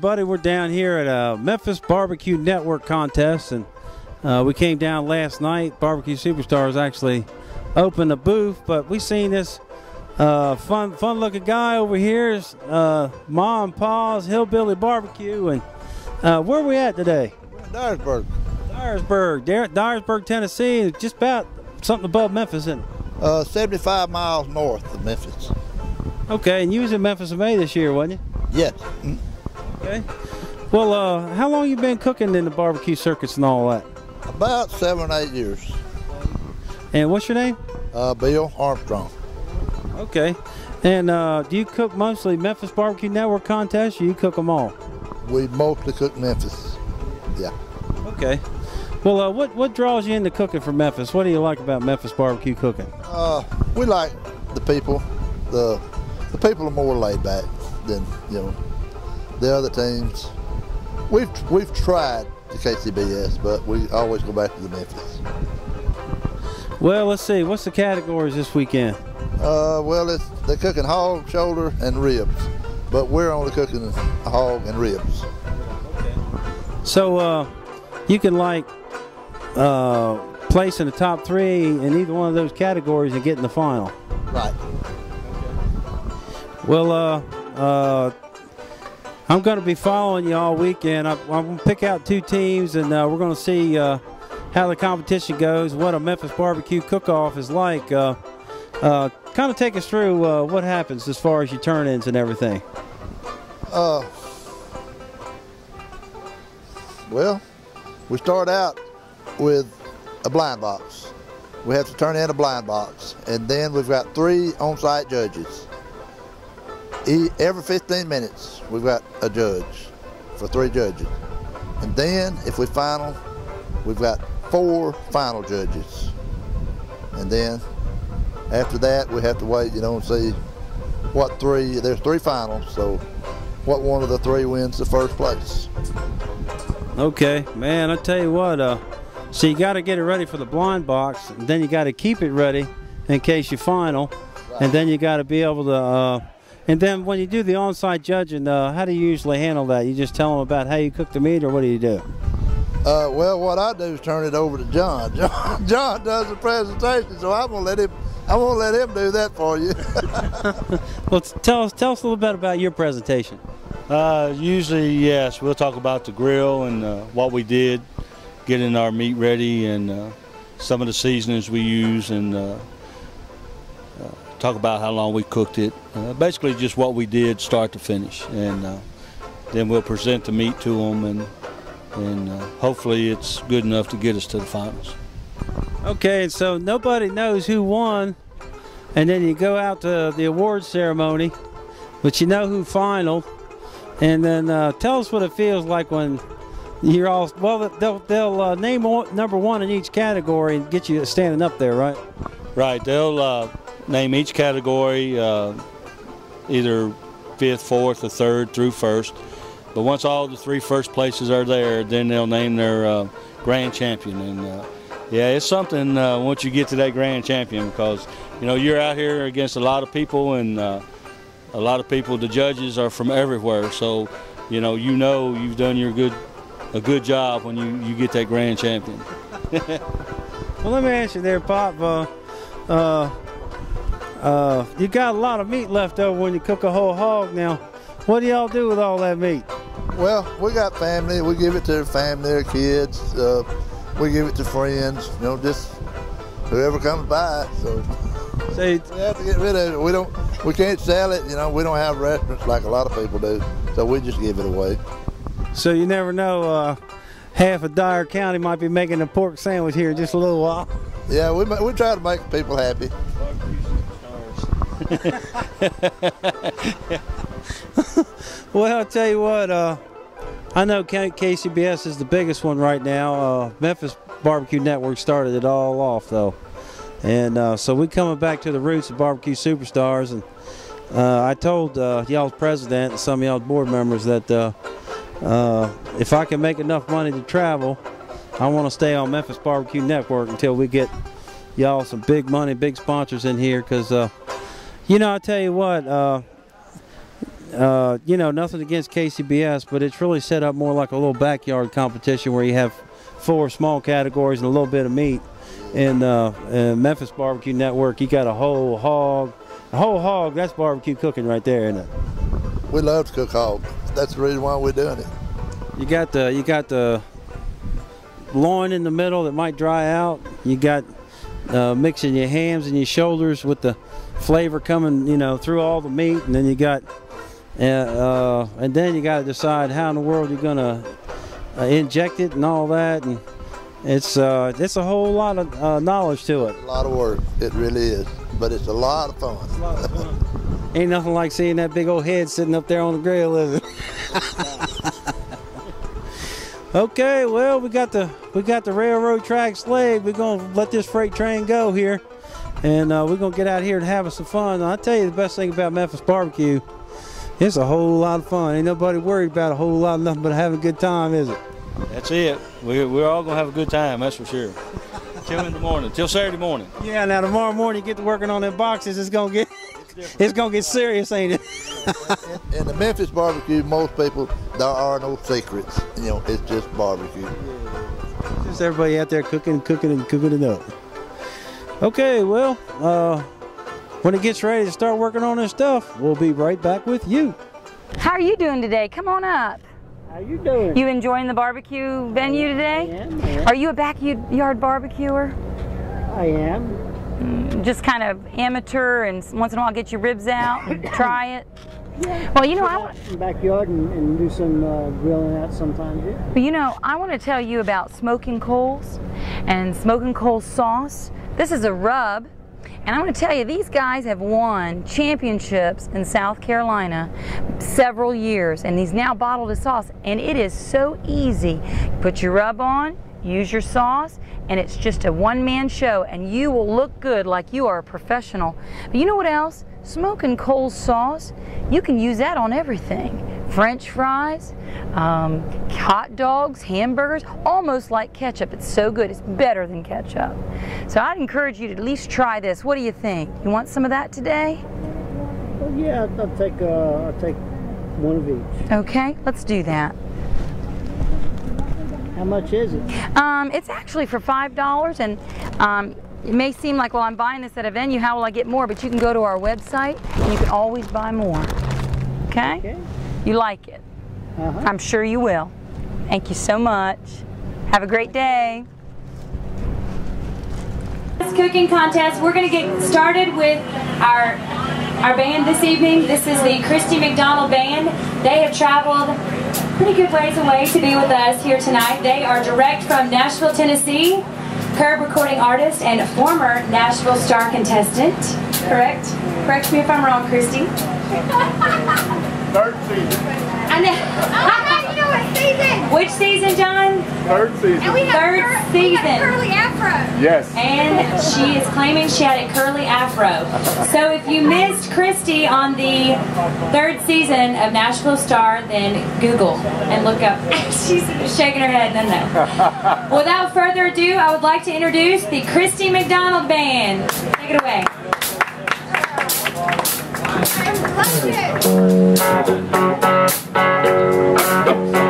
everybody. We're down here at a Memphis Barbecue Network contest, and uh, we came down last night. Barbecue Superstars actually opened a booth, but we seen this uh, fun, fun-looking guy over here is uh, Ma and Pa's Hillbilly Barbecue, and uh, where are we at today? Dyersburg. Dyersburg, Dyersburg, Tennessee, just about something above Memphis, isn't it? Uh, 75 miles north of Memphis. Okay, and you was in Memphis in May this year, wasn't you? Yes. Mm. Okay. Well, uh, how long you been cooking in the barbecue circuits and all that? About seven eight years. And what's your name? Uh, Bill Armstrong. Okay. And uh, do you cook mostly Memphis Barbecue Network contests or you cook them all? We mostly cook Memphis. Yeah. Okay. Well, uh, what, what draws you into cooking for Memphis? What do you like about Memphis barbecue cooking? Uh, we like the people. The the people are more laid back than you know the other teams. We've we've tried the KCBS, but we always go back to the Memphis. Well, let's see. What's the categories this weekend? Uh, well, it's they're cooking hog, shoulder, and ribs, but we're only cooking hog and ribs. So uh, you can like uh, place in the top three in either one of those categories and get in the final. Right. Well, uh, uh, I'm going to be following you all weekend. I, I'm going to pick out two teams, and uh, we're going to see uh, how the competition goes, what a Memphis barbecue cook-off is like. Uh, uh, kind of take us through uh, what happens as far as your turn-ins and everything. Uh, well, we start out with a blind box. We have to turn in a blind box, and then we've got three on-site judges. Every 15 minutes, we've got a judge for three judges, and then if we final, we've got four final judges, and then after that, we have to wait, you know, and see what three. There's three finals, so what one of the three wins the first place. Okay, man, I tell you what, uh, so you got to get it ready for the blind box, and then you got to keep it ready in case you final, and then you got to be able to. Uh, and then when you do the on-site judging, uh, how do you usually handle that? You just tell them about how you cook the meat, or what do you do? Uh, well, what I do is turn it over to John. John, John does the presentation, so I'm gonna let him. I'm gonna let him do that for you. Well, tell us tell us a little bit about your presentation. Uh, usually, yes, we'll talk about the grill and uh, what we did, getting our meat ready, and uh, some of the seasonings we use, and uh, talk about how long we cooked it. Uh, basically, just what we did, start to finish, and uh, then we'll present the meat to them, and and uh, hopefully, it's good enough to get us to the finals. Okay, and so nobody knows who won, and then you go out to the awards ceremony, but you know who final, and then uh, tell us what it feels like when you're all well. They'll they'll uh, name one, number one in each category and get you standing up there, right? Right. They'll uh, name each category, uh, either fifth, fourth, or third through first. But once all the three first places are there, then they'll name their uh, grand champion. And uh, yeah, it's something uh, once you get to that grand champion because you know you're out here against a lot of people, and uh, a lot of people. The judges are from everywhere, so you know you know you've done your good a good job when you, you get that grand champion. Well, let me ask you there, Pop. Uh, uh, you got a lot of meat left over when you cook a whole hog. Now, what do y'all do with all that meat? well, we got family. We give it to their family, their kids. Uh, we give it to friends. You know, just whoever comes by. So we have to get rid of it. We don't. We can't sell it. You know, we don't have restaurants like a lot of people do. So we just give it away. So you never know. Uh, half of Dyer County might be making a pork sandwich here in just a little while. Yeah, we we try to make people happy. Well, I'll tell you what. Uh, I know KCBS is the biggest one right now. Uh, Memphis Barbecue Network started it all off, though, and uh, so we coming back to the roots of barbecue superstars. And uh, I told uh, y'all's president and some of y'all's board members that uh, if I can make enough money to travel, I want to stay on Memphis Barbecue Network until we get y'all some big money, big sponsors in here. Because uh, you know, I tell you what. Uh, uh, you know, nothing against KCBS, but it's really set up more like a little backyard competition where you have four small categories and a little bit of meat. And uh, Memphis Barbecue Network, you got a whole hog, a whole hog. That's barbecue cooking right there, isn't it? We love to cook hog. That's the reason why we're doing it. You got the you got the loin in the middle that might dry out. You got uh, mixing your hams and your shoulders with the flavor coming, you know, through all the meat, and then you got, uh, uh, and then you got to decide how in the world you're gonna uh, inject it and all that, and it's uh, it's a whole lot of uh, knowledge to it. A lot of work. It really is, but it's a lot of fun. Ain't nothing like seeing that big old head sitting up there on the grill, is it? okay, well we got the we got the railroad tracks laid. We're gonna let this freight train go here, and uh, we're gonna get out here and have some fun. I tell you, the best thing about Memphis barbecue, it's a whole lot of fun. Ain't nobody worried about a whole lot of nothing but having a good time, is it? That's it. We, we're all going to have a good time, that's for sure. Till in the morning, till Saturday morning. Yeah. Now tomorrow morning, you get to working on them boxes. It's gonna get it's gonna get serious, ain't it? in, in the Memphis barbecue, most people there are no secrets. You know, it's just barbecue. Just everybody out there cooking, cooking, and cooking it up. Okay, well, uh, when it gets ready to start working on this stuff, we'll be right back with you. How are you doing today? Come on up. How you doing? You enjoying the barbecue venue today? I am. yeah. Are you a backyard barbecuer? I am. Just kind of amateur and once in a while get your ribs out and try it? Yeah, Well, you know, I, Out in backyard and, and do some uh, grilling out sometimes. Yeah. But you know, I want to tell you about smoking coals and smoking coals sauce. This is a rub, and I'm going to tell you, these guys have won championships in South Carolina several years, and he's now bottled his sauce, and it is so easy. Put your rub on, use your sauce, and it's just a one-man show, and you will look good like you are a professional. But you know what else? Smoking coals sauce, you can use that on everything. French fries, um, hot dogs, hamburgers, almost like ketchup. It's so good. It's better than ketchup. So I'd encourage you to at least try this. What do you think? You want some of that today? Well, yeah, I'll, take uh, I'll take one of each. Okay, let's do that. How much is it? Um, it's actually for five dollars, and um, it may seem like, well, I'm buying this at a venue. How will I get more? But you can go to our website, and you can always buy more. Okay? Okay. You like it? Uh-huh. I'm sure you will. Thank you so much. Have a great day. This cooking contest, we're going to get started with our our band this evening. This is the Christy McDonald Band. They have traveled pretty good ways away to be with us here tonight. They are direct from Nashville, Tennessee, curb recording artist and former Nashville Star contestant. Correct? Correct me if I'm wrong, Christy. Third season. I know. Oh, you know what season? Which season, John? Third season. And we have Third cur- we season. curly afro. Yes. And she is claiming she had a curly afro. So if you missed Christy on the third season of Nashville Star, then Google and look up. She's shaking her head, no, no. Without further ado, I would like to introduce the Christy McDonald Band. Take it away. I love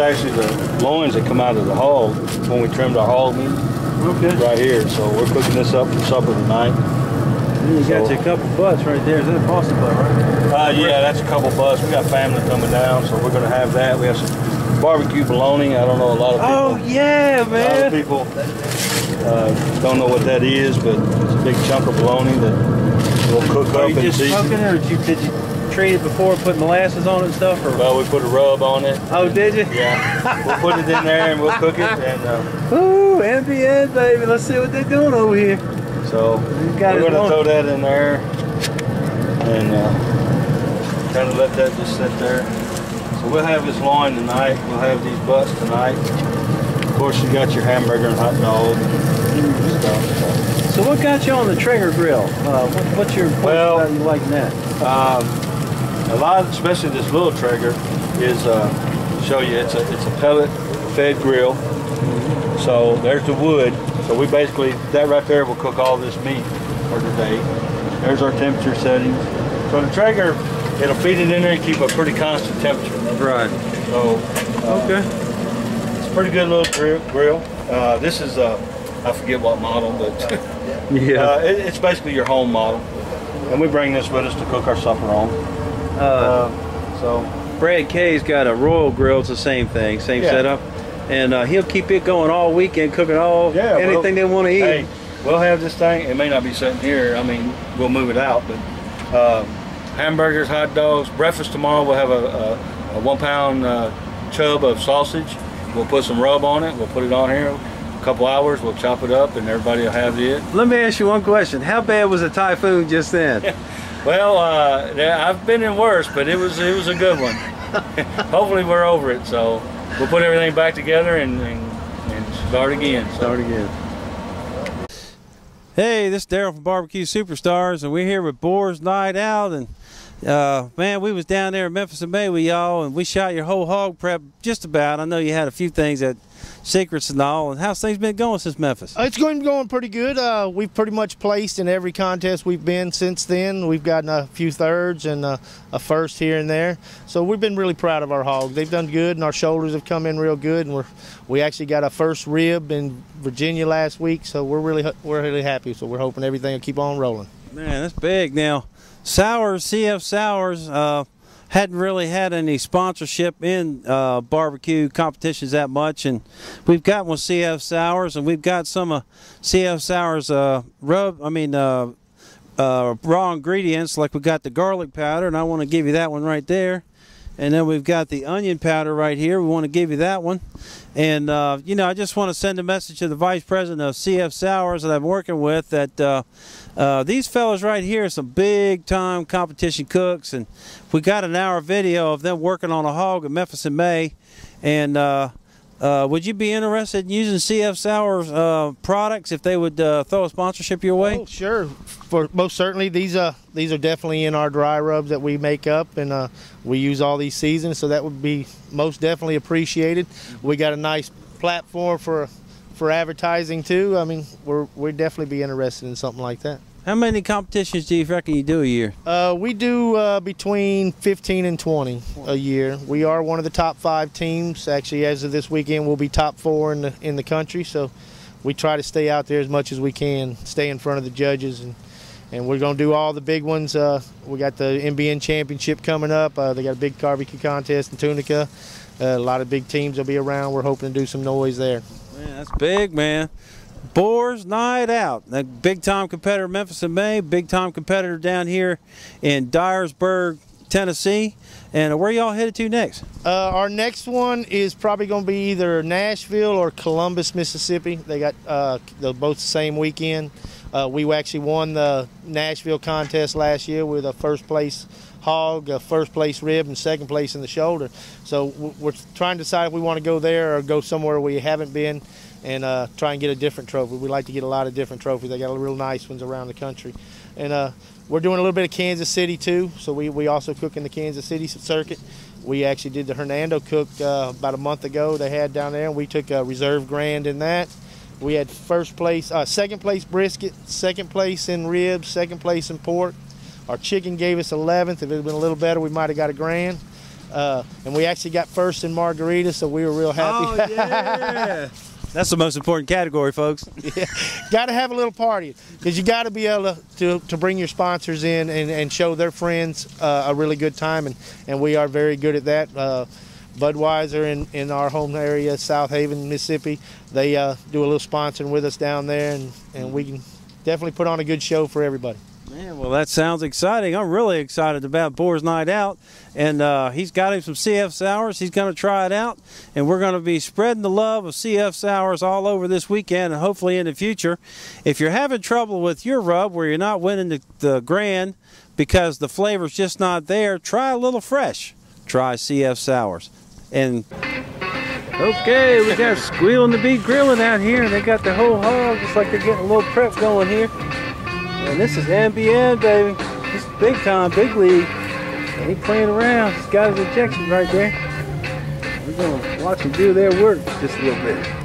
actually the loins that come out of the hog when we trimmed our hog meat Okay. right here. So we're cooking this up for supper tonight. You got So- your couple butts right there. Is that a Boston butt, right? Uh, yeah, that's a couple butts. We got family coming down, so we're gonna have that. We have some barbecue bologna. I don't know a lot of people. Oh yeah, man. A lot of people uh, don't know what that is, but it's a big chunk of bologna that we'll cook Are up you and just season. smoking it, or did you, did you treat it before, put molasses on it and stuff, or? Well, we put a rub on it. Oh, did you? Yeah, we'll put it in there and we'll cook it. And uh, Ooh, MBN, baby. Let's see what they're doing over here. so we're gonna throw that in there and uh, kind of let that just sit there. So we'll have this loin tonight. We'll have these butts tonight. Of course, you got your hamburger and hot dog and stuff. So. So what got you on the Traeger grill? Uh, what, what's your point Well- you liking that? Um, a lot, especially this little Traeger, is uh, show you it's a it's a pellet fed grill. So there's the wood. So we basically that right there will cook all this meat for today. There's our temperature settings. So the Traeger, it'll feed it in there and keep a pretty constant temperature. Right. So Okay. it's a pretty good little grill. grill. Uh, this is a I forget what model, but Yeah. uh, it, it's basically your home model. And we bring this with us to cook our supper on. Uh, Uh, so Brad Kay's got a Royal Grill. It's the same thing, same Yeah. setup, and uh, he'll keep it going all weekend, cooking all Yeah, well, anything they want to eat. Hey, we'll have this thing. It may not be sitting here. I mean, we'll move it out, but uh, hamburgers, hot dogs. Breakfast tomorrow. We'll have a, a, a one pound uh, chub of sausage. We'll put some rub on it. We'll put it on here. Couple hours. We'll chop it up, and everybody will have it. Let me ask you one question: How bad was the typhoon just then? Well, uh, I've been in worse, but it was it was a good one. Hopefully, we're over it. So we'll put everything back together and, and, and start again. So. Start again. Hey, this is Daryl from Barbecue Superstars, and we're here with Boars Night Out. And uh, man, we was down there in Memphis and May with y'all, and we shot your whole hog prep just about. I know you had a few things that secrets and all. And how's things been going since Memphis? It's going going pretty good. Uh, we've pretty much placed in every contest we've been since then. We've gotten a few thirds and uh, a first here and there. So we've been really proud of our hogs. They've done good, and our shoulders have come in real good. And we're we actually got a first rib in Virginia last week, so we're really we're really happy. So we're hoping everything will keep on rolling. Man, that's big. Now, Sauer's, CF Sauer's, uh, hadn't really had any sponsorship in uh, barbecue competitions that much, and we've got one CF Sauer's, and we've got some uh, CF Sauer's uh, rub. I mean, uh, uh, raw ingredients like we got the garlic powder, and I want to give you that one right there. And then we've got the onion powder right here. We want to give you that one. And, uh, you know, I just want to send a message to the vice president of CF Sauer's that I'm working with that uh, uh, these fellas right here are some big time competition cooks. And we got an hour video of them working on a hog in Memphis in May. And uh, would you be interested in using CF Sauer's uh, products if they would uh, throw a sponsorship your way? Oh, sure. For most certainly, these uh these are definitely in our dry rubs that we make up, and uh, we use all these seasons. So that would be most definitely appreciated. We got a nice platform for for advertising too. I mean, we're we'd definitely be interested in something like that. How many competitions do you reckon you do a year? Uh, we do uh, between 15 and 20 a year. We are one of the top five teams. Actually, as of this weekend, we'll be top four in the in the country. So we try to stay out there as much as we can, stay in front of the judges, and and we're going to do all the big ones. Uh, we got the MBN championship coming up. Uh, they got a big barbecue contest in Tunica. Uh, a lot of big teams will be around. We're hoping to do some noise there. Man, that's big, man. Boars Night Out. That big time competitor Memphis in May, big time competitor down here in Dyersburg, Tennessee. And where y'all headed to next? Uh, our next one is probably going to be either Nashville or Columbus, Mississippi. They got uh, both the same weekend. Uh, we actually won the Nashville contest last year with a first place hog, a first place rib, and second place in the shoulder. So we're trying to decide if we want to go there or go somewhere we haven't been and uh, try and get a different trophy. We like to get a lot of different trophies. They got a real nice ones around the country. And uh, we're doing a little bit of Kansas City too. So we, we also cook in the Kansas City circuit. We actually did the Hernando cook uh, about a month ago. They had down there, and we took a reserve grand in that. We had first place, uh, second place brisket, second place in ribs, second place in pork. Our chicken gave us 11th. If it had been a little better, we might have got a grand. Uh, and we actually got first in margarita, so we were real happy. Oh yeah. That's the most important category, folks. got to have a little party because you got to be able to, to, to bring your sponsors in and, and show their friends uh, a really good time, and, and we are very good at that. Uh, Budweiser in, in our home area, Southaven, Mississippi, they uh, do a little sponsoring with us down there, and, and we can definitely put on a good show for everybody. Man, well, that sounds exciting. I'm really excited about Boar's Night Out. And uh, he's got him some CF Sauer's. He's going to try it out. And we're going to be spreading the love of CF Sauer's all over this weekend and hopefully in the future. If you're having trouble with your rub where you're not winning the, the grand because the flavor's just not there, try a little fresh. Try CF Sours. And okay, we got Squealing the Beat Grilling out here. And they got the whole hog. It's like they're getting a little prep going here. And this is MBN, baby. This is big time, big league. Ain't playing around. He's got his injection right there. We're gonna watch him do their work just a little bit.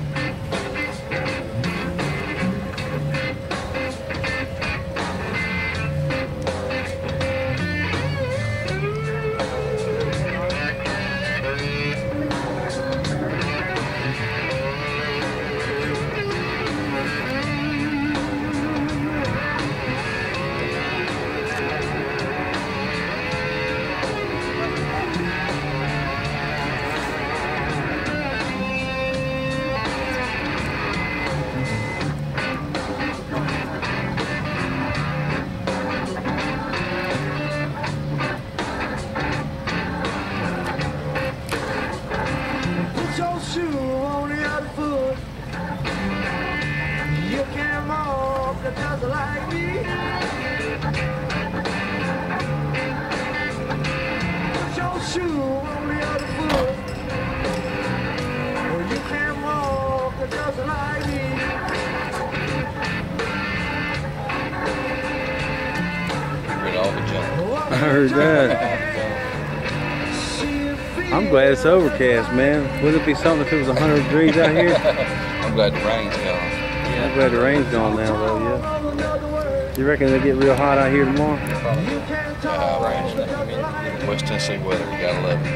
It's overcast, man. Wouldn't it be something if it was 100 degrees out here? I'm glad the rain's gone. I'm glad the rain's gone now, though, yeah. You reckon it'll get real hot out here tomorrow? Uh, rain's, I mean, West Tennessee weather, you gotta love it.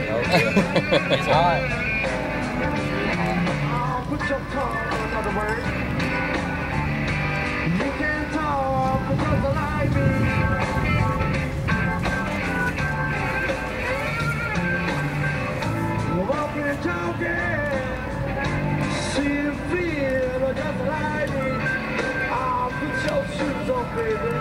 it's hot. Put your tongue on another word. You can talk just like me. Baby.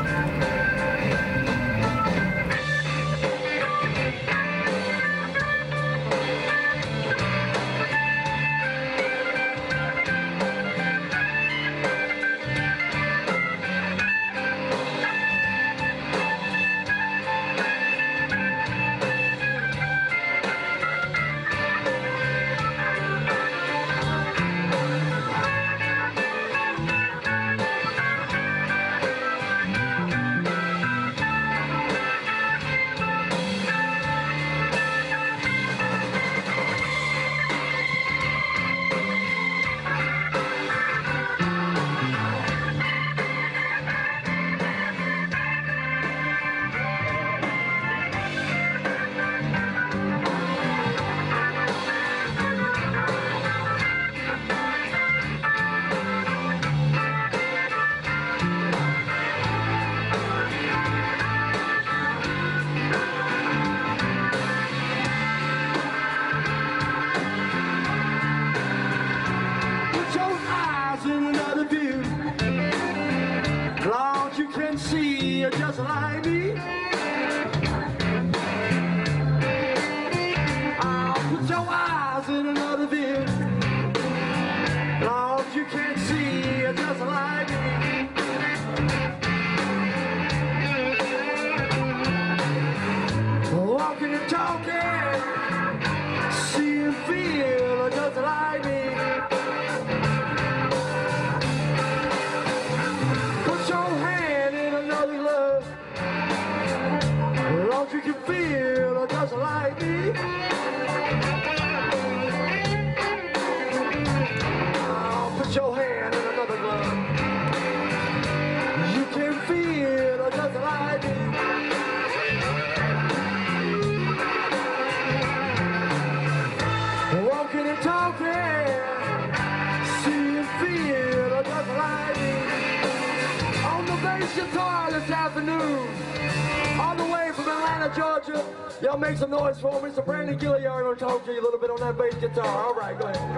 Noise for Mr. Brandon Gilliard will talk to you a little bit on that bass guitar. All right, go ahead.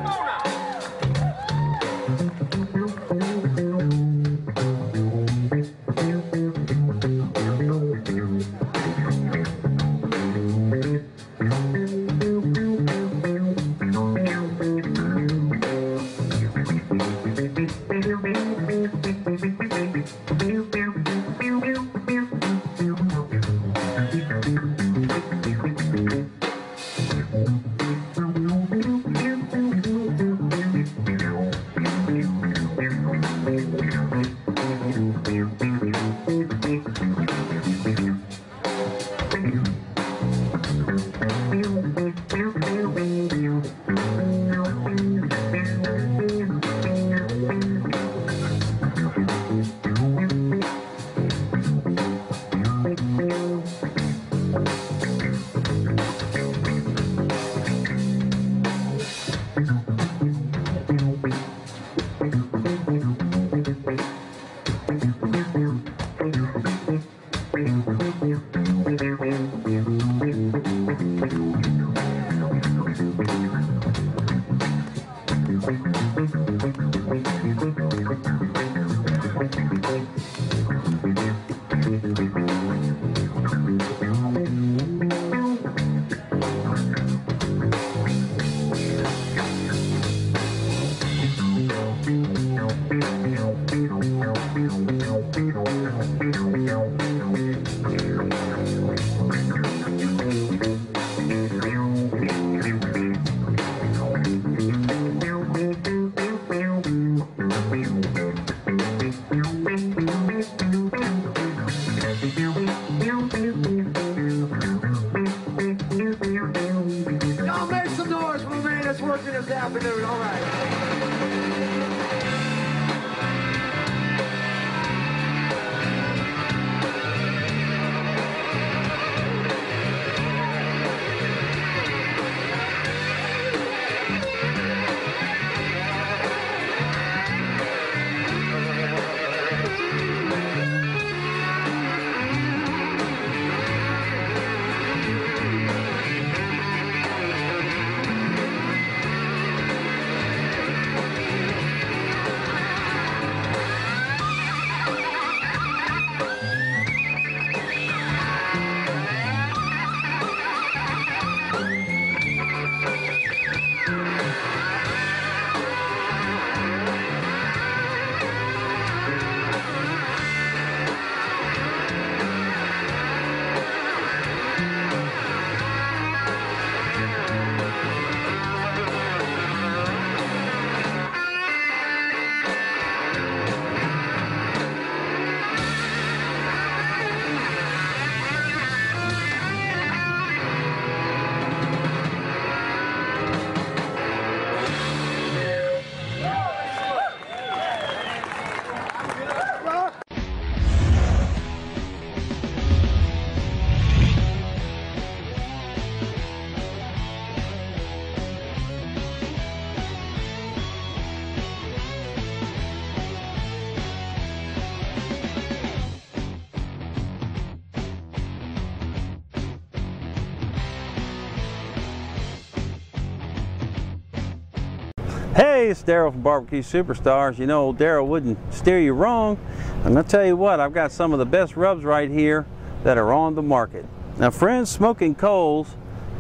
It's Daryl from Barbecue Superstars. You know, Daryl wouldn't steer you wrong. I'm going to tell you what, I've got some of the best rubs right here that are on the market. Now, friends, Smoking Coals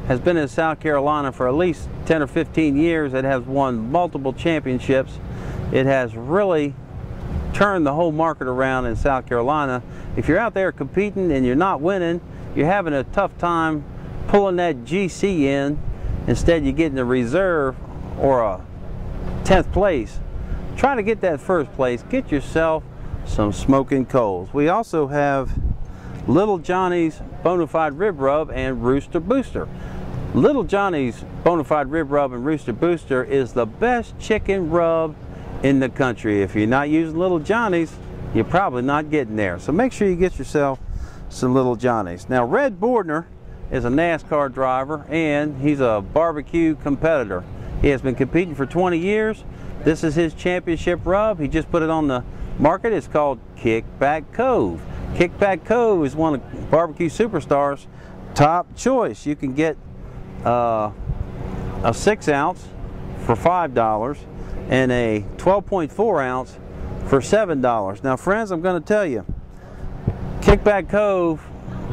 has been in South Carolina for at least 10 or 15 years. It has won multiple championships. It has really turned the whole market around in South Carolina. If you're out there competing and you're not winning, you're having a tough time pulling that GC in. Instead, you're getting a reserve or a 10th place. Try to get that first place. Get yourself some smoking coals. We also have Little Johnny's Bonafide Rib Rub and Rooster Booster. Little Johnny's Bonafide Rib Rub and Rooster Booster is the best chicken rub in the country. If you're not using Little Johnny's, you're probably not getting there. So make sure you get yourself some Little Johnny's. Now, Red Bordner is a NASCAR driver and he's a barbecue competitor. He has been competing for 20 years. This is his championship rub. He just put it on the market It's called Kickback Cove. Kickback Cove is one of Barbecue Superstars' top choice. You can get uh, a six ounce for five dollars and a 12.4 ounce for seven dollars. Now, friends, I'm going to tell you, Kickback Cove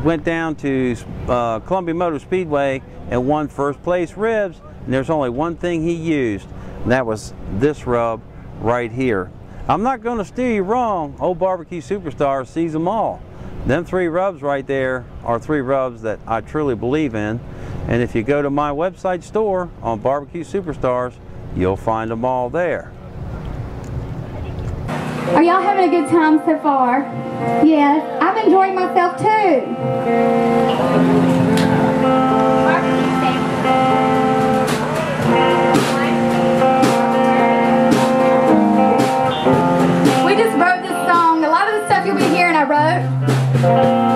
went down to uh, Columbia Motor Speedway and won first place ribs. And there's only one thing he used, and that was this rub right here. I'm not going to steer you wrong. Old Barbecue Superstar sees them all. Them three rubs right there are three rubs that I truly believe in. And if you go to my website store on Barbecue Superstars, you'll find them all there. Are y'all having a good time so far? Yes, I'm enjoying myself too. We just wrote this song. A lot of the stuff you'll be hearing I wrote.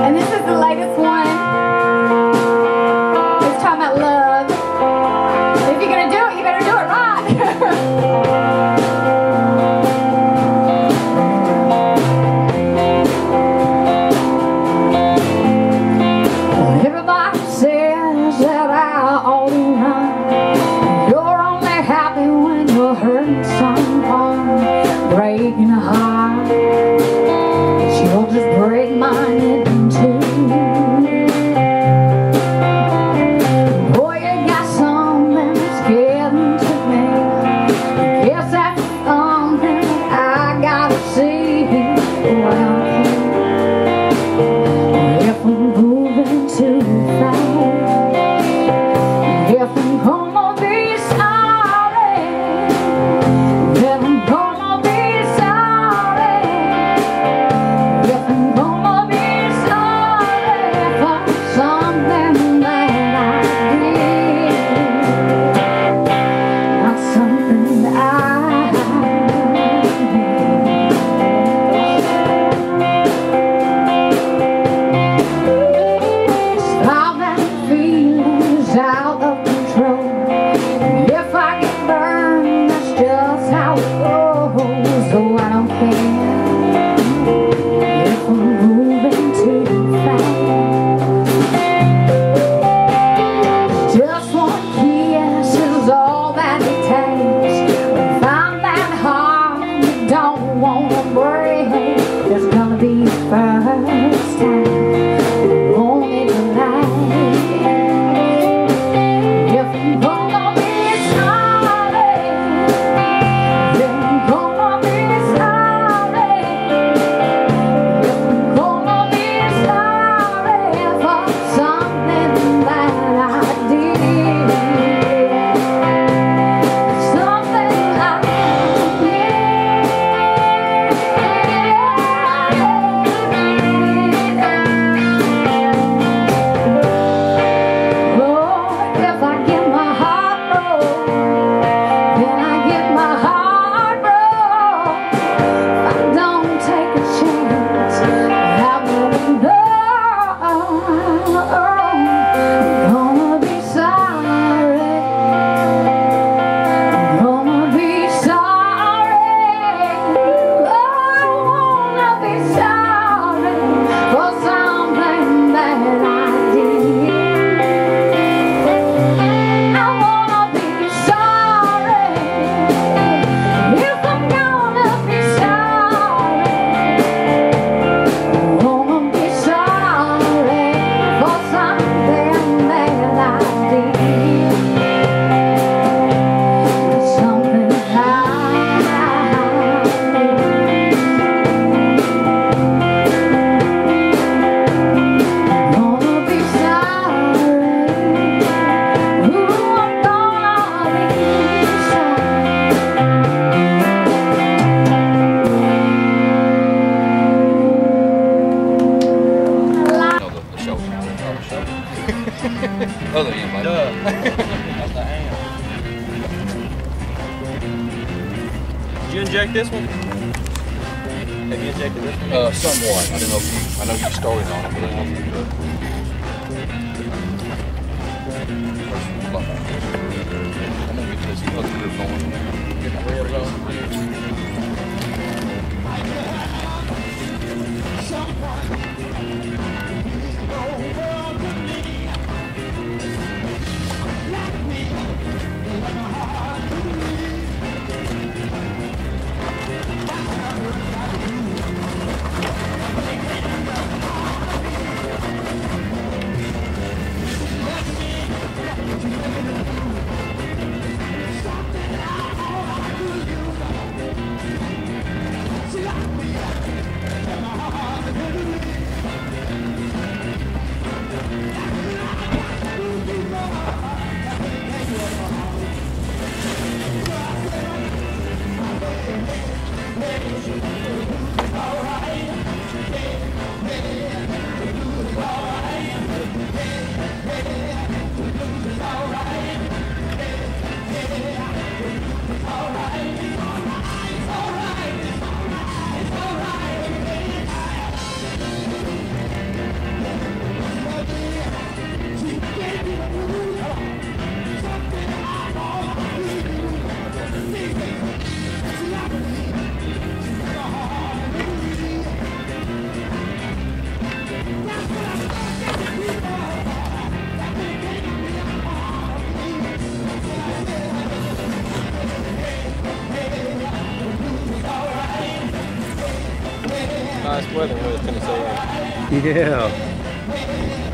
Yeah.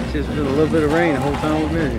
It's just been a little bit of rain the whole time we've been here.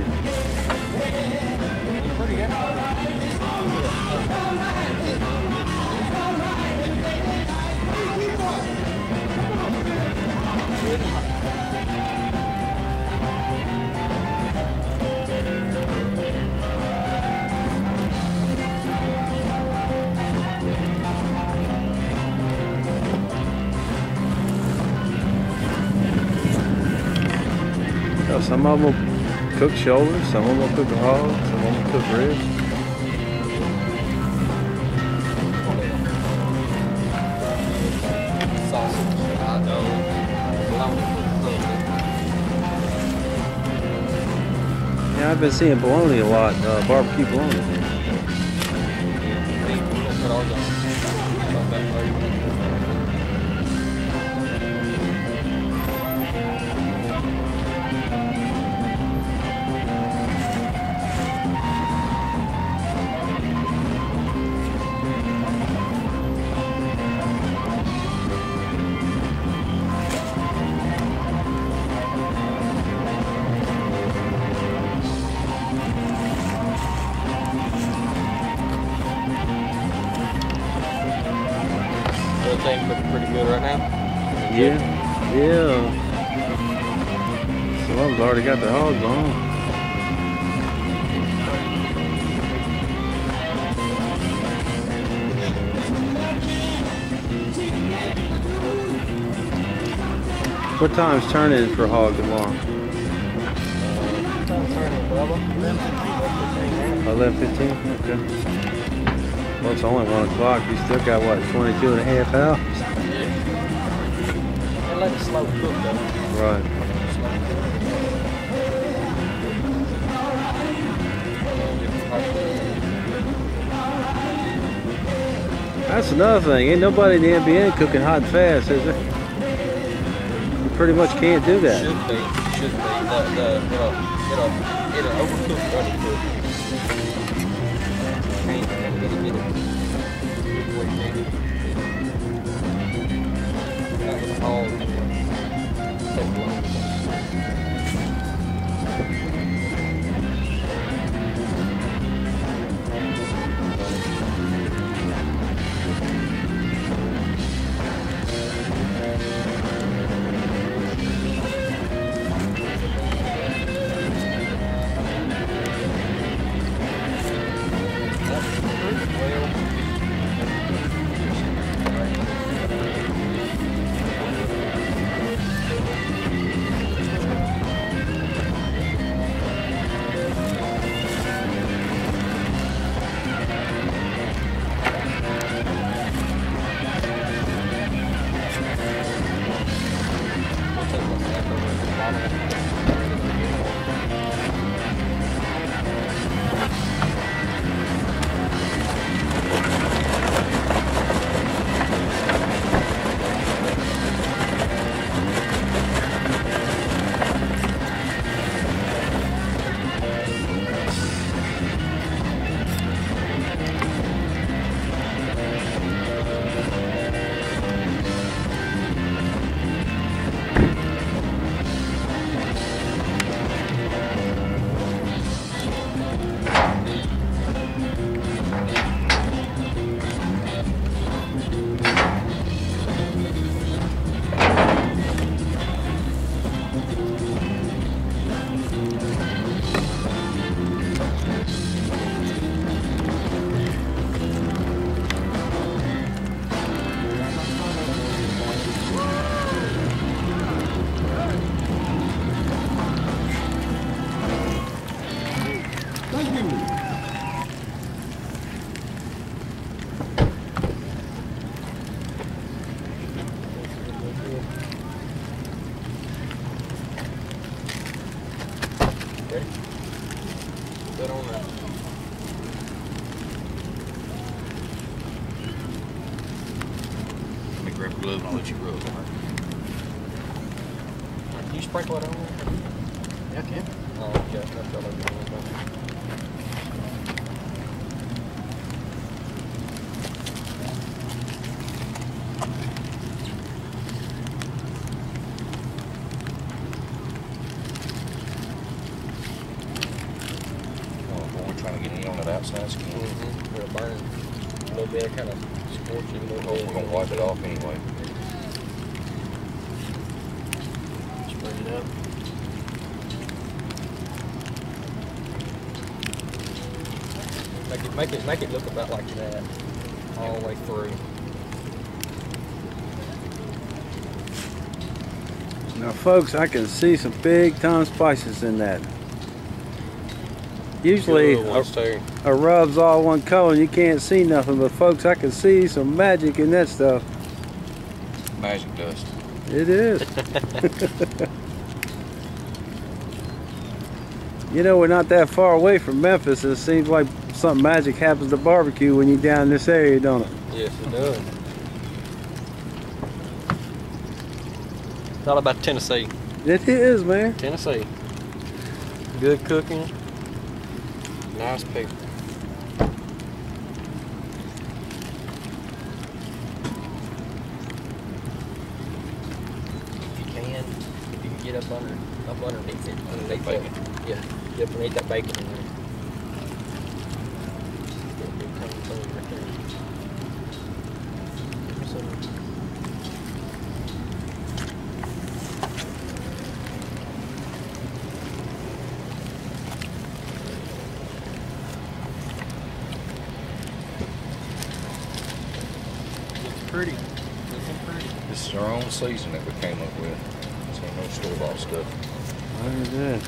Cook shoulders, some of them will cook hogs, some of them will cook ribs. Yeah, I've been seeing bologna a lot, uh, barbecue bologna. Time's turn-in for hog tomorrow? Eleven fifteen. Okay. Well, it's only one o'clock. You still got what, 22 and a half hours? And let it slow cook though. Right. That's another thing. Ain't nobody in the MBN cooking hot and fast, is there? Pretty much can't do that. Should be, should be. The, the, it'll, it'll, it'll overcook. Make it, make it, look about like that, all the way through. Now, folks, I can see some big time spices in that. Usually, Good little ones, too. a, a rub's all one color and you can't see nothing, but folks, I can see some magic in that stuff. Magic dust. It is. you know, we're not that far away from Memphis. It seems like something magic happens to barbecue when you're down in this area, don't it? Yes, it does. It's all about Tennessee. It is, man. Tennessee. Good cooking. Nice people. If you can, if you can get up under, up underneath it, underneath that, yeah, get underneath that bacon in there. Get a big tiny thing right there. Give me some. Looks pretty. Looking pretty. This is our own season that we came up with. This ain't no store bought stuff. Look at that.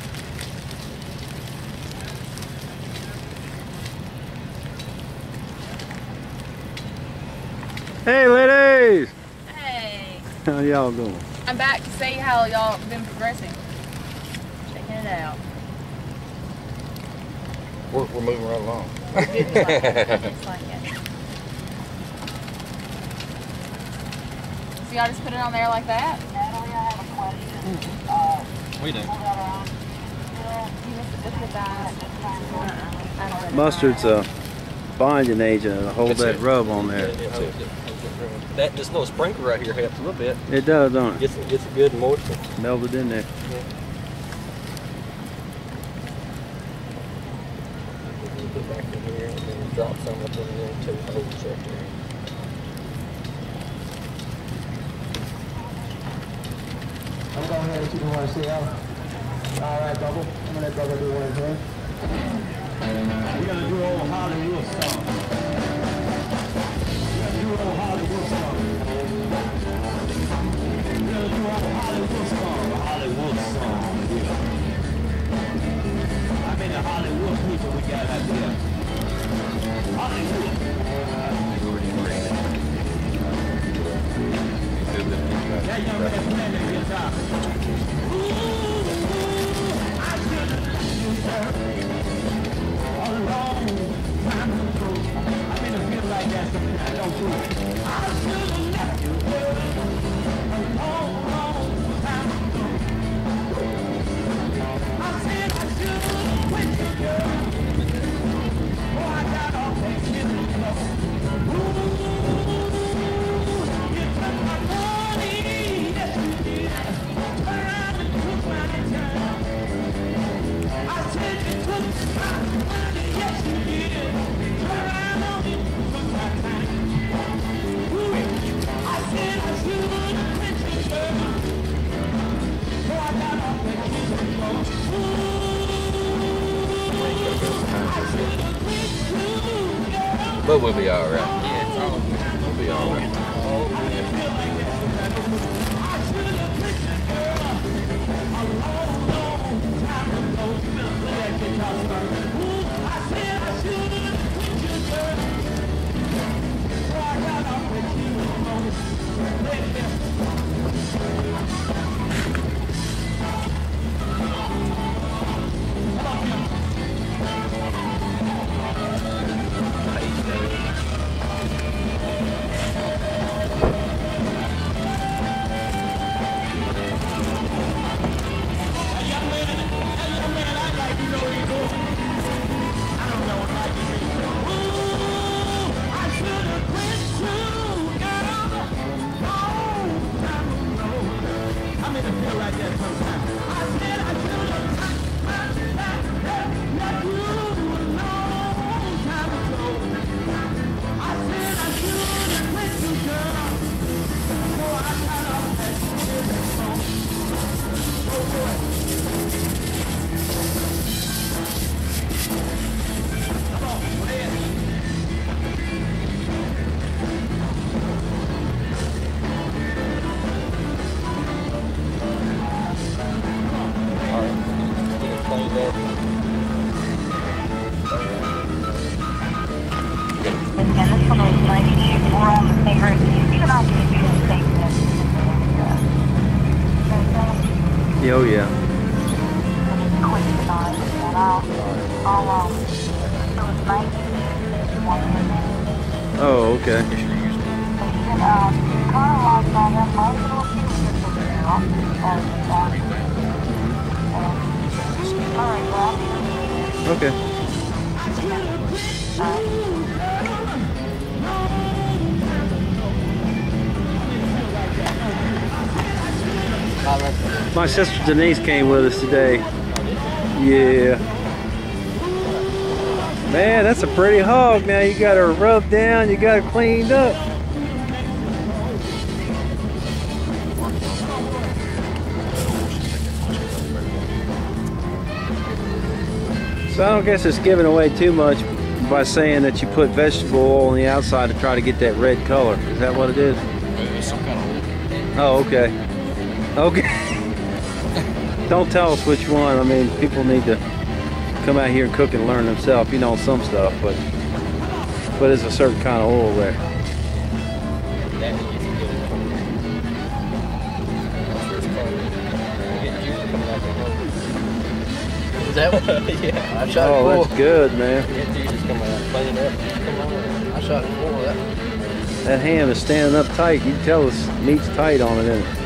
Hey, ladies! Hey, How y'all doing? I'm back to see how y'all been progressing. Checking it out. We're, we're moving right along. It's like it. It's like it. So y'all just put it on there like that? We do. You just look at that. Uh-uh. I don't. Mustard's a binding agent to hold That's that it. rub on there. Yeah, it holds it- holds it real- That this little sprinkler right here helps a little bit. It does, don't it? Gets it gets it good and moisture. Melted in there. But we'll be all My sister Denise came with us today. Yeah. Man, that's a pretty hog. Now you got her rubbed down, you got her cleaned up. So I don't guess it's giving away too much by saying that you put vegetable oil on the outside to try to get that red color. Is that what it is? It's some kind of Oh, okay. Okay. Don't tell us which one. I mean, people need to come out here and cook and learn themselves. You know some stuff, but but it's a certain kind of oil there. Is that what? yeah. I shot Oh, it that's good, man. Yeah, you just come out, clean it up. I shot it. That. That ham is standing up tight. You can tell this meat's tight on it, isn't it?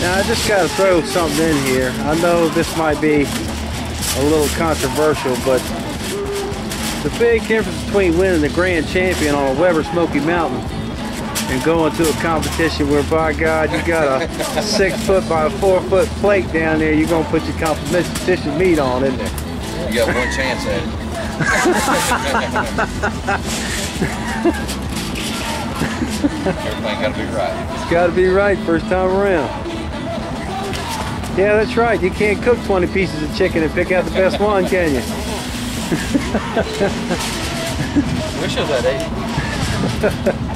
Now I just got to throw something in here. I know this might be a little controversial, but the big difference between winning the grand champion on a Weber Smoky Mountain and going to a competition where, by God, you got a six foot by four foot plate down there, you're gonna put your competition meat on, isn't it? You got one chance at it. Everything got to be right. It's got to be right first time around. Yeah, that's right. You can't cook 20 pieces of chicken and pick out the best one, can you? Wish it was at eight.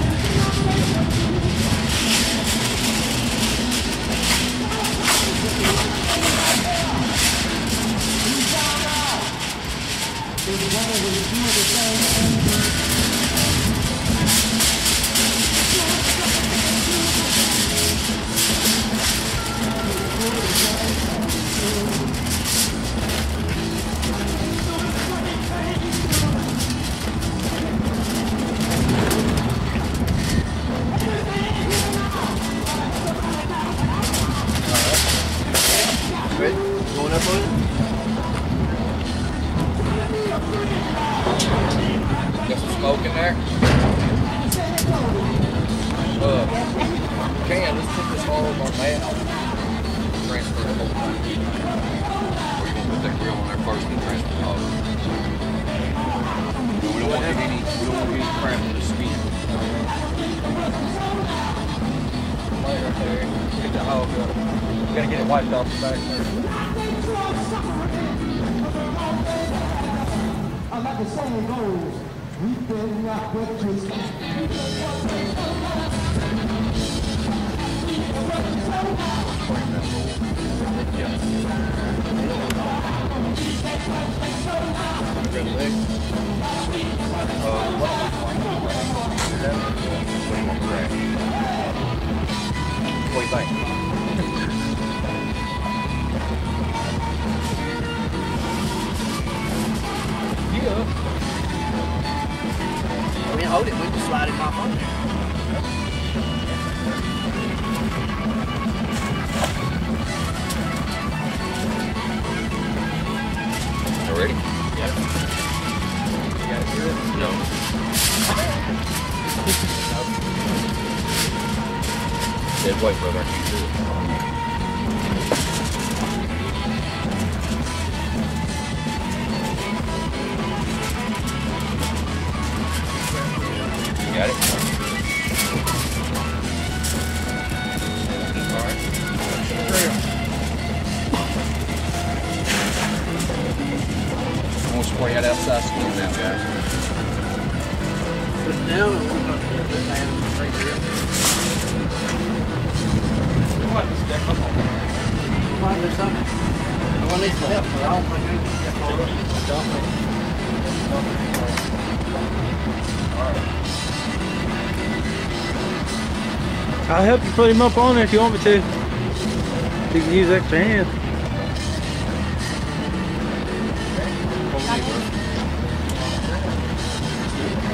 help you put him up on there if you want me to. You can use extra hands.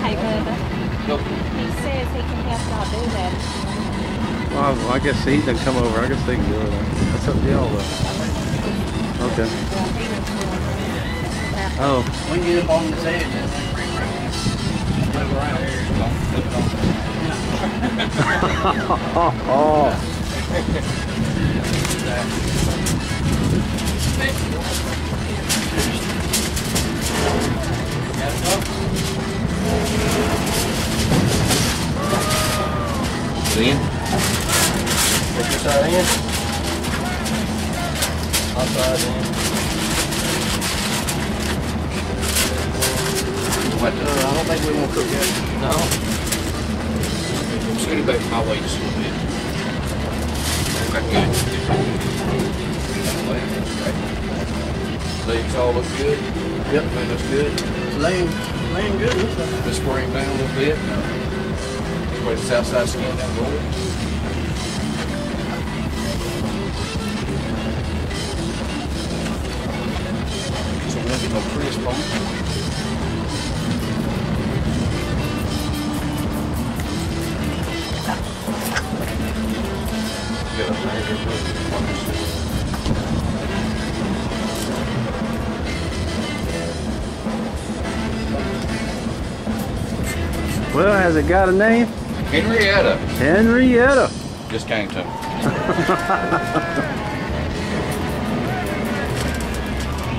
Hey, Bubba. He says he can help y'all do that. Well, I guess he doesn't come over. I guess they can do it. That's up to y'all though. Okay. Oh, We can get up on this edge and then bring it around. Move around here. Flip it on. oh. See him? Put your side in. Outside in. What? Uh, I don't think we want to cook yet. No. Scoot it back my way just a little bit. Okay, good. Legs all look good? Yep. Everything looks good? Laying, laying good. Just spray down a little bit. Spray the south side skin down a little bit. So we don't get no crisp on has it got a name? Henrietta. Henrietta. Just came to.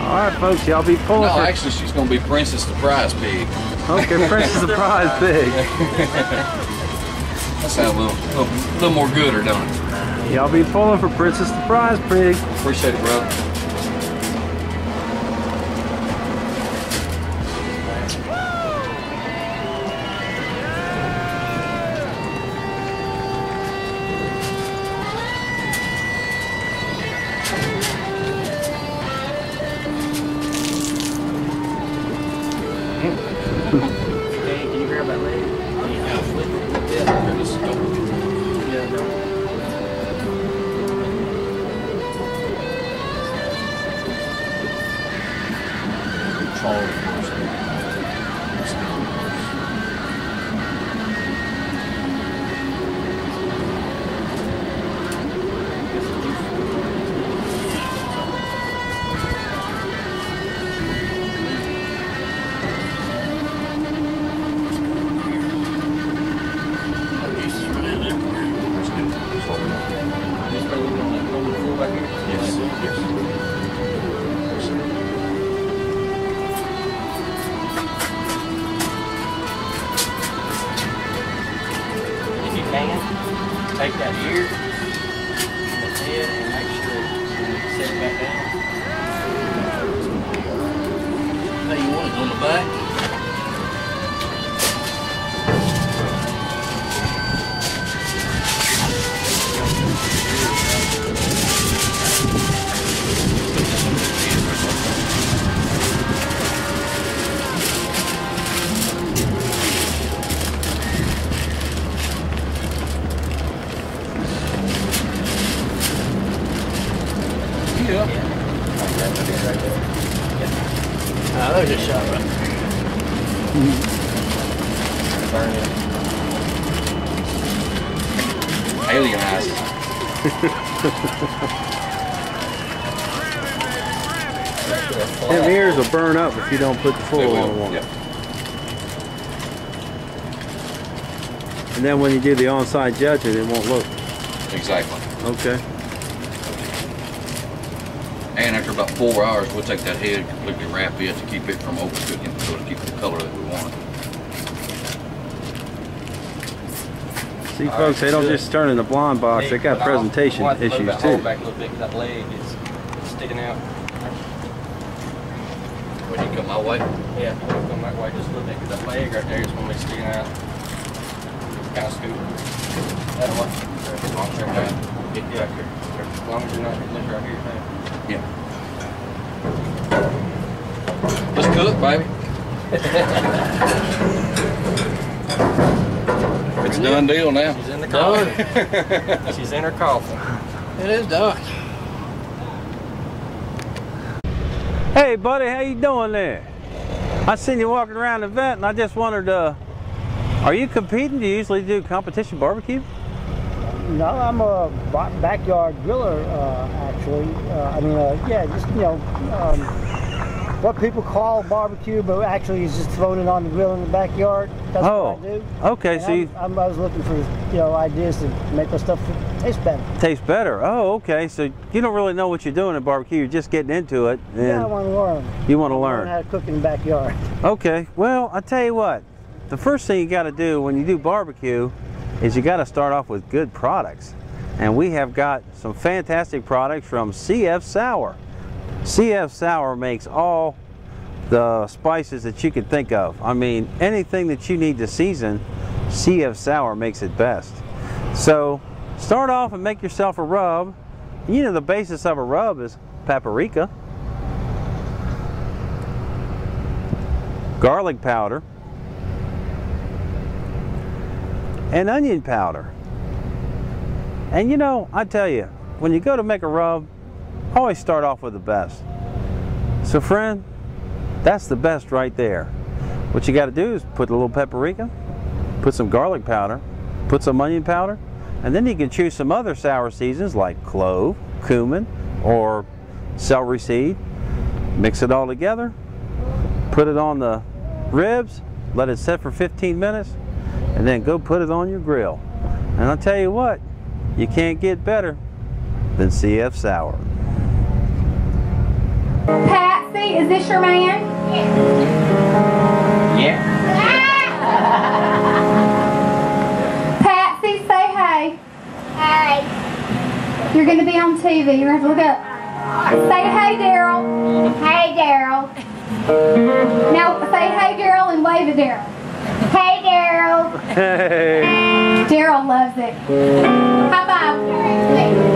All right, folks, y'all be pulling No, actually, she's going to be Princess the Prize Pig. Okay, Princess Surprise Pig. That sounds a little, little, little more gooder, don't it? Y'all be pulling for Princess the Prize Pig. Appreciate it, bro. If if you don't put the full on will, one. yeah. And then when you do the on-site judging, it won't look. Exactly. Okay. And after about four hours, we'll take that head, completely wrap it to keep it from overcooking, so to keep the color that we want. See, folks, they don't just turn in the blind box. They got presentation I'll have to move issues that hole too. back a little bit 'cause that leg is it's sticking out. When you come my way, Yeah, I'll come that way just a little bit 'cause that leg right there is going to be sticking out. Kind of scoop. That'll work. As long as you're not, get yeah, as long as you're not hitting this right here. man. yeah. Let's cook, baby. It's a done deal now. She's in the coffin. She's in her coffin. It is done. Hey, buddy, how you doing there? I seen you walking around the event, and I just wondered, uh, are you competing? Do you usually do competition barbecue? No, I'm a backyard griller, uh, actually. Uh, I mean, uh, yeah, just, you know, um, what people call barbecue, but actually is just throwing it on the grill in the backyard. That's Oh, what I do. okay, And so I'm, you- I'm, I was looking for, you know, ideas to make my stuff taste better. Tastes better. Oh, okay. So you don't really know what you're doing at barbecue. You're just getting into it, yeah, I want to learn. you want to Learn learn. how to cook in the backyard. Okay. Well, I tell you what. The first thing you got to do when you do barbecue is you got to start off with good products, and we have got some fantastic products from CF Sauer. CF Sauer makes all the spices that you can think of. I mean, anything that you need to season, CF Sauer makes it best. So, start off and make yourself a rub. You know, the basis of a rub is paprika, garlic powder, and onion powder. And you know, I tell you, when you go to make a rub, always start off with the best. So, friend, that's the best right there. What you got to do is put a little paprika, put some garlic powder, put some onion powder, and then you can choose some other Sauer seasons like clove, cumin, or celery seed. Mix it all together, put it on the ribs, let it set for 15 minutes, and then go put it on your grill. And I'll tell you what, you can't get better than CF Sauer. Patsy, is this your man? Yeah. Patsy, say hey. Hey. You're gonna be on TV. You're gonna look up. Say hey, Daryl. Hey, Daryl. Now say hey, Daryl, and wave at Daryl. Hey, Daryl. Hey. Daryl loves it. High five.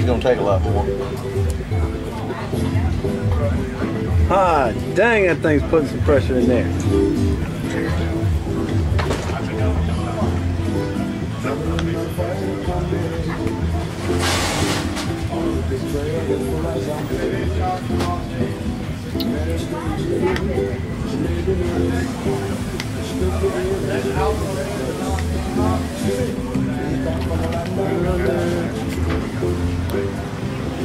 It's gonna take a lot more. Ah, dang, that thing's putting some pressure in there.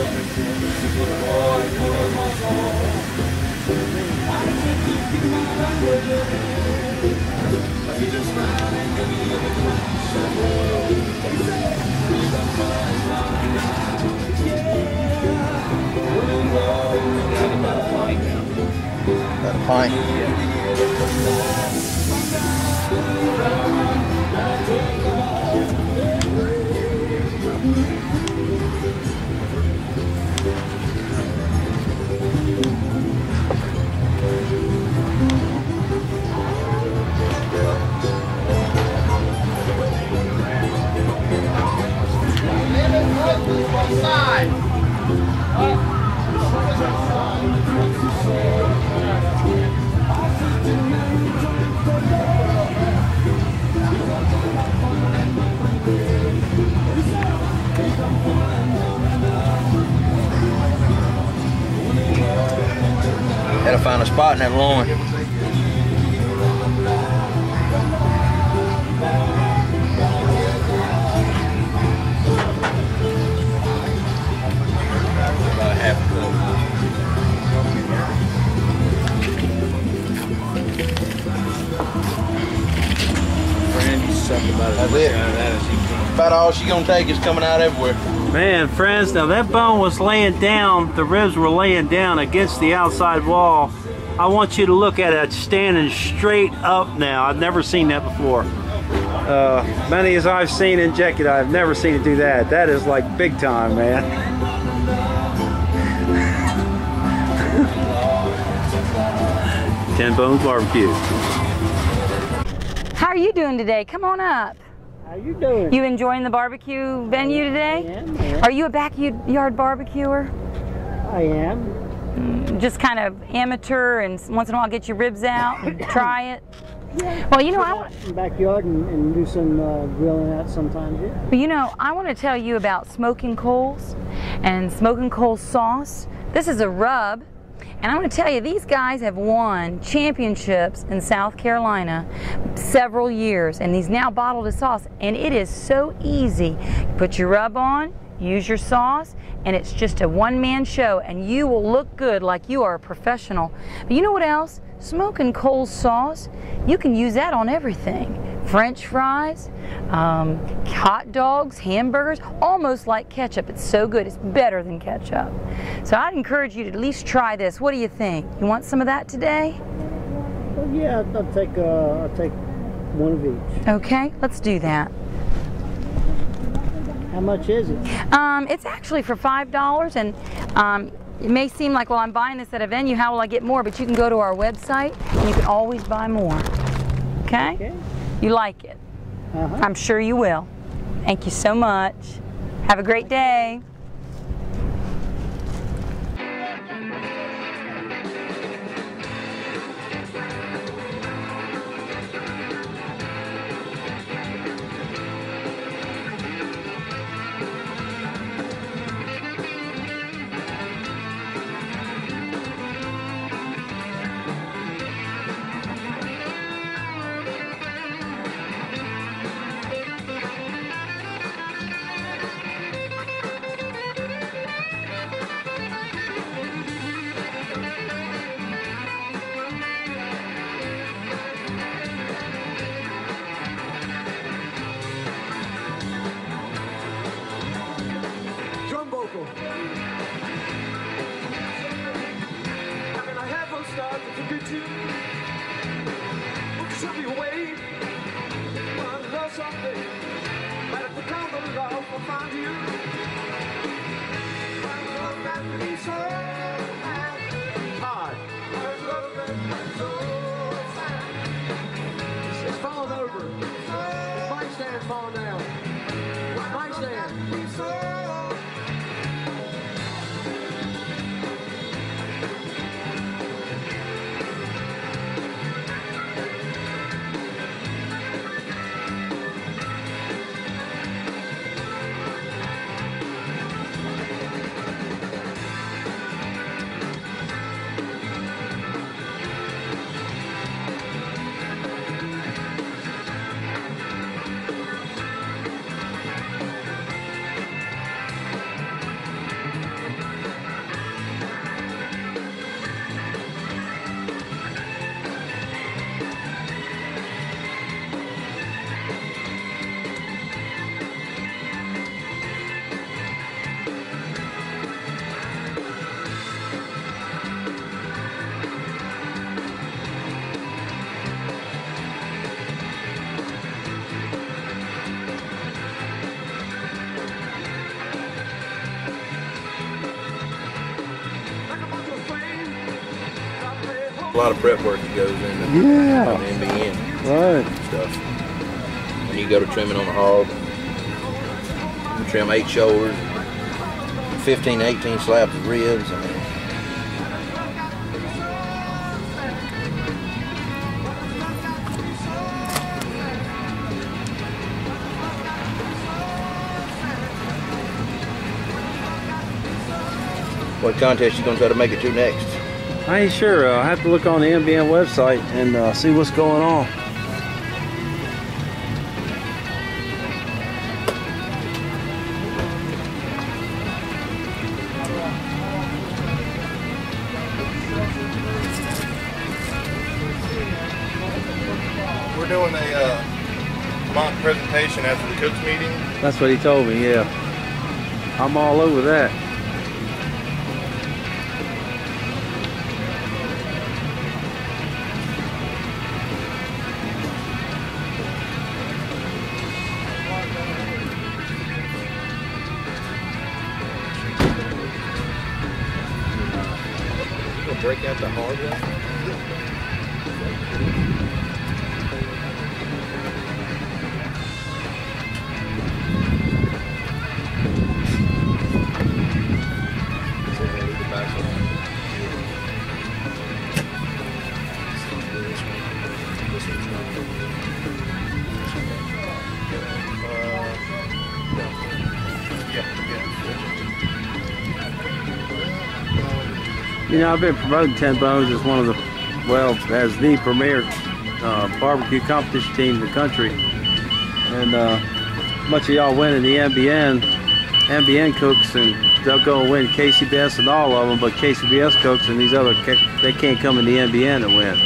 that? Yeah. About a pint. Had to find a spot in that loin. Randy sucked about That's it. About all she gonna take is coming out everywhere. Man, friends, now that bone was laying down, the ribs were laying down against the outside wall. I want you to look at it standing straight up now. I've never seen that before. Uh, many as I've seen injected, I've never seen it do that. That is like big time, man. Ten Bones Barbecue. How are you doing today? Come on up. How you doing? You enjoying the barbecue venue today? I am, am. Are you a backyard barbecuer? I am. Mm, Just kind of amateur and once in a while get your ribs out and try it? Yeah, Well, you know, I want, the backyard and, and do some uh, grilling out sometimes. Yeah. But you know, I want to tell you about smoking coals and smoking coal sauce. This is a rub, and I'm going to tell you, these guys have won championships in South Carolina several years, and these now bottled as sauce, and it is so easy. Put your rub on, use your sauce, and it's just a one-man show, and you will look good like you are a professional. But you know what else? Smoking coal sauce, you can use that on everything. French fries, um, hot dogs, hamburgers, almost like ketchup. It's so good. It's better than ketchup. So I'd encourage you to at least try this. What do you think? You want some of that today? Well, yeah, I'll, take uh, I'll take one of each. Okay, let's do that. How much is it? Um, it's actually for five dollars, and um, it may seem like, well, I'm buying this at a venue. How will I get more? But you can go to our website, and you can always buy more. Okay? You like it? Uh-huh. I'm sure you will. Thank you so much. Have a great day. Lot of prep work that goes into Yeah. the MBN Right. stuff. When you go to trimming on a hog, you trim eight shoulders, 15, 18 slabs of ribs. I mean, What contest you gonna try to make it to next? I ain't sure. Uh, I have to look on the MBN website and uh, see what's going on. We're doing a uh, mock presentation after the cooks meeting. That's what he told me. Yeah. I'm all over that. You know, I've been promoting Ten Bones as one of the, well, as the premier uh, barbecue competition team in the country. And uh, much of y'all win in the MBN, MBN cooks, and they'll go and win KCBS and all of them, but KCBS cooks and these other, they can't come in the MBN and win.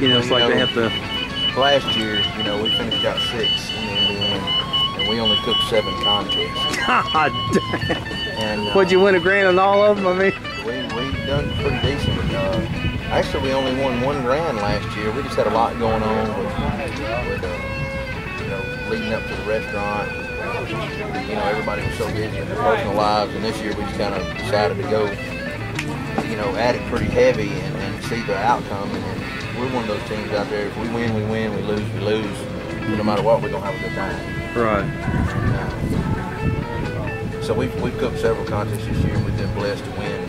You know, it's Well, like you they have to, Last year, you know, we finished out six in the MBN, and we only cooked seven contests. God And uh, would you win a grand on all of them? I mean, done pretty decent. Uh, actually, we only won one grand last year. We just had a lot going on with, with uh, you know, leading up to the restaurant. You know, everybody was so busy in their personal lives, and this year we just kind of decided to go, you know, at it pretty heavy and, and see the outcome. And, we're one of those teams out there. If we win, we win. We lose, we lose. No matter what, we're gonna have a good time. right. So we've, we've cooked several contests this year. We've been blessed to win,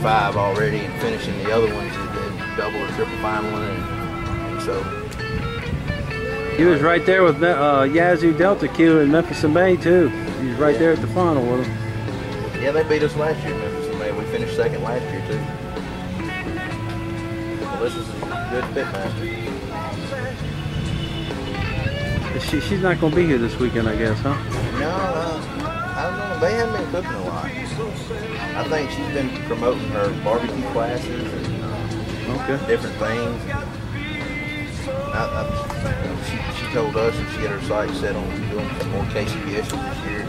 five already and finishing the other ones the double or triple final. And, and so, He was right there with uh, Yazoo Delta Q in Memphis in May too. He was right there at the final with him. yeah, they beat us last year in Memphis in May. We finished second last year too. Well, this is a good fit master. She, she's not going to be here this weekend, I guess, huh? No, uh, I don't know. They haven't been cooking a lot. I think she's been promoting her barbecue classes and uh, Okay. different things. I, I, she, she told us that she had her sights set on doing some more KCBS this year.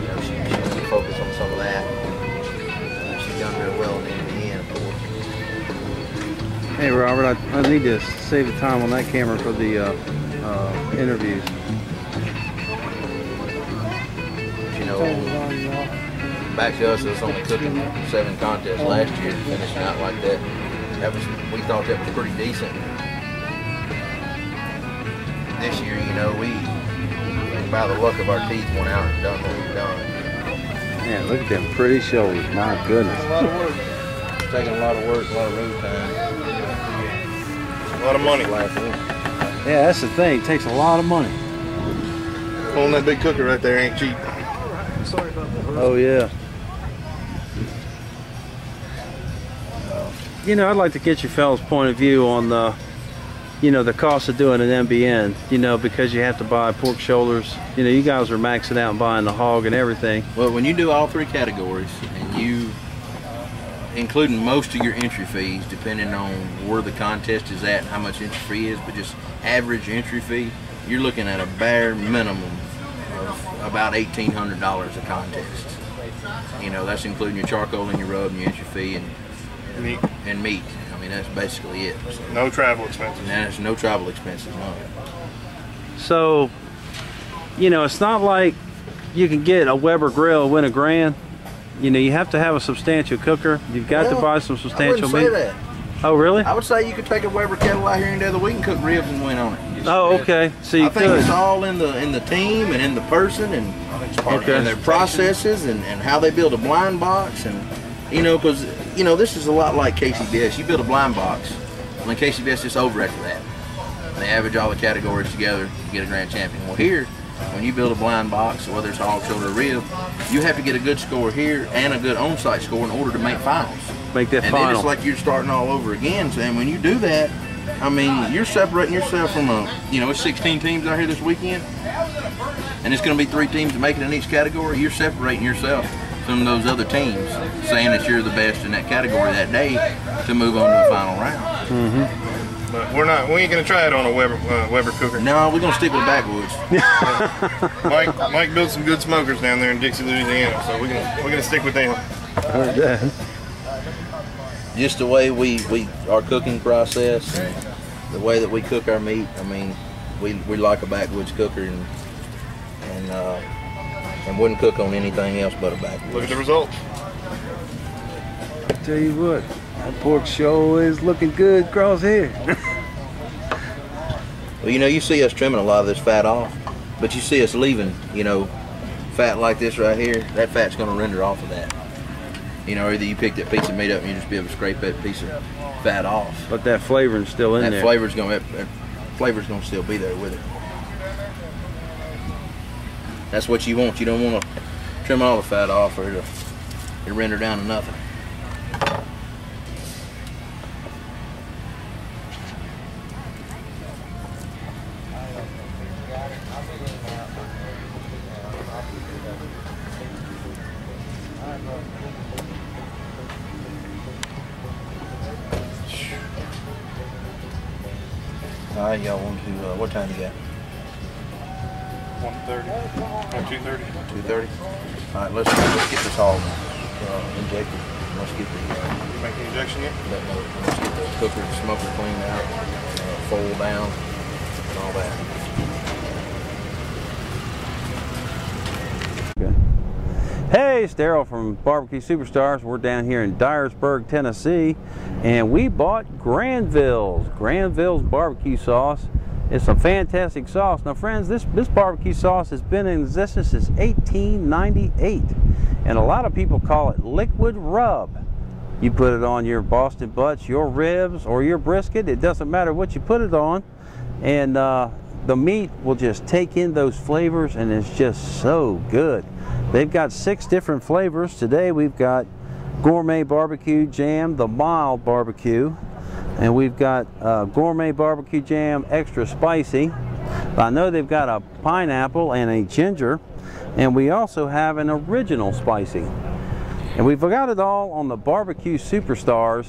You know, she, she's going to focus on some of that. Uh, she's done real well in the end, of course. Hey, Robert, I, I need to save the time on that camera for the uh, uh, interviews. Back to us, it was only cooking seven contests last year, finishing out like that. That was, we thought that was pretty decent. This year, you know, we, by the luck of our teeth, went out and done what we've done. Man, look at them pretty shoulders. My goodness. A lot of work. Taking a lot of work, a lot of road time. A lot of money. Yeah, that's the thing. It takes a lot of money. Pulling that big cooker right there ain't cheap. Oh, yeah. You know, I'd like to get your fellas' point of view on the, you know, the cost of doing an MBN. You know, because you have to buy pork shoulders. You know, you guys are maxing out and buying the hog and everything. Well, when you do all three categories and you, including most of your entry fees, depending on where the contest is at, and how much entry fee is, but just average entry fee, you're looking at a bare minimum of about eighteen hundred dollars a contest. You know, that's including your charcoal and your rub and your entry fee and Meat. And meat. I mean, that's basically it. So, No travel expenses. and there's no travel expenses, no. So, you know, it's not like you can get a Weber grill, win a grand. you know, you have to have a substantial cooker. You've got to buy some I substantial wouldn't meat. say that. Oh, really? I would say you could take a Weber kettle out here and the other week and cook ribs and win on it. Oh, okay. So you I think could. it's all in the in the team and in the person and, Okay. and their processes and, and how they build a blind box and you know because you know this is a lot like KCBS. You build a blind box, and then KCBS just over after that. They average all the categories together to get a grand champion. Well, here when you build a blind box, whether it's hog, shoulder, or rib, you have to get a good score here and a good on-site score in order to make finals. Make that and final. it's like you're starting all over again. So, and when you do that, I mean, you're separating yourself from a, you know, it's 16 teams out here this weekend, and it's going to be three teams making it in each category. You're separating yourself from those other teams, saying that you're the best in that category that day to move on to the final round. Mm-hmm. But we're not. We ain't gonna try it on a Weber uh, Weber cooker. No, we're gonna stick with the backwoods. Mike Mike built some good smokers down there in Dixie, Louisiana, so we're gonna we're gonna stick with them. Just the way we, we our cooking process, the way that we cook our meat. I mean, we, we like a backwoods cooker and and uh, and wouldn't cook on anything else but a back. Look at the results. I tell you what, that pork show is looking good across here. Well, you know, you see us trimming a lot of this fat off, but you see us leaving, you know, fat like this right here. That fat's going to render off of that. You know, either you pick that piece of meat up and you just be able to scrape that piece of fat off. But that flavoring's still in there. that there. flavor's going to that flavor's going to still be there with it. That's what you want. You don't want to trim all the fat off or it'll render down to nothing. Daryl from Barbecue Superstars. We're down here in Dyersburg, Tennessee, and we bought Granville's. Granville's barbecue sauce. It's a fantastic sauce. Now, friends, this, this barbecue sauce has been in existence since 1898, and a lot of people call it liquid rub. You put it on your Boston butts, your ribs, or your brisket. It doesn't matter what you put it on, and uh, the meat will just take in those flavors, and it's just so good. They've got six different flavors. Today we've got gourmet barbecue jam, the mild barbecue, and we've got uh, gourmet barbecue jam extra spicy. I know they've got a pineapple and a ginger, and we also have an original spicy. And we've got it all on the Barbecue Superstars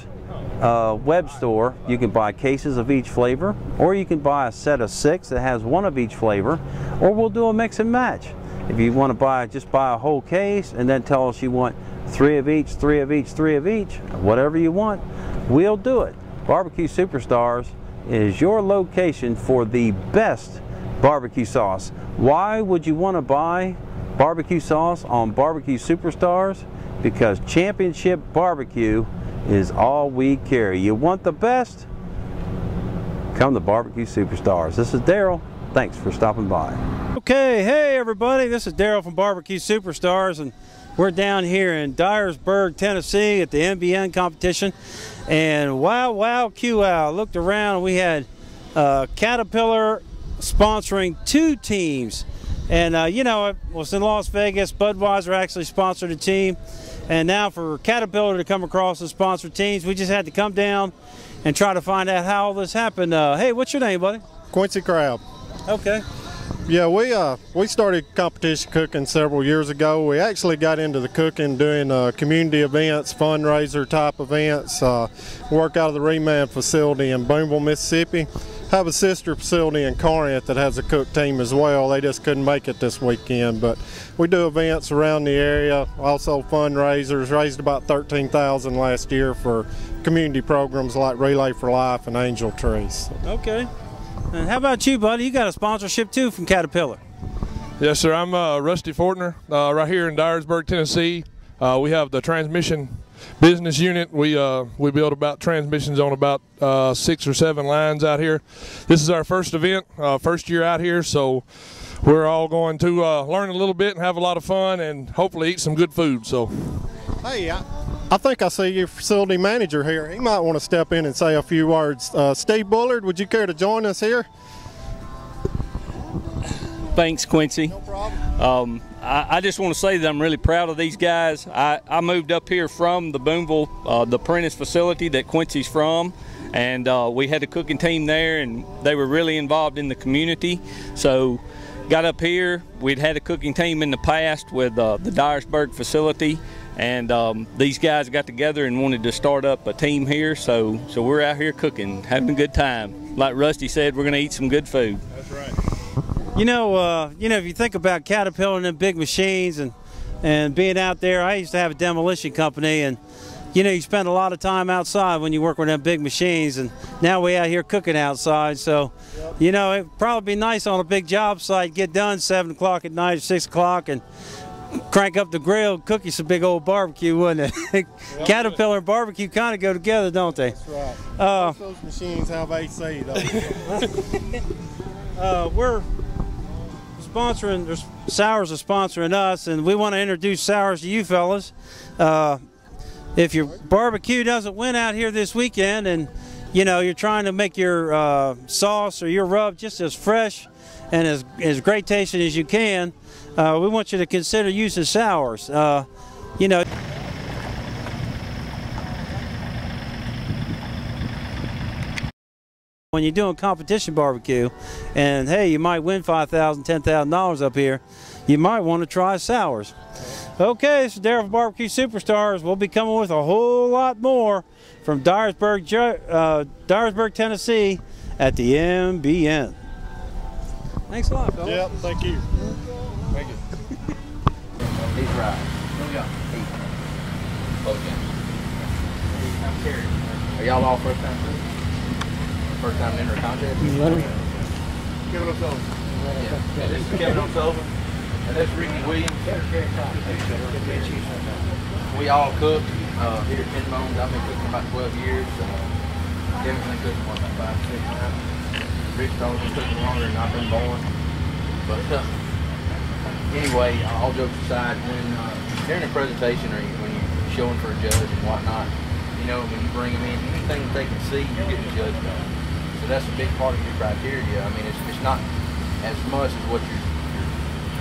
uh, web store. You can buy cases of each flavor, or you can buy a set of six that has one of each flavor, or we'll do a mix and match. If you want to buy, just buy a whole case and then tell us you want three of each, three of each, three of each, whatever you want, we'll do it. Barbecue Superstars is your location for the best barbecue sauce. Why would you want to buy barbecue sauce on Barbecue Superstars? Because Championship Barbecue is all we carry. You want the best? Come to Barbecue Superstars. This is Daryl. Thanks for stopping by. Okay, hey everybody, this is Daryl from Barbecue Superstars, and we're down here in Dyersburg, Tennessee at the MBN competition. And wow, wow, Q wow, looked around, we had uh, Caterpillar sponsoring two teams. And uh, you know, it was in Las Vegas, Budweiser actually sponsored a team. And now for Caterpillar to come across and sponsor teams, we just had to come down and try to find out how all this happened. Uh, hey, what's your name, buddy? Quincy Crab. Okay. Yeah, we uh we started competition cooking several years ago. We actually got into the cooking doing uh, community events, fundraiser type events. Uh, work out of the Reman facility in Booneville, Mississippi. Have a sister facility in Corinth that has a cook team as well. They just couldn't make it this weekend, but we do events around the area. Also fundraisers. Raised about thirteen thousand last year for community programs like Relay for Life and Angel Trees. Okay. And how about you, buddy? You got a sponsorship too from Caterpillar. Yes, sir. I'm uh, Rusty Fortner, uh, right here in Dyersburg, Tennessee. Uh, we have the transmission business unit. We uh, we build about transmissions on about uh, six or seven lines out here. This is our first event, uh, first year out here, so we're all going to uh, learn a little bit and have a lot of fun and hopefully eat some good food. So. Hey, I, I think I see your facility manager here. He might want to step in and say a few words. Uh, Steve Bullard, would you care to join us here? Thanks, Quincy. No problem. Um, I, I, just want to say that I'm really proud of these guys. I, I moved up here from the Booneville, uh, the Prentiss facility that Quincy's from, and uh, we had a cooking team there, and they were really involved in the community. So, got up here. We'd had a cooking team in the past with uh, the Dyersburg facility, and um, these guys got together and wanted to start up a team here. So, so we're out here cooking, having a good time. Like Rusty said, we're going to eat some good food. That's right. You know, uh, you know, if you think about Caterpillar and them big machines and and being out there, I used to have a demolition company, and you know, you spend a lot of time outside when you work with them big machines, and now we out here cooking outside. So, yep. you know, it'd probably be nice on a big job site, get done seven o'clock at night, or six o'clock, and crank up the grill, cook you some big old barbecue, wouldn't it? Yep. Caterpillar and barbecue kind of go together, don't they? That's right. Uh, those machines have AC though. uh, we're sponsoring, Sauer's are sponsoring us, and we want to introduce Sauer's to you fellas. Uh, if your barbecue doesn't win out here this weekend, and you know you're trying to make your uh, sauce or your rub just as fresh and as, as great tasting as you can, uh, we want you to consider using Sauer's. Uh, you know. when you're doing competition barbecue and hey you might win $5000 $10000 up here you might want to try Sauer's okay this is Daryl barbecue superstars we'll be coming with a whole lot more from dyersburg uh, dyersburg tennessee at the mbn thanks a lot fellas. yep thank you thank you he's right are y'all all first time first time to enter a contest? Kevin O'Sullivan. Yeah. This is Kevin O'Sullivan. And that's Ricky Williams. We all cook uh, here at Ten Bones. I've been cooking about 12 years. Uh, Kevin's been cooking for about five, six times. Rich has been cooking longer than I've been born. But uh, anyway, all jokes aside, when uh, during a presentation or when you're showing for a judge and whatnot, you know, when you bring them in, anything that they can see, you're getting judged on. So that's a big part of your criteria. I mean, it's, it's not as much as what your, your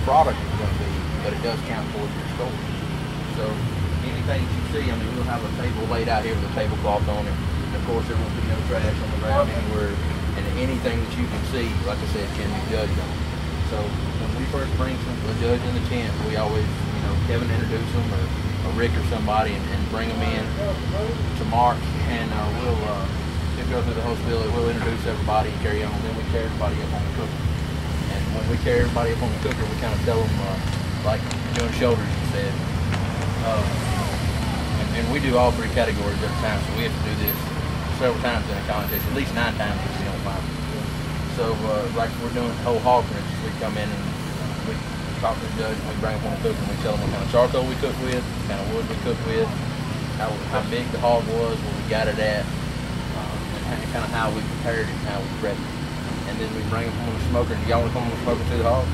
product is going to be, but it does count towards your score. So anything you see, I mean, we'll have a table laid out here with a tablecloth on it. And of course, there won't be no trash on the ground anywhere. And anything that you can see, like I said, can be judged on. So when we first bring some, a judge in the tent, we always, you know, Kevin introduce them or, or Rick or somebody and, and bring them in to Mark, and uh, we'll uh, go through the whole spiel. We'll introduce everybody and carry on. Then we carry everybody up on the cooker. When we carry everybody up on the cooker, we kind of tell them, uh, like doing shoulders, you said. Uh, and, and, we do all three categories at every time, so we have to do this several times in a contest, at least nine times if we don't find. So, uh, like we're doing whole hog, for we come in and we talk to the judge, and we bring them on the cooker, and we tell them what kind of charcoal we cook with, what kind of wood we cook with, how, how big the hog was, where we got it at, and kind of how we prepared it and how we prepped it. And then we bring them on the smoker. Do y'all want to come on the smoker to the hog?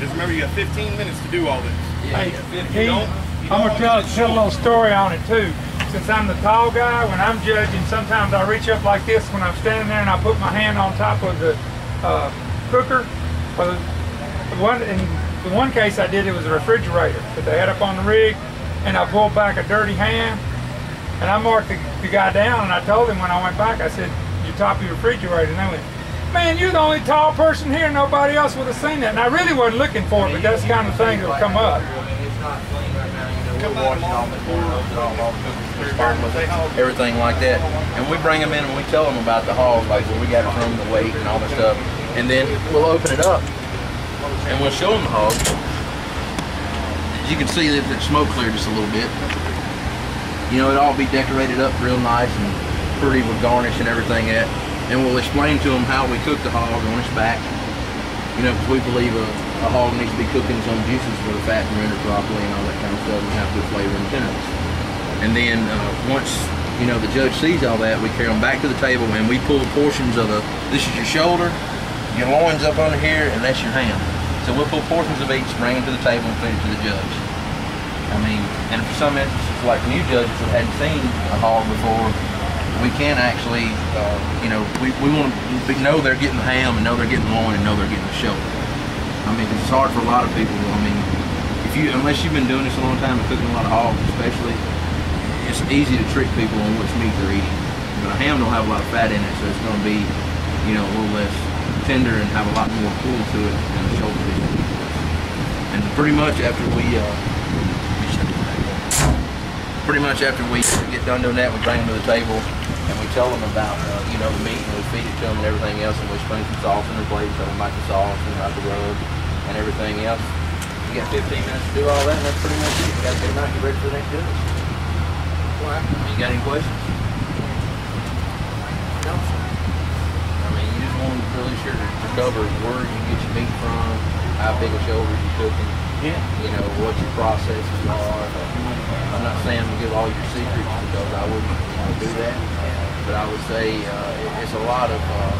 Just remember, you have 15 minutes to do all this. Yeah, hey, if you don't, you I'm gonna tell, tell a little story on it too. Since I'm the tall guy, when I'm judging, sometimes I reach up like this when I'm standing there and I put my hand on top of the uh, cooker. Well, the one in the one case I did it was a refrigerator that they had up on the rig, and I pulled back a dirty hand and I marked the, the guy down and I told him when I went back, I said, you top of your refrigerator. And they went, man, you're the only tall person here. Nobody else would have seen that. And I really wasn't looking for it, but that's the kind of thing that will come up. Everything like that. And we bring them in and we tell them about the hogs, like where we got it from, the weight and all the stuff. And then we'll open it up and we'll show them the hogs. You can see that the smoke cleared just a little bit you know, it'll all be decorated up real nice and pretty with garnish and everything at. And we'll explain to them how we cook the hog on its back. You know, because we believe a, a hog needs to be cooking its own juices for the fat and render properly and all that kind of stuff and have good flavor and tenderness. And then uh, once you know the judge sees all that, we carry them back to the table and we pull portions of the. This is your shoulder, your loins up under here, and that's your ham. So we'll pull portions of each, bring them to the table, and feed it to the judge. I mean, and for some instances, like new judges that hadn't seen a hog before, we can actually, uh, you know, we, we want to know they're getting the ham and know they're getting loin and know they're getting the shoulder. I mean, it's hard for a lot of people. I mean, if you unless you've been doing this a long time and cooking a lot of hogs, especially, it's easy to trick people on which meat they're eating. But a ham don't have a lot of fat in it, so it's going to be, you know, a little less tender and have a lot more pull to it than the shoulder piece. And pretty much after we, uh, pretty much after we get done doing that, we bring them to the table and we tell them about, uh, you know, the meat and we feed it to them and everything else and we sprinkle some sauce in their plate, tell them about the sauce and about the rub and everything else. You got 15 minutes to do all that and that's pretty much it. You got to get get ready for the next judge. You got any questions? No. I mean, you just want to really sure to, to cover where you get your meat from, how big a shoulder you're cooking, Yeah. you know, what your processes are. I'm not saying to give all your secrets because I wouldn't you know, do that, but I would say uh, it- it's a lot of, uh,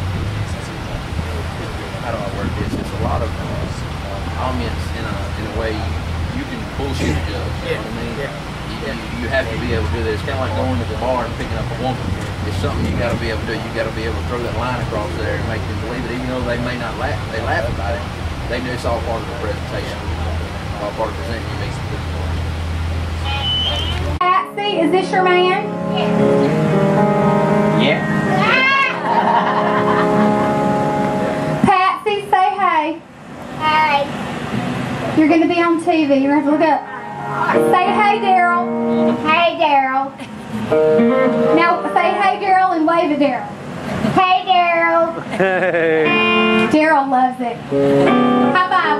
how do I word this? It's a lot of uh, ambience in a, in a way you, you can bullshit a judge, you know what I mean? You, you, you have to be able to do that. It's kind of like going to the bar and picking up a woman. It's something you got to be able to do. You got to be able to throw that line across there and make them believe it, even though they may not laugh. They laugh about it. They know it's all part of the presentation, all part of presenting your meat to the court. Patsy, is this your man? Yeah. Patsy, say hey. Hey. You're gonna be on TV. You're gonna have to look up. Say hey, Daryl. Hey, Daryl. Now say hey, Daryl, and wave at Daryl. Hey, Daryl. Hey. Daryl loves it. High five.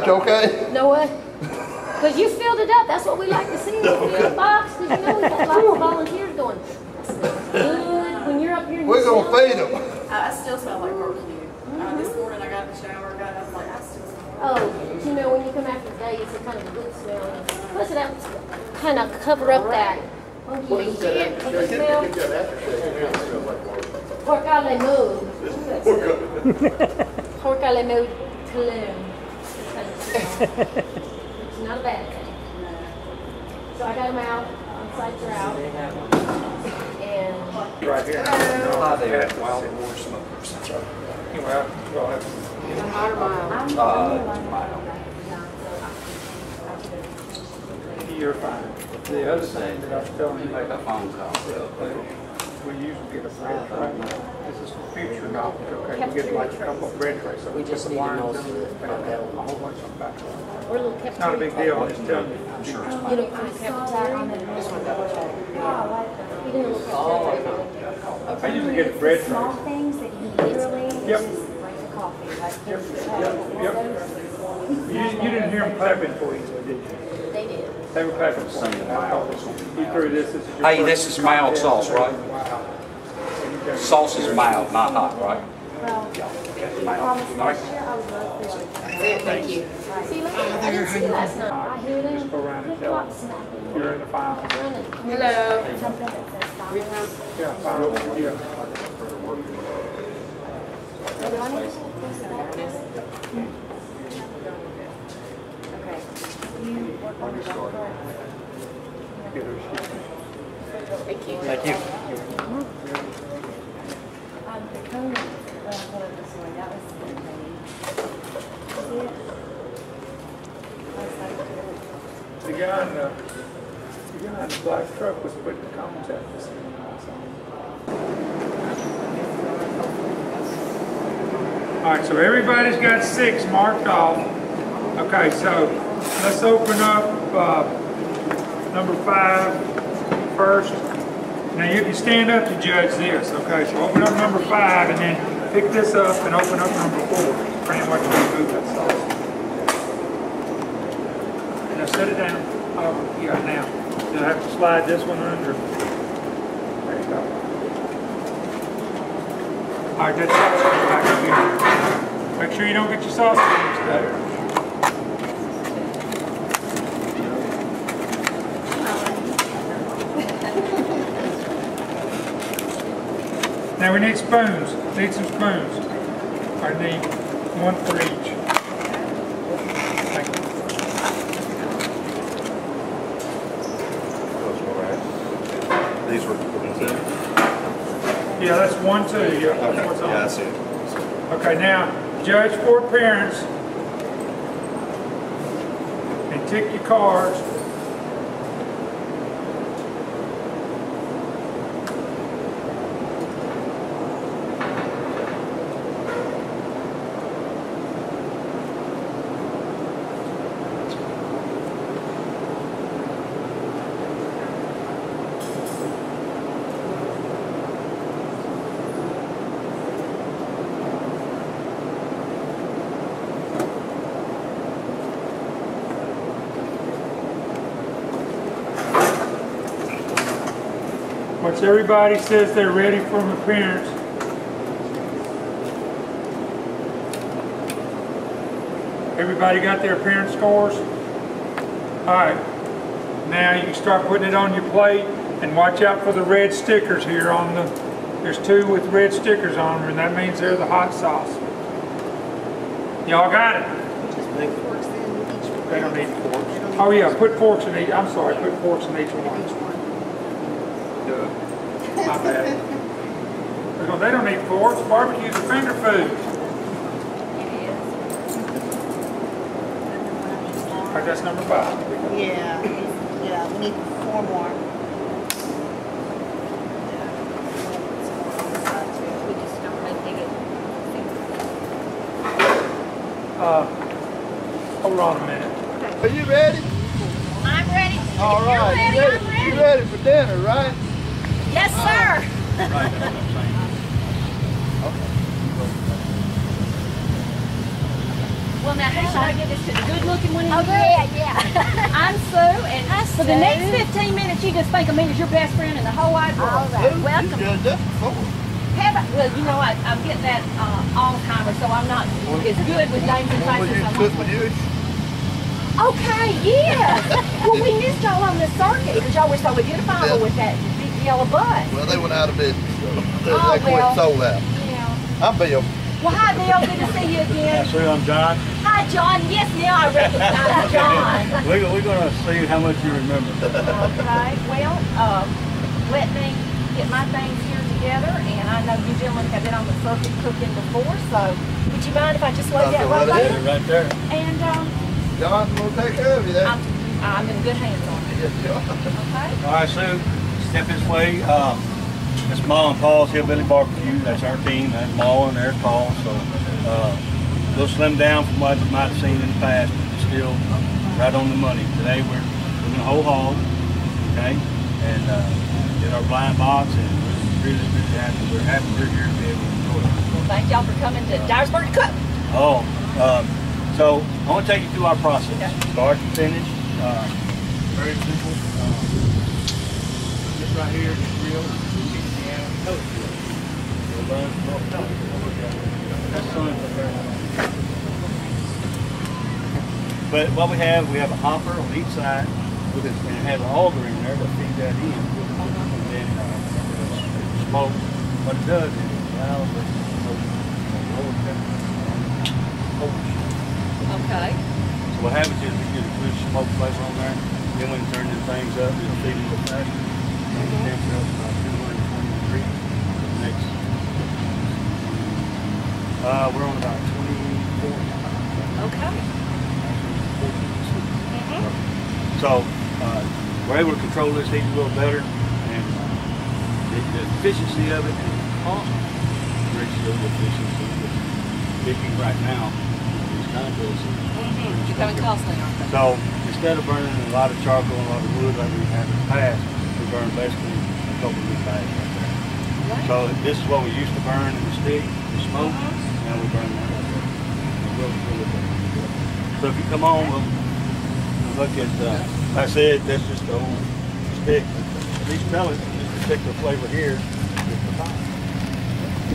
For too much, okay? No way. Because you filled it up. That's what we like to see. You fill the box because you know we got lots of volunteers going. Good. When you're up here. and We're gonna smell- feed them. I, I still smell like barbecue. Uh, this morning I got in the shower, got up, like, I still smell. Oh, but you know, when you come after the day, it's a kind of a good smell. Plus it helps kind of cover up that funky funky smell. Pork a la mode. Pork a la mode cologne. It's not a bad thing. So I got them out, on sites are out. And. Right here. Hi there, Wild Boar Smokers. That's right. Well, we'll have Hot or mild? Uh, mild. You're fine. The other thing that I was telling you, Make a phone call. we usually get a bread tray. This is for okay? We get like a couple of bread trays. so We just put the need to wine know in so them, that- and A whole bunch of them back. We're a little It's not a big deal, I'm just telling you. I'm sure it's You fine. know, for the cafeteria. Just want to double check. Even oh, a little cafeteria. I usually get a bread tray. Small things that you literally Yep. just drink the coffee. Like Yep, yep. You, you didn't hear them clapping for you, did you? They did. They were clapping for you. You threw this, this is your Hey, first this is mild contest. sauce, right? Sauce is mild, not hot, right? promise last year I would love for you. That's it, thank you. See, look, I didn't see you last night. I hear them. Go around and tell them. You're in the final. Hello. Something that says stop. Yeah, final, yeah. Okay. You work on your golf cart. Thank you. Thank you. Um, the cone, uh, hold on, sorry, that was the thing. See it? That's like- The guy in the, black truck was putting cones this All right, so everybody's got six marked off. Okay, so let's open up uh, number five first. Now you can stand up to judge this. Okay, so open up number five and then pick this up and open up number four. Sauce. Now set it down. Oh, yeah, now. You'll have to slide this one under. There you go. All right, that's back here. Make sure you don't get your sauce up. Now we need spoons. Need some spoons. I need one for each. Thank you. These were Yeah, that's one, two. Yeah, that's what's on. Yeah, I see it. Okay, now, judge for parents. And tick your cards. Everybody says they're ready for an appearance. everybody got their appearance scores? All right. Now you can start putting it on your plate and watch out for the red stickers here on the, there's two with red stickers on them and that means they're the hot sauce. Y'all got it? They don't need forks. Oh yeah, put forks in each, I'm sorry, put forks in each one. My bad. Because They don't need forks, barbecue's a finger food. All right, that's number five. Yeah, yeah, we need four more. Uh, hold on a minute. Are you ready? I'm ready. All You're right. ready, you ready, I'm ready. You ready for dinner, right? Yes, sir. Well, now, who should I give this to? Good-looking one in Oh, here? yeah, yeah. I'm Sue, and for the next 15 minutes, you just think of me as your best friend in the whole wide world. All right, welcome. You judged us before. Have I, well, you know, I, I'm getting that uh, Alzheimer's, so I'm not as good with names and When faces you as I cook want with to. you, Okay, yeah. well, we missed y'all on the circuit because y'all were so identifiable with that big yellow bus. well, they went out of business. They, Oh, they quit well. sold out. Yeah. I'm Bill. Well, hi, Bill. Good to see you again. Sue, I'm John. Hi, John. Yes, now I recognize John. We're, we're going to see how much you remember. Okay, well, um, let me get my things here together, and I know you gentlemen have been on the circuit cooking before, so would you mind if I just lay that right there? Right there. And, um, John's going to take care of you there. I'm, I'm in good hands on it. Okay? All right, Sue, step this way. Um, it's Ma and Paul's Hillbilly Barbecue. That's our team. That's Ma and there's Paul. So uh, a little slimmed down from what you might have seen in the past, but still right on the money. Today we're doing a whole hog, okay? And uh, did our blind box, and we're really, really happy. We're happy you're here to be able to enjoy it. Well, thank y'all for coming to Dyersburg to cook. Oh, um, so I want to take you through our process, start to finish. Uh, very simple. Um, this right here is real Louisiana toast grill. Real bun, real toast. That's something But what we have, we have a hopper on each side, with it, and it has an auger in there to feed that in. And then uh, smoke. What it does is it allows us to lower temperature. Okay. So what happens is we get a good smoke flavor on there. Then we turn them things up, it'll feed a little faster. And the temperature up about 220 degrees. The next, uh, we're on about 24. Okay. So uh, we're able to control this heat a little better, and uh, the, the efficiency of it and the cost ratio efficiency picking right now is kind. Mm-hmm. Becoming costly, aren't they? So instead of burning a lot of charcoal and a lot of wood like we have in the past, we burn basically a couple of bags right there. So this is what we used to burn in the stick, the smoke, now we burn that. right there. It's really, really good. So if you come on, we'll look at, uh, like I said, that's just the old stick. These pellets, this particular flavor here, is the pine.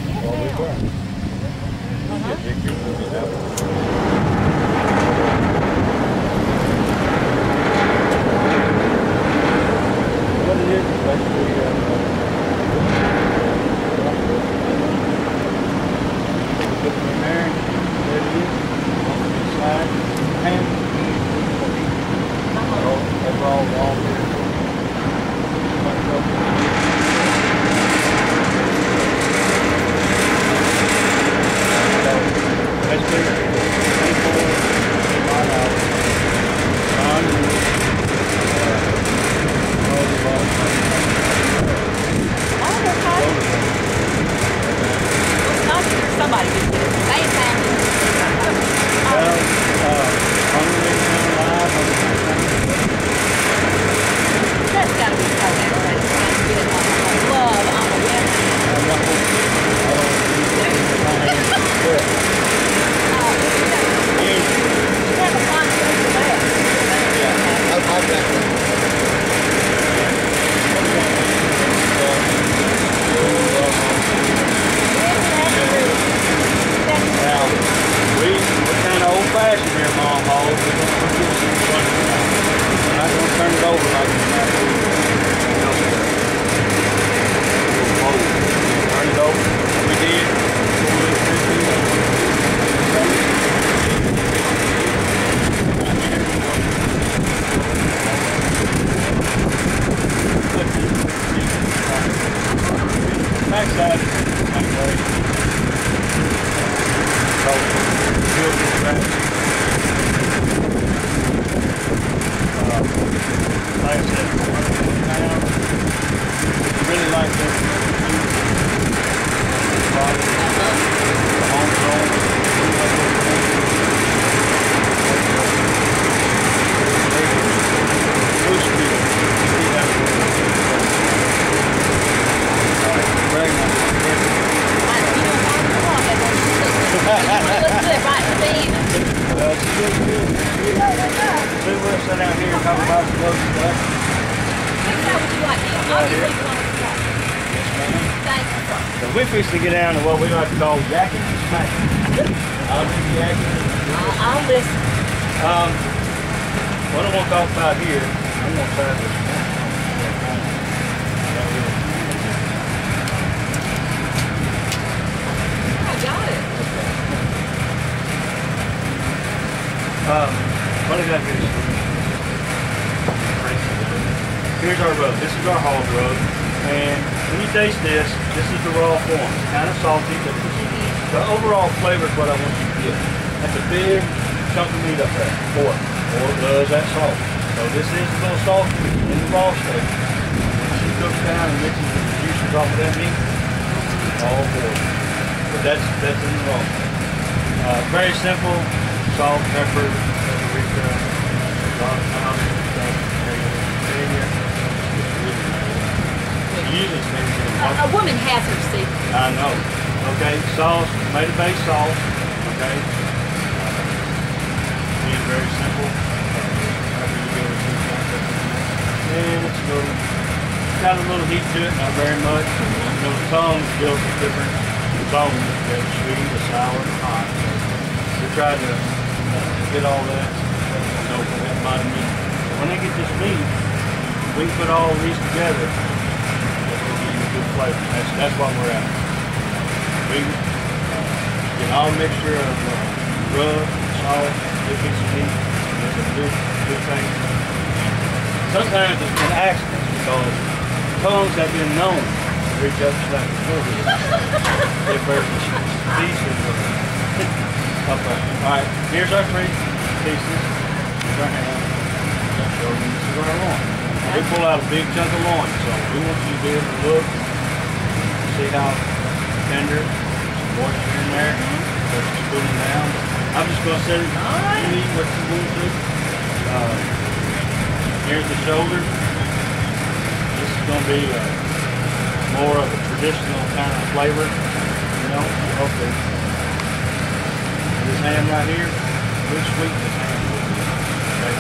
That's all we uh, put it in there, there it on the side, all, all Is built with different tones. There's sweet, the sour, and hot. So we tried to uh, get all that, know, for that body meat. When they get this meat, we put all these together. That's gonna give you a good flavor. That's that's what we're at. We uh, get all mixture of uh, rub, salt, good piece of meat. It's a good good thing. Sometimes it's an accident because tongues have been known to reach up to that if there's a piece of uh, up there. All right, here's our three pieces. Here's our ham. This is our loin. We pull out a big chunk of loin, so we want you to be able to look, see how tender, some moisture in there, so it's cooling down. I'm just gonna set it, you eat what you want to. Uh, here's the shoulder. This is gonna be uh, more of a traditional kind of flavor, you know, hopefully. This ham right here, good sweet this ham be. Okay?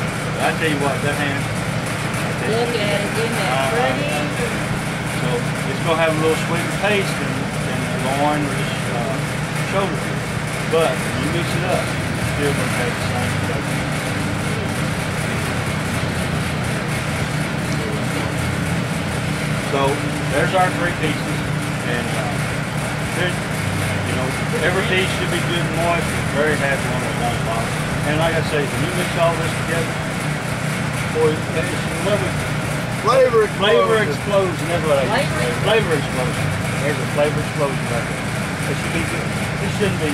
I tell you what, that ham. I tell you- Look at it, isn't that Uh, pretty? so it's gonna have a little sweet taste in, in the loin or this uh, shoulder. But when you mix it up, it's still gonna have the same flavor. So there's our three pieces, and uh, there's, you know, every piece should be good and moist. We're very happy on the one box. And like I say, when you mix all this together, boy, it's never Flavor Flavor explosion. explosion, that's what I used Flavor say. Flavor explosion. There's a flavor explosion right there. It should be good. It shouldn't be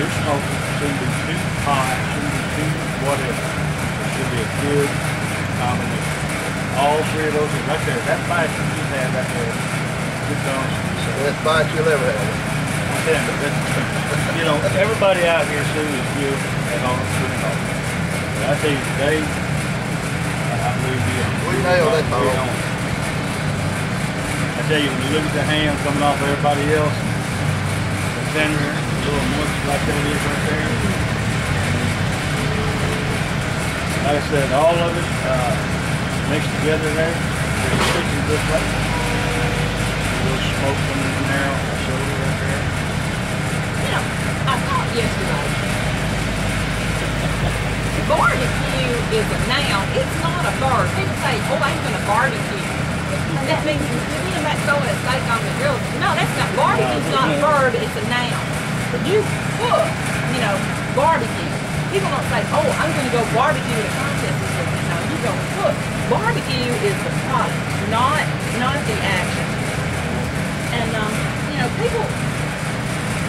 too smoky, it shouldn't be too hot, it shouldn't be too whatever. It should be a good combination. All three of those are right there. That bite you just had right there. Good bones. Best bite you'll ever have. You, know, everybody out here soon is home cooking home. I tell you, today, I believe we We nailed that on. I tell you, when you look at the ham coming off of everybody else, the tender, a little moist like that is right there. Like I said, all of it uh, mixed together there. It's fixing good flavor. A little smoke coming in there on the shoulder right there. You know, Yesterday. Barbecue is a noun. It's not a verb. People say, "Oh, I'm going to barbecue." That means you know, about throwing a steak on the grill. No, that's not. Barbecue's not a verb. It's a noun. When you cook, you know, barbecue. People don't say, "Oh, I'm going to go barbecue at a contest." this weekend." No, you go cook. Barbecue is the product, not not the action. And um, you know, people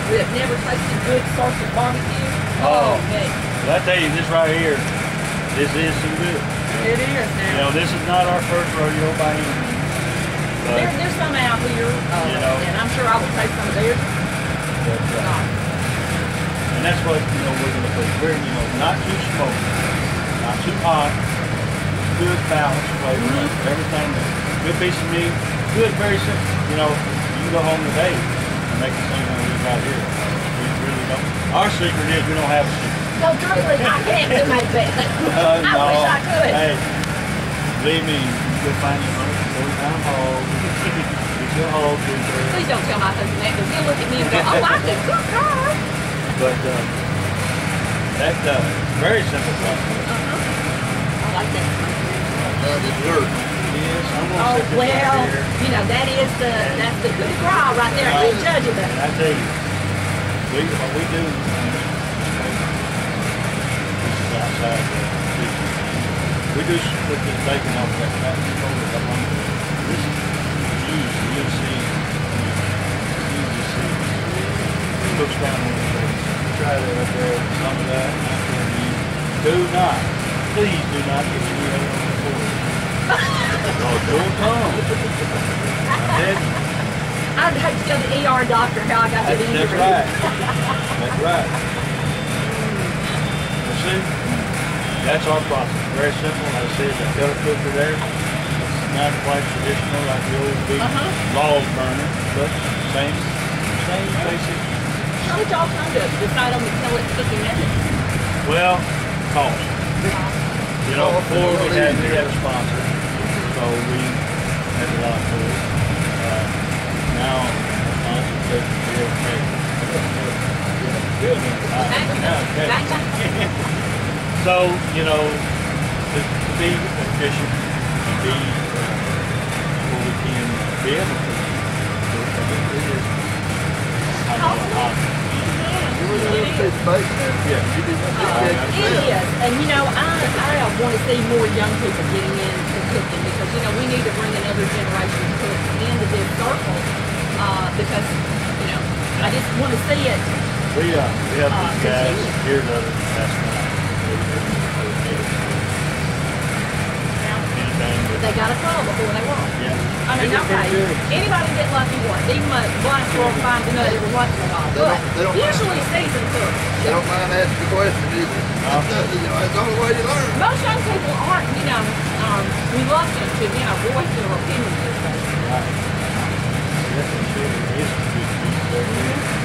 who have never tasted good sausage barbecue. Oh. man. Well, I tell you, this right here, this is some good. It is You know, this is not our first rodeo by any means. There, there's some out here, uh, You know. and I'm sure I will take some of theirs. but uh, and that's what, you know, we're gonna put. We're, you know, not too smoky, not too hot, good balanced flavor, everything. Good piece of meat, good, very simple. You know, you can go home today make the same one we got here. We really don't. Our secret is we don't have a secret. No, truly, I can't do my best. Uh, I no. wish I could. Hey, believe me, you'll find your money full time hog. Get your hog in there. Please don't tell my husband that because he'll look at me and go, oh, I can cook her. But uh, that's uh, very simple process. I like that. dessert. Yes, I'm Oh, well, you know, that is the, that's the de grace right there. He's judging it. I tell you, we, what we do, this is outside the. We do split the bacon off that up on the, this is huge, you'll see, you just see, it looks down on the face. Try that up there, some of that, and I'm you, do not, please do not get of it on the floor. Oh, don't come. I said, I'd have to tell the ER doctor how I got that's, the injury. that's right. That's right. You see, that's our process. Very simple. Like I said, the kettle cooker there. It's not quite traditional like the old big Uh-huh. log burner, but same, same basic. How did y'all kind of decide on the pellet cooking method? Well, cost. You know, before we had we had a sponsor, so we had a lot for it. Uh, now, the said we're okay. Good. Now, okay. So, you know, to, to be efficient, to be uh, where we can be able to, I think it is. I know, I- Yeah, you did. Uh, it is, and you know, I, I want to see more young people getting into cooking you know, we need to bring another generation of cooks into this circle uh, because, you know, I just want to see it. We, uh, we have Uh, these guys continue. here the other last night. They were- they were- Anything with- They got a call before they walk. Yeah. I mean, They okay, anybody get lucky once, even my blind squirrel finds a nut every once in a while, They don't- they don't mind. usually seasoned cooks. They don't mind asking the question either. You know, it's the only way you learn. Most young people aren't, you know, um, reluctant to, you know, voice their opinions this way. Right. Yes, it should. It is good. Very good.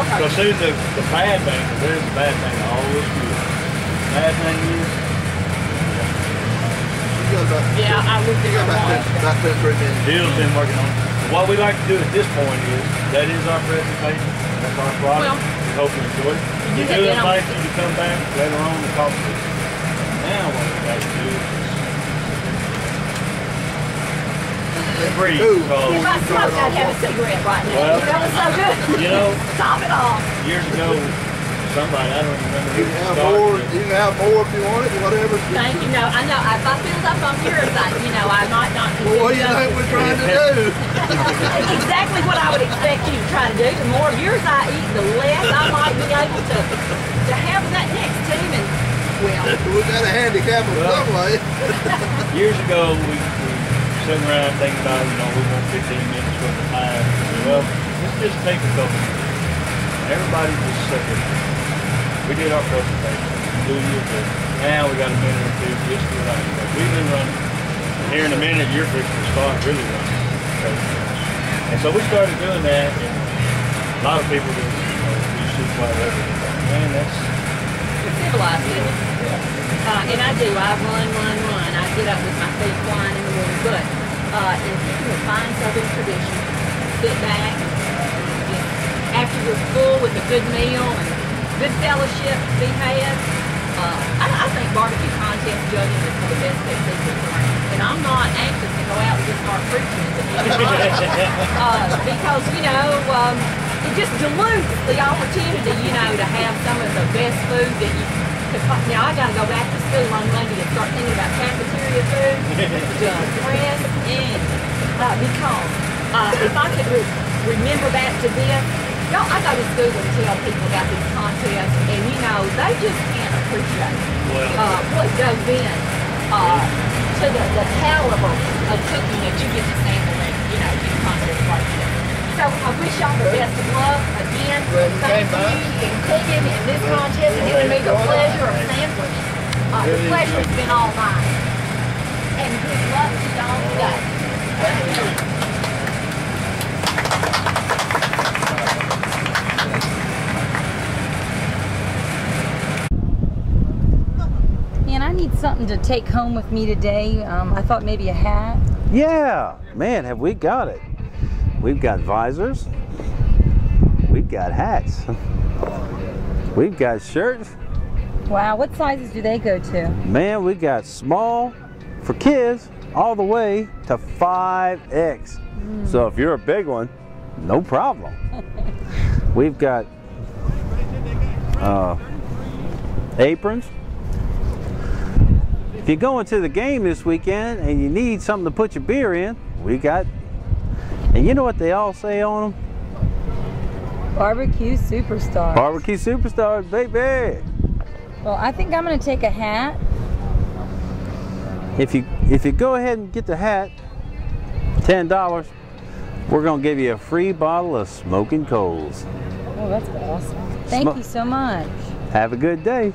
Okay. So see, the, the bad thing, there's the bad thing, always good. Bad thing is, Yeah, I looked at her once. About two, three minutes. Bill's been working on. it. What we like to do at this point is, that is our presentation, that's our product. Well, We hope you enjoy it. you We do invite you to come back later on to talk to us. Now what we got to do is breathe. because- If I smoked, I'd have a cigarette right now. Well, that was so good. you know, Top it off. Years ago, somebody, I don't remember You can have started more, it. you can have more if you want it, whatever. Thank you. No, I know. If I filled up on parasite, you know, I might not. Well, what do you think we're trying to do? exactly what I would expect you to try to do. The more of yours I eat, the less I might be able to to have that next team. And well, We got a handicap of some way. Years ago, we, we sitting around thinking about, you know, we want 15 minutes worth of time. Well, let's just take a couple minutes. Everybody just sit there. We did our presentation. Do your thing. Now we got a minute or two just to run. But we've been running. And here in a minute, you're fixing to start really running. And so we started doing that, and a lot of people just, you know, we shoot quite everything. Man, that's it's civilized, isn't? Uh, and I do. I run, run, run. Get up with my feet flying in the morning. But uh, in keeping with fine Southern tradition, sit back after you're full with a good meal and good fellowship to be had. Uh, I, I think barbecue contest judging is one of the best kept secrets around. And I'm not anxious to go out and just start preaching at the end of the uh, because, you know, um, it just dilutes the opportunity, you know, to have some of the best food that you could find. Now, I got to go back to school on Monday and start thinking about cafeteria Just press in. Uh, because uh, if I could re- remember back to this, y'all, I go to school and tell people about these contests, and, you know, they just can't appreciate uh, what goes in uh, to the, the caliber of cooking that you get to sample in, you know, in contests like this. So I wish y'all the best of luck. Again, thank you in cooking in this contest and giving me the pleasure of sampling. Uh, the pleasure has been all mine. And good luck to y'all today. You I need something to take home with me today. Um, I thought maybe a hat. Yeah, man, have we got it? We've got visors. We've got hats. We've got shirts. Wow, what sizes do they go to? Man, we got small for kids all the way to 5X. So if you're a big one, no problem. We've got uh, aprons. If you're going to the game this weekend and you need something to put your beer in, we got. And you know what they all say on them? Barbecue superstar. Barbecue superstars, baby. Well, I think I'm going to take a hat. If you if you go ahead and get the hat, ten dollars, we're gonna give you a free bottle of smoking coals. Oh, that's awesome. Thank Smo- you so much. Have a good day.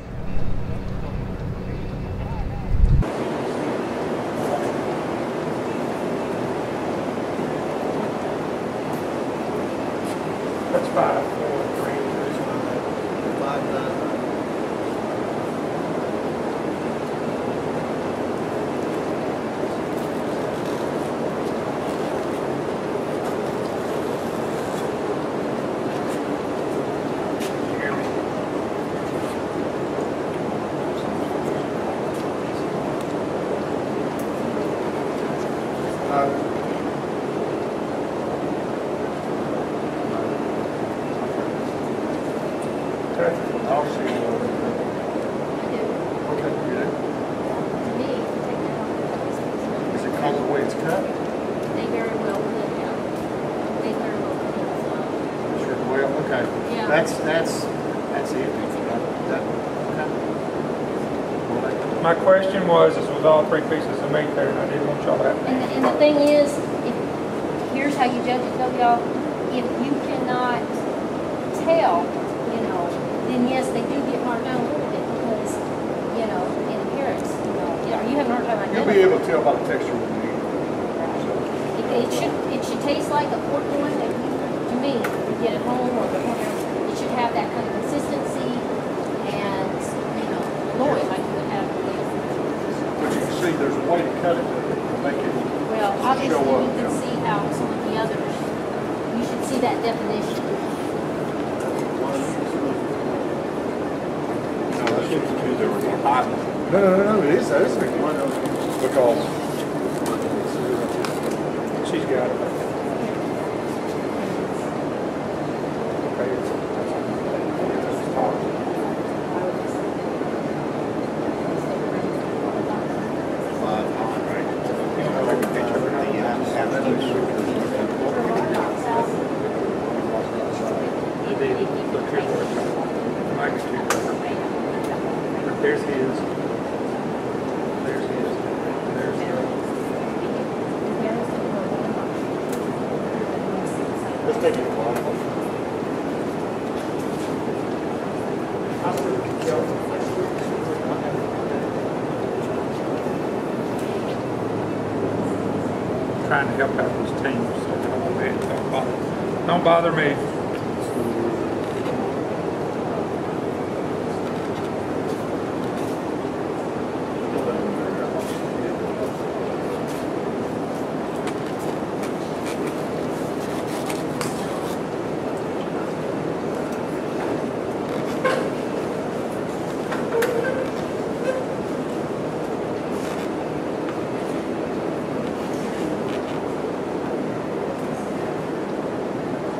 That's five, four, three, there's one. Five, nine. Okay, I'll see you. Okay, you do? Is it called the way it's cut? They very well could have. They very well could have. Sure, well, okay. Yeah. That's, that's, that's it. That, okay. My question was, all three pieces of meat there, and I didn't want y'all to have And the, and the thing is, if, here's how you judge it though, y'all. If you cannot tell, you know, then yes, they do get marked down a little bit because, you know, in appearance, you know, you know, you have a hard time You'll be able to tell by the texture of the meat. It, it should, it should taste like a pork loin that you, to me, you get at home or whatever. It should have that kind of consistency and, you know, loin like you would have with, But you can see there's a way to cut it to make it well, obviously show up. you can see how some of the others, you should see that definition. No, that's just because they were more hot. No, no, no, no, it is, that is a big one. Because She's got it. There's his. There's his. There's the. Let's take it one. trying to help out this team, so don't be- don't bother, me.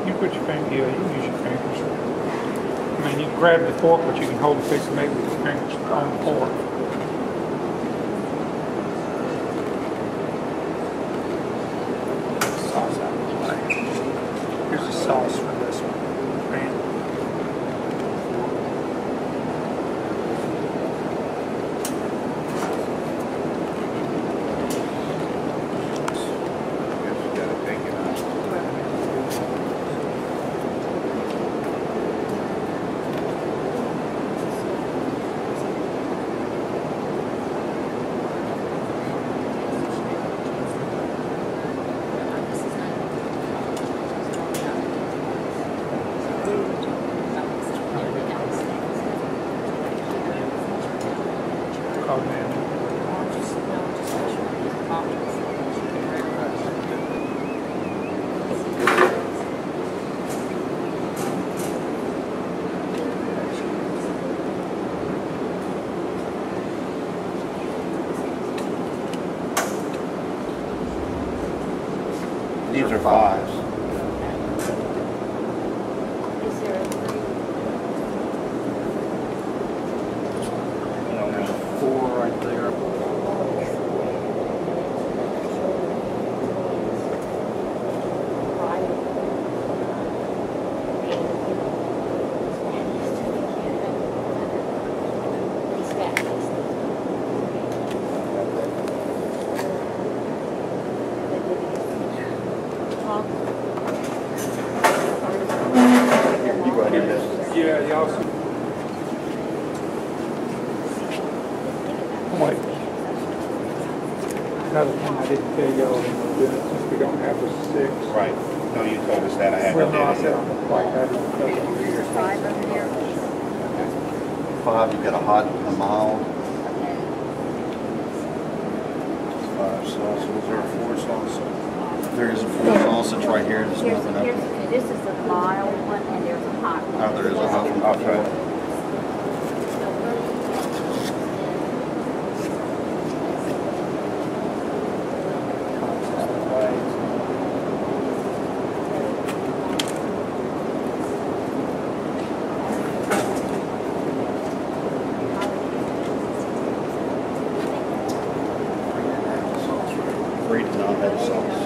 You put your finger, yeah, you can use your fingers. I mean, you can grab the fork, but you can hold a piece of meat with your fingers on the fork. Sauce out of the way. Here's the sauce for this one. Man. call them. These are fives. Is there a three? You know, there's a four right there. Yeah, y'all see. Oh, Wait. Another thing I didn't tell y'all, since we don't have the six. Right. No, you told us that. I had Well, to no, I do said it. on the flight, I didn't tell you. There's five over here. Five, you got a hot and a mild. Five sauces or four salsa. There is a four salsa right here. There's Here's, nothing here's, up. this is the mild one and there's a hot one. Oh, there is a hot one. Okay. Three to not have sauce.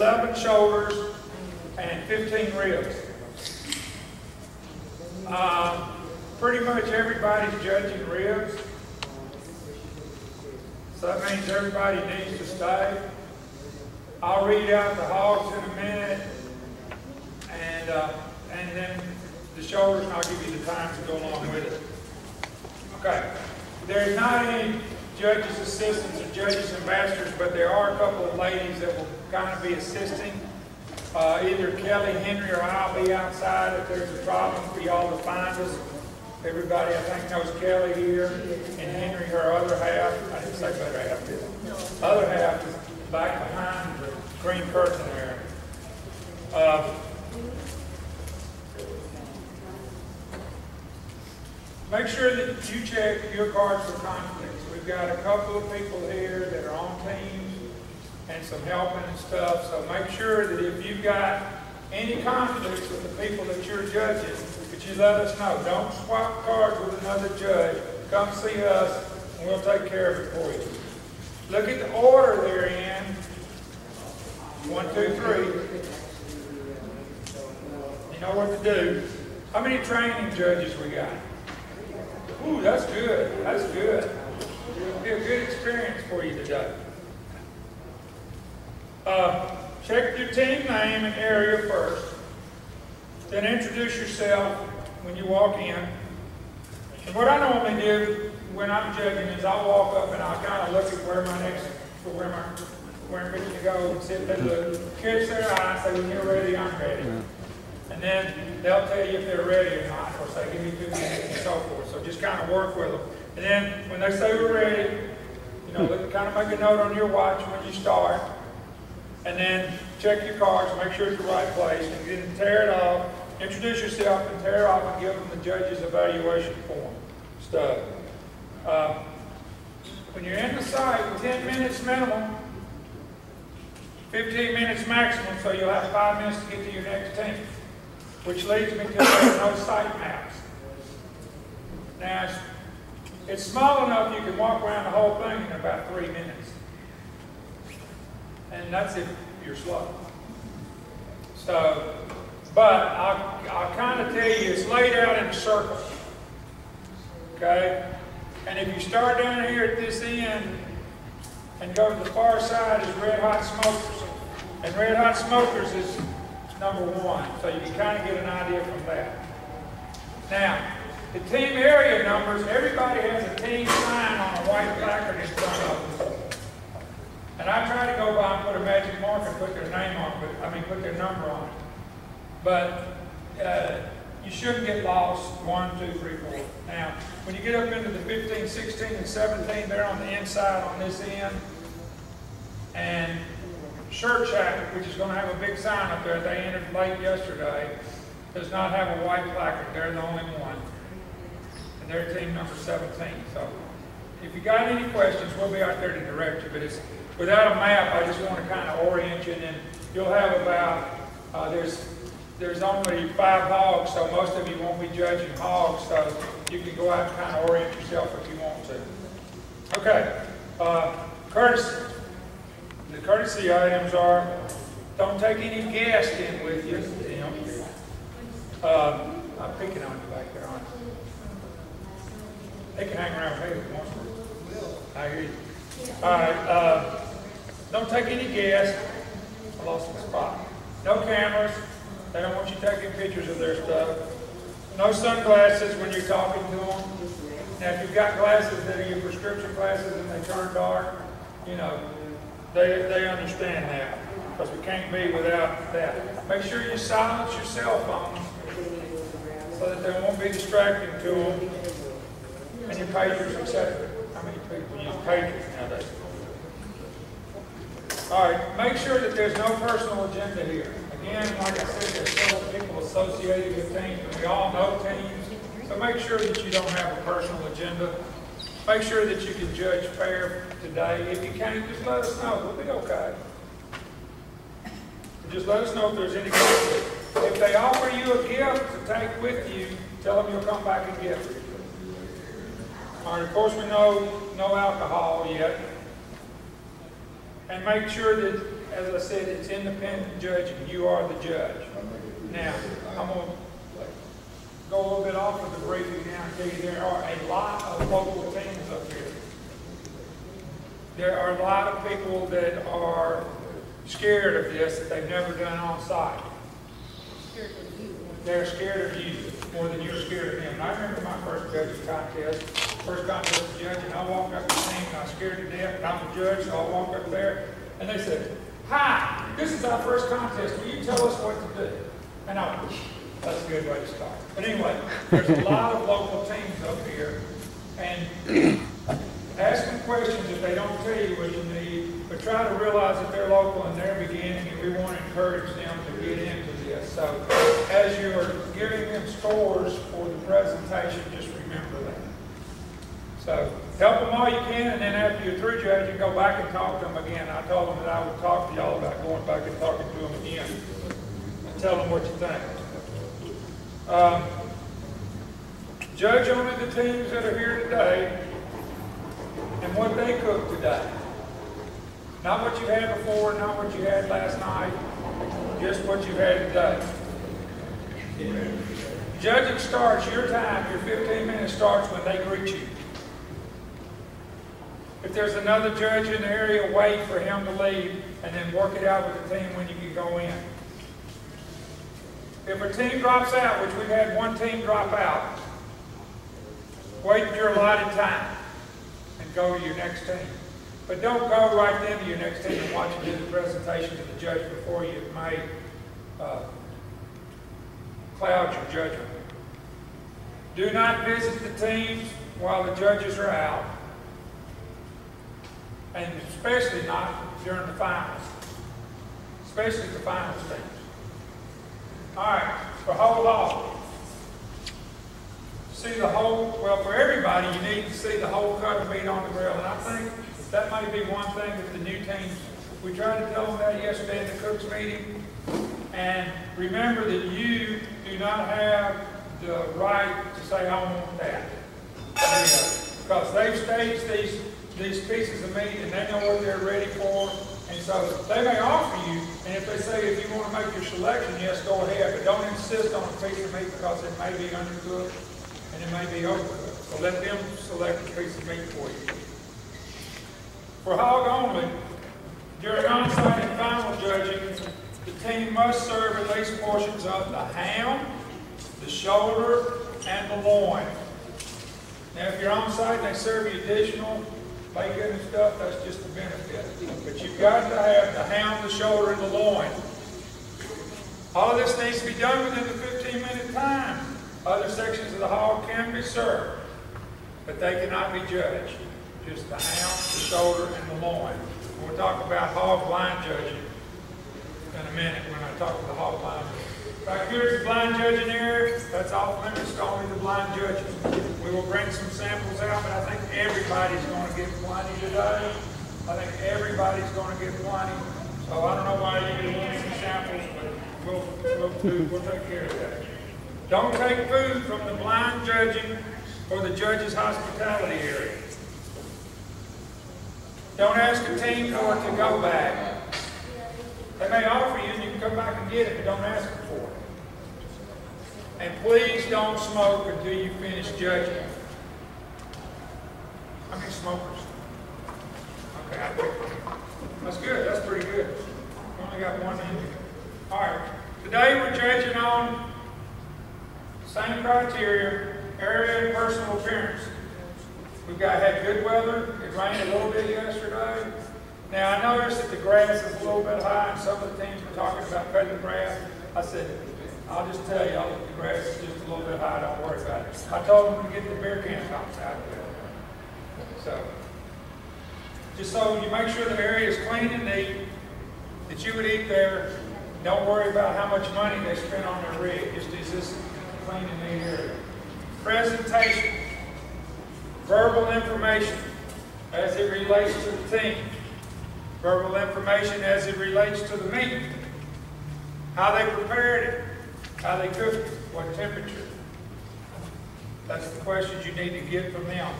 11 shoulders and 15 ribs. Uh, Pretty much everybody's judging ribs. So that means everybody needs to stay. I'll read out the hogs in a minute, and, uh, and then the shoulders, and I'll give you the times to go along with it. Okay, there's not any judges, assistants, or judges, ambassadors, but there are a couple of ladies that will kind of be assisting. Uh, either Kelly, Henry, or I'll be outside if there's a problem for y'all to find us. Everybody, I think, knows Kelly here, and Henry, her other half, I didn't say better half, did I? Other half is back behind the green curtain there. Uh, Make sure that you check your cards for conflicts. We've got a couple of people here that are on teams and some helping and stuff, so make sure that if you've got any conflicts with the people that you're judging, that you let us know. Don't swap cards with another judge. Come see us, and we'll take care of it for you. Look at the order they're in. One, two, three. You know what to do. How many training judges we got? Ooh, that's good. That's good. It'll be a good experience for you today. Uh, check your team name and area first. Then introduce yourself when you walk in. And what I normally do when I'm judging is I'll walk up and I'll kind of look at where my next, where my, where I'm ready to go and sit there, look, catch their eye, say, when you're ready, I'm ready. And then they'll tell you if they're ready or not, or say, give me two minutes and so forth. So just kind of work with them. And then when they say we're ready, you know, kind of make a note on your watch when you start. And then check your cards, make sure it's the right place, and then tear it off. Introduce yourself and tear it off and give them the judge's evaluation form stuff. Uh, when you're in the site, 10 minutes minimum, 15 minutes maximum, so you'll have five minutes to get to your next team. Which leads me to no site maps. Now, it's, it's small enough you can walk around the whole thing in about three minutes. And that's if you're slow. So, but I'll, I'll kind of tell you, it's laid out in a circle. Okay? And if you start down here at this end and go to the far side is Red Hot Smokers. And Red Hot Smokers is number one. So you can kind of get an idea from that. Now, the team area numbers, everybody has a team sign on a white placard in front of them. And I try to go by and put a magic mark and put their name on it, I mean put their number on it. But uh, you shouldn't get lost. One, two, three, four. Now, when you get up into the 15, 16, and 17, they're on the inside on this end. And Shirt Shack, which is going to have a big sign up there, they entered late yesterday, does not have a white placard. They're the only one. And they're team number 17. So if you got any questions, we'll be out there to direct you. But it's without a map, I just want to kind of orient you. And then you'll have about, uh, there's there's only five hogs, so most of you won't be judging hogs, so you can go out and kind of orient yourself if you want to. Okay, uh, courtesy. The courtesy items are, don't take any gas in with you. you know. uh, I'm picking on you back there, aren't I? They can hang around me if they want to. I hear you. All right, uh, don't take any gas. I lost my spot. No cameras. They don't want you taking pictures of their stuff. No sunglasses when you're talking to them. Now, if you've got glasses that are your prescription glasses and they turn dark, you know, they, they understand that. Because we can't be without that. Make sure you silence your cell phones so that they won't be distracting to them. And your pagers, etc. How many people use pagers nowadays? All right, make sure that there's no personal agenda here. Again, like I said, there's several people associated with teams, and we all know teams. So make sure that you don't have a personal agenda. Make sure that you can judge fair today. If you can't, just let us know. We'll be okay. Just let us know if there's any. If they offer you a gift to take with you, tell them you'll come back and get it. All right, of course, we know no alcohol yet. And make sure that, as I said, it's independent judging. You are the judge. Now, I'm going to go a little bit off of the briefing now and tell you there are a lot of local teams up here. There are a lot of people that are scared of this that they've never done on site. They're scared of you more than you're scared of them. And I remember my first judging contest, first contest of judging, I walked up the team and I was scared to death, and I'm a judge, so I walked up there, and they said, Hi, this is our first contest. Will you tell us what to do? And I went, that's a good way to start. But anyway, there's a lot of local teams up here, and ask them questions if they don't tell you what you need, but try to realize that they're local and they're beginning, and we want to encourage them to get into. So as you're giving them scores for the presentation, just remember that. So help them all you can, and then after you're through judging, go back and talk to them again. I told them that I would talk to y'all about going back and talking to them again and tell them what you think. Um, judge only the teams that are here today and what they cooked today. Not what you had before, not what you had last night, just what you've had today. Judging starts, your time, your 15 minutes starts when they greet you. If there's another judge in the area, wait for him to leave and then work it out with the team when you can go in. If a team drops out, which we've had one team drop out, wait your allotted time and go to your next team. But don't go right then to your next team and watch them do the presentation to the judge before you. May uh, cloud your judgment. Do not visit the teams while the judges are out, and especially not during the finals, especially the finals teams. All right, for whole hog. See the whole, well, for everybody, you need to see the whole cut of meat on the grill. And I think that may be one thing that the new teams, we tried to tell them that yesterday in the cook's meeting. And remember that you do not have the right to say, I want that. Because they've staged these, these pieces of meat and they know what they're ready for. And so they may offer you, and if they say if you want to make your selection, yes, go ahead, but don't insist on a piece of meat because it may be undercooked and it may be overcooked. So let them select a piece of meat for you. For hog only, during on-site and final judging, the team must serve at least portions of the ham, the shoulder, and the loin. Now, if you're on-site and they serve you additional bacon and stuff, that's just a benefit. But you've got to have the ham, the shoulder, and the loin. All this needs to be done within the 15-minute time. Other sections of the hog can be served, but they cannot be judged. Just the ham, the shoulder, and the loin. We'll talk about hog blind judging in a minute when I talk about the hog blind. Back here is the blind judging area. That's off limits to only the blind judges. We will bring some samples out, but I think everybody's going to get plenty today. I think everybody's going to get plenty. So I don't know why you didn't want some samples, but we'll, we'll, we'll take care of that. Don't take food from the blind judging or the judge's hospitality area. Don't ask a team for it to go back. They may offer you and you can come back and get it, but don't ask them for it. And please don't smoke until you finish judging. I mean smokers? Okay, that's good. That's pretty good. Only got one injury. All right, today we're judging on same criteria, area and personal appearance. We've got, had good weather, it rained a little bit yesterday. Now, I noticed that the grass is a little bit high, and some of the teams were talking about cutting the grass. I said, I'll just tell y'all, that the grass is just a little bit high, don't worry about it. I told them to get the beer can tops out of there. So, just so you make sure the area is clean and neat, that you would eat there. Don't worry about how much money they spent on their rig, just is this clean and neat area. Presentation, verbal information as it relates to the team, verbal information as it relates to the meat, how they prepared it, how they cooked it, what temperature. That's the questions you need to get from them.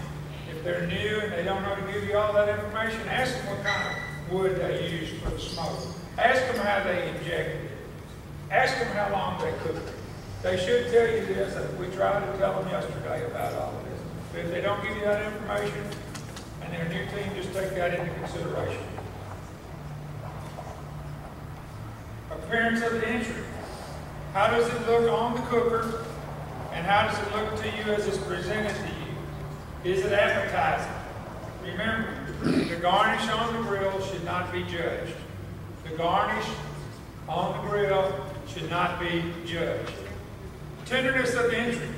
If they're new and they don't know to give you all that information, ask them what kind of wood they used for the smoke. Ask them how they injected it. Ask them how long they cooked it. They should tell you this, we tried to tell them yesterday about all. But if they don't give you that information, and their new team, just take that into consideration. Appearance of the entry. How does it look on the cooker, and how does it look to you as it's presented to you? Is it appetizing? Remember, the garnish on the grill should not be judged. The garnish on the grill should not be judged. Tenderness of the entry.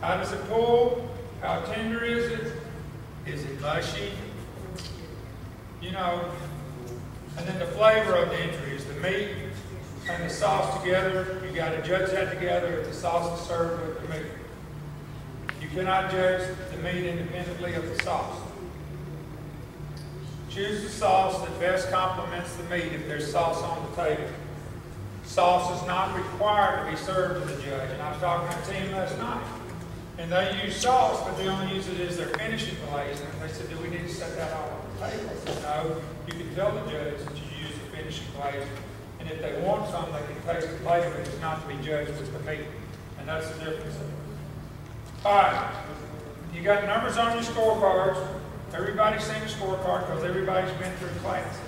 How does it pull? How tender is it? Is it mushy? You know, and then the flavor of the entry is the meat and the sauce together. You got to judge that together if the sauce is served with the meat. You cannot judge the meat independently of the sauce. Choose the sauce that best complements the meat if there's sauce on the table. Sauce is not required to be served to the judge. And I was talking to a team last night. And they use sauce, but they only use it as their finishing glaze. And they said, do we need to set that all on the table? I said, no. You can tell the judge that you use the finishing glaze. And if they want some, they can taste it later. It's not to be judged with the meat. And that's the difference. All right. You got numbers on your scorecards. Everybody's seen a scorecard because everybody's been through class.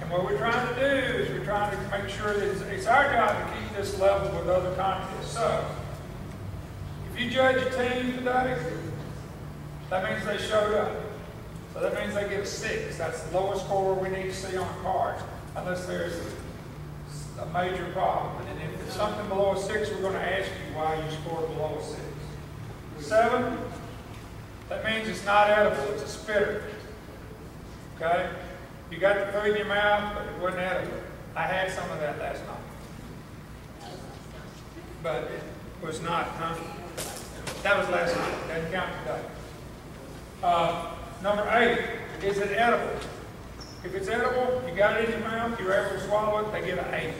And what we're trying to do is we're trying to make sure that it's, it's our job to keep this level with other contests. So, if you judge a team today, that means they showed up. So that means they get a six. That's the lowest score we need to see on a card, unless there's a, a major problem. And if it's something below a six, we're going to ask you why you scored below a six. Seven, that means it's not edible, it's a spitter. Okay? You got the food in your mouth, but it wasn't edible. I had some of that last night. But it was not, huh? That was last night, doesn't count today. Uh, number eight, is it edible? If it's edible, you got it in your mouth, you're able to swallow it, they get an eight.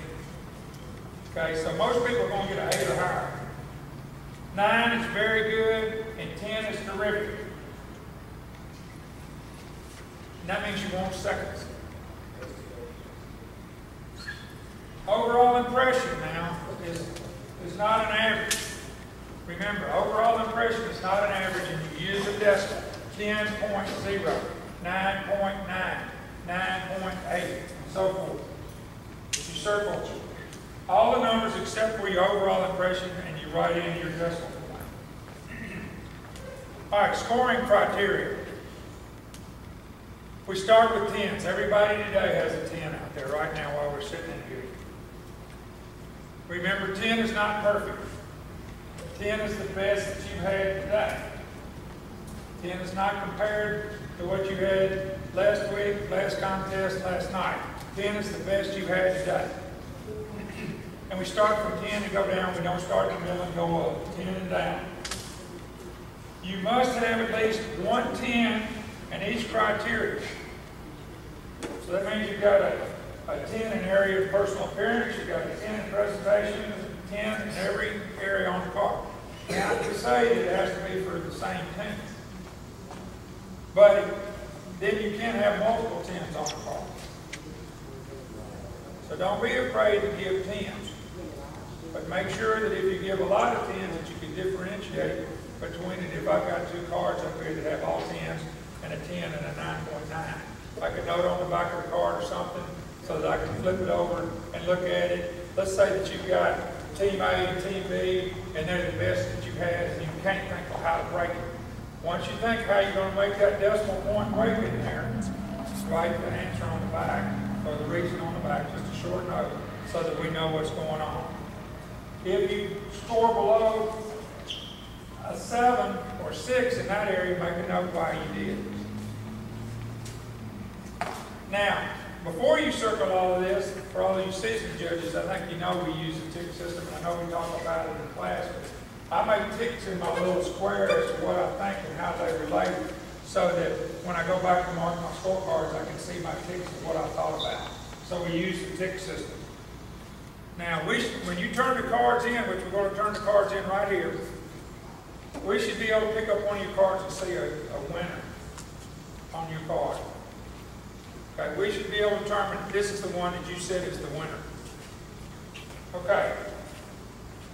Okay, so most people are going to get an eight or higher. Nine is very good, and ten is terrific. And that means you want seconds. Overall impression now is, is not an average. Remember, overall impression is not an average, and you use a decimal. 10.0, 9.9, 9.8, and so forth. You circle all the numbers except for your overall impression, and you write in your decimal point. All right, scoring criteria. We start with tens. Everybody today has a 10 out there right now while we're sitting in here. Remember, 10 is not perfect. 10 is the best that you've had today. 10 is not compared to what you had last week, last contest, last night. 10 is the best you've had today. And we start from 10 and go down. We don't start in the middle and go up. 10 and down. You must have at least one 10 in each criteria. So that means you've got a, a 10 in area of personal appearance, you've got a 10 in presentation, 10 in every area on the card. Now, to say it has to be for the same team. But then you can't have multiple 10s on the card. So don't be afraid to give 10s. But make sure that if you give a lot of 10s that you can differentiate between it. If I've got two cards up here that have all 10s and a 10 and a 9.9, like a note on the back of the card or something, so that I can flip it over and look at it. Let's say that you've got team A and team B, and they're the best and you can't think of how to break it. Once you think how you're gonna make that decimal point break in there, write the answer on the back, or the reason on the back, just a short note, so that we know what's going on. If you score below a seven or six in that area, make a note why you did. Now, before you circle all of this, for all of you seasoned judges, I think you know we use the tick system, I know we talk about it in class, but I make ticks in my little squares what I think and how they relate, so that when I go back and mark my scorecards, I can see my ticks and what I thought about. So we use the tick system. Now, we, should- when you turn the cards in, which we're going to turn the cards in right here, we should be able to pick up one of your cards and see a, a winner on your card. Okay, we should be able to determine this is the one that you said is the winner. Okay.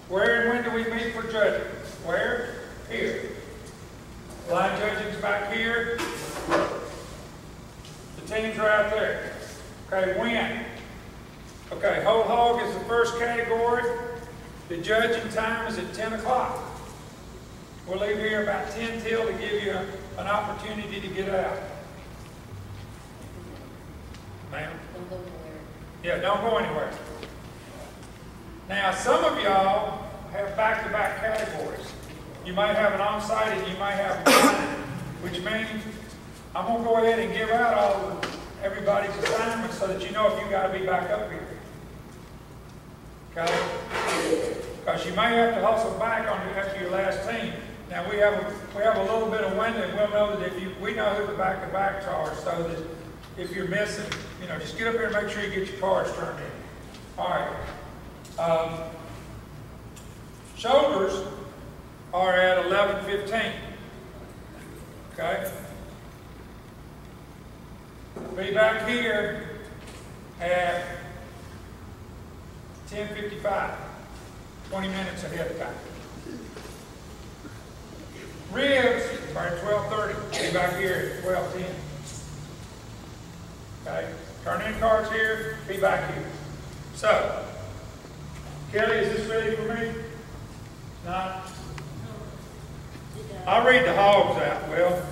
Where and when do we meet for judging? Where? Here. Blind judging's back here. The teams are out there. Okay, when? Okay, whole hog is the first category. The judging time is at 10 o'clock. We'll leave here about 10 till to give you an opportunity to get out. Ma'am? Yeah, don't go anywhere. Now, some of y'all have back-to-back categories. You might have an on-site and you might have which means I'm gonna go ahead and give out all of everybody's assignments so that you know if you gotta be back up here. Okay? Because you may have to hustle back on after your last team. Now, we have, a we have a little bit of window, and we'll know that if you, we know who the back-to-backs are, so that if you're missing, you know, just get up here and make sure you get your cards turned in. All right. Um, shoulders are at eleven fifteen. Okay? Be back here at 10.55, 20 minutes ahead of time. Ribs are at twelve thirty, be back here at twelve ten. Okay, turn in cards here, be back here. So, Kelly, is this ready for me? Not? I'll read the hogs out, Will.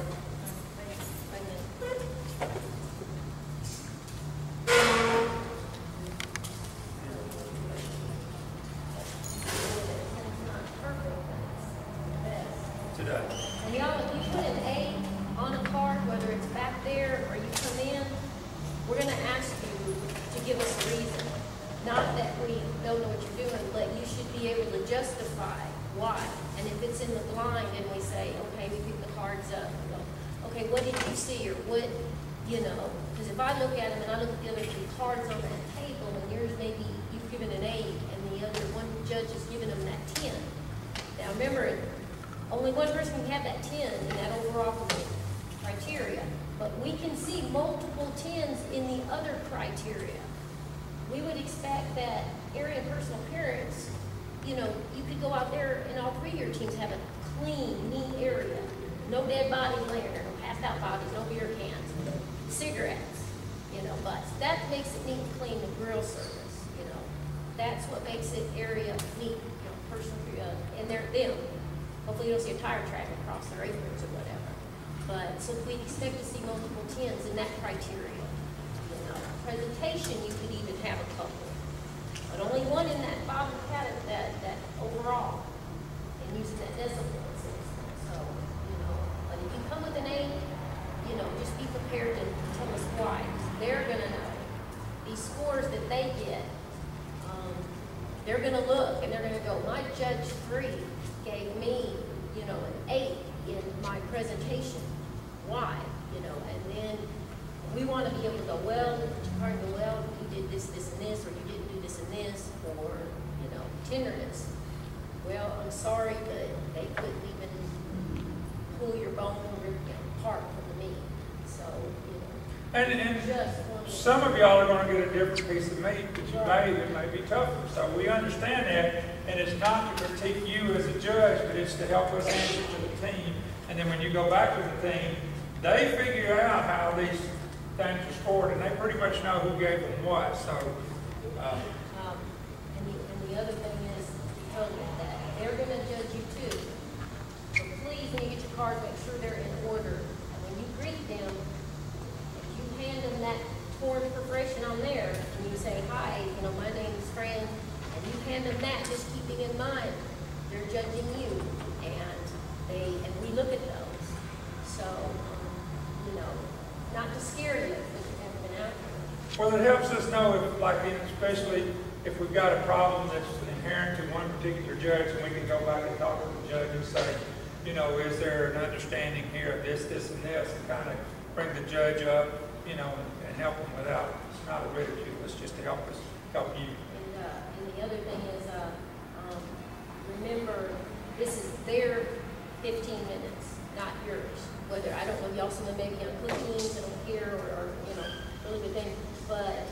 Maybe on cookies, I don't care, or, or, you know, really good thing, but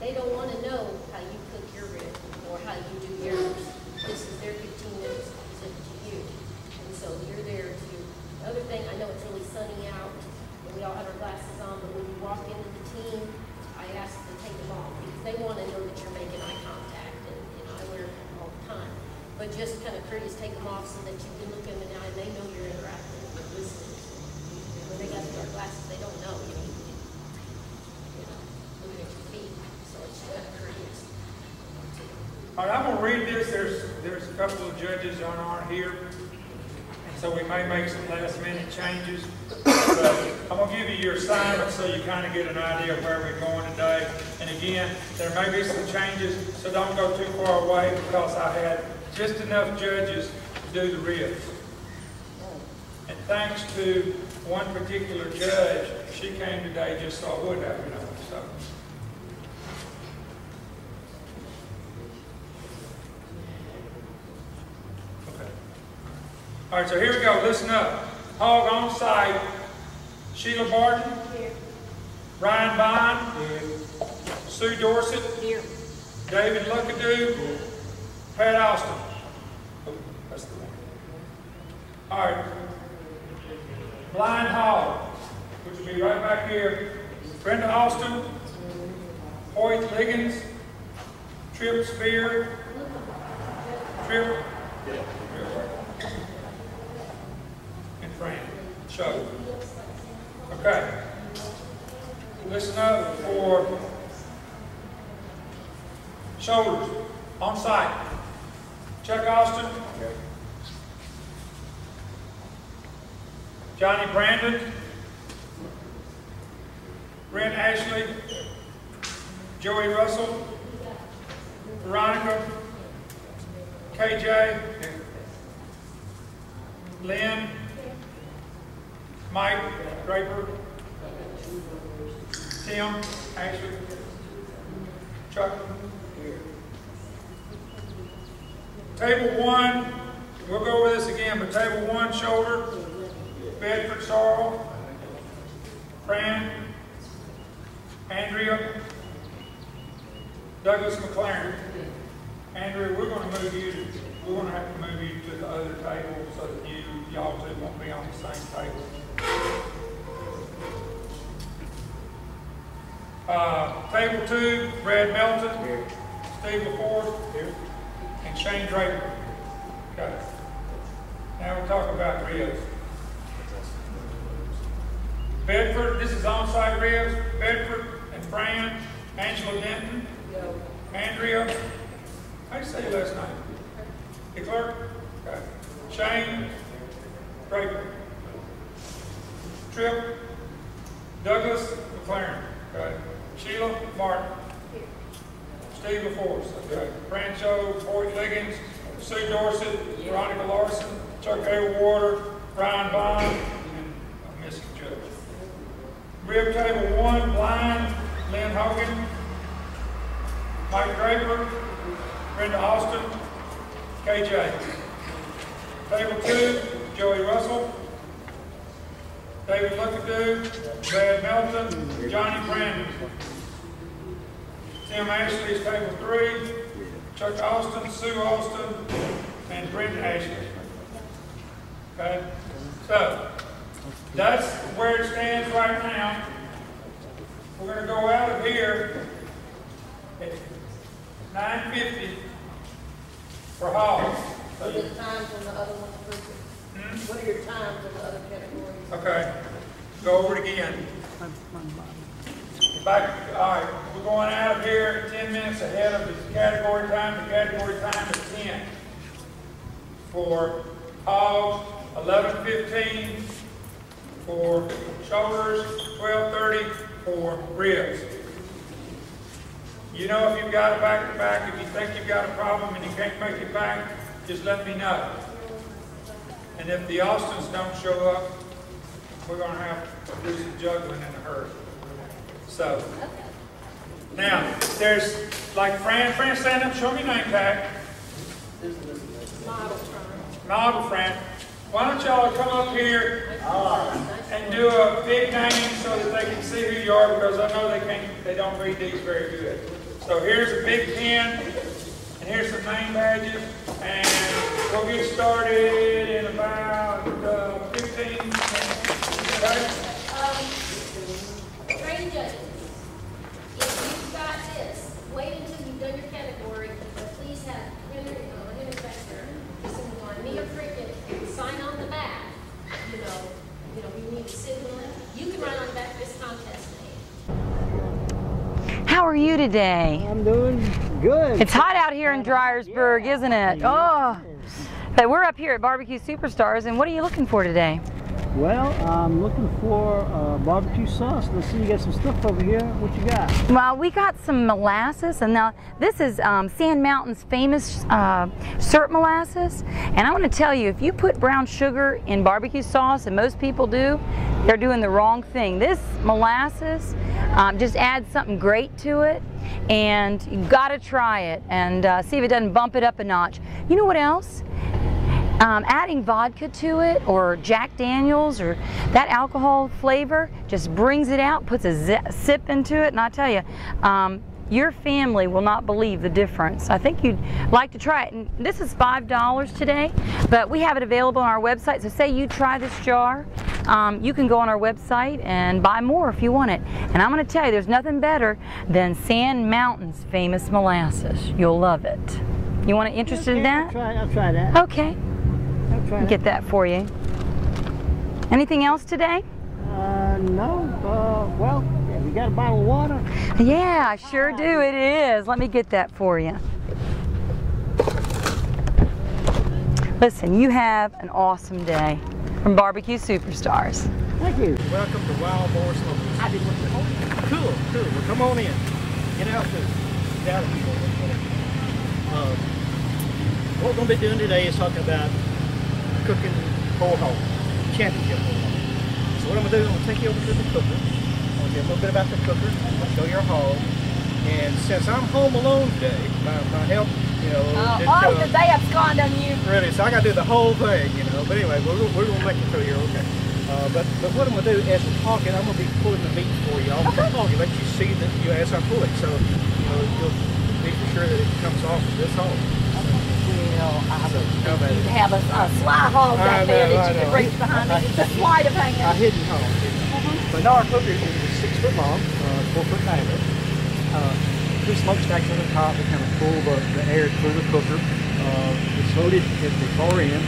they don't wanna know how you cook your rib, or how you do yours. This is their fifteen minutes presented to you, and so you're there to, the other thing, I know it's really sunny out, and we all have our glasses on, but when you walk into the team, I ask them to take them off, because they wanna know that you're making eye contact, and, you know, I wear them all the time. But just kind of courteous, take them off so that you can look them in the eye, and they know you're interacting, listening. And When they got their glasses, they don't know, you know, you you know, looking at your feet, so it's kind of courteous. All right, This, there's, there's a couple of judges on aren't here, so we may make some last minute changes. But I'm gonna give you your assignment so you kind of get an idea of where we're going today. And again, there may be some changes, so don't go too far away because I had just enough judges to do the ribs. And thanks to one particular judge, she came today just so I would have you All right, so here we go. Listen up. Hog on site. Sheila Barton. Ryan Bond. Sue Dorset. David Luckadoo. Pat Austin. Oh, that's the one. All right. Blind Hog, which will be right back here. Brenda Austin. Hoyt Liggins. Trip Spear. Trip. and Fran. Show. Okay. Listen up for shoulders on site. Chuck Austin. Johnny Brandon. Brent Ashley. Joey Russell. Veronica. KJ. Lynn. Mike Draper. Tim Ashley. Chuck. Table one, we'll go over this again, but table one, shoulder, Bedford Sorrel, Fran, Andrea, Douglas McLaren. Andrea, we're gonna move you, to- we're gonna have to move you to the other table so that you, y'all two won't be on the same table. Uh, table two, Brad Melton, Steve LaForce, and Shane Draper. Okay. Now we're talking about ribs. Bedford, this is on-site ribs, Bedford and Fran, Angela Denton, Andrea, how do you say your last name? The clerk? Okay. Shane Draper. Tripp, Douglas McLaren, okay. Sheila Martin. Steve LaForce, okay. Franco, Hoyt Liggins, Sue Dorset, Veronica Larson, Chuck Haywater, Brian Bond, and uh, I'm missing Judge. Rib table one, blind, Lynn Hogan, Mike Draper, Brenda Austin, KJ. Table two, Joey Russell, David Luckadoo, Brad Melton, Johnny Brandon. Tim Ashley is table three, Chuck Austin, Sue Austin, and Brent Ashley. Okay, so that's where it stands right now. We're gonna go out of here at nine fifty for hogs. What are your times on the other ones, Bridget? Hmm? What are your times on the other categories? Okay, go over it again. Back, all right, we're going out of here ten minutes ahead of the category time. The category time is ten. For hogs, eleven fifteen. For shoulders, twelve thirty. For ribs. You know if you've got a back-to-back, if you think you've got a problem and you can't make it back, just let me know. And if the Austins don't show up, we're gonna have to do some juggling in a hurry. So, now, there's, like Fran, Fran, stand up, show me your name tag. Model Fran. Why don't y'all come up here and do a big name so that they can see who you are because I know they can't, they don't read these very good. So here's a big pen and here's some name badges and we'll get started in about uh, 15 minutes. Um, training judges, if you've got this, wait until you've done your category, but please have Henry, uh, Henry Baxter, someone, me or Cricket, sign on the back, you know, you know, you need to signal it. You can on the back this contest. How are you today? I'm doing good. It's hot out here in Dyersburg, isn't it? Oh. But we're up here at Barbecue Superstars, and what are you looking for today? Well, I'm looking for uh, barbecue sauce. Let's see, you got some stuff over here. What you got? Well, we got some molasses, and now this is um, Sand Mountain's famous uh, syrup molasses. And I want to tell you, if you put brown sugar in barbecue sauce, and most people do, they're doing the wrong thing. This molasses um, just adds something great to it, and you got to try it and uh, see if it doesn't bump it up a notch. You know what else? Um, adding vodka to it or Jack Daniels or that alcohol flavor just brings it out, puts a sip into it, and I tell you, um, your family will not believe the difference. I think you'd like to try it. And this is $5 today, but we have it available on our website. So say you try this jar, um, you can go on our website and buy more if you want it. And I'm going to tell you, there's nothing better than Sand Mountain's famous molasses. You'll love it. You want to interested in that? I'll try, I'll try that. Okay. I'll Get that for you. Anything else today? Uh, no. Uh, well, yeah, you got a bottle of water? Yeah, I sure do. It is. Let me get that for you. Listen, you have an awesome day from Barbecue Superstars. Thank you. Welcome to Wild Boar Smokers. I've been looking Cool, cool. Well, come on in. Get out there. Get out here. Uh, what we're going to be doing today is talking about cooking whole hog, championship whole hog. So what I'm going to do, I'm going to take you over to the cooker. I'm going to tell you a little bit about the cooker. I'm going to show you our hog. And since I'm home alone today, my, my help, you know, didn't oh, show because up. they abscond on you. Really, so I got to do the whole thing, you know. But anyway, we're, we're going to make it through here, okay. Uh, but, but what I'm going to do as we're talking, I'm going to be pulling the meat for you. I'm okay. talking, let you see that you as I pull it. So, you know, you'll be sure that it comes off this hog. Well, I So, You'd have a, a sly hog back there that you could know. reach behind. I- It's a sleight of hand. A hidden hog. But now our cooker is six foot long, uh, four foot diameter. Uh, two smokestacks on the top that kind of pull the, the air through the cooker. Uh, it's loaded at the far end.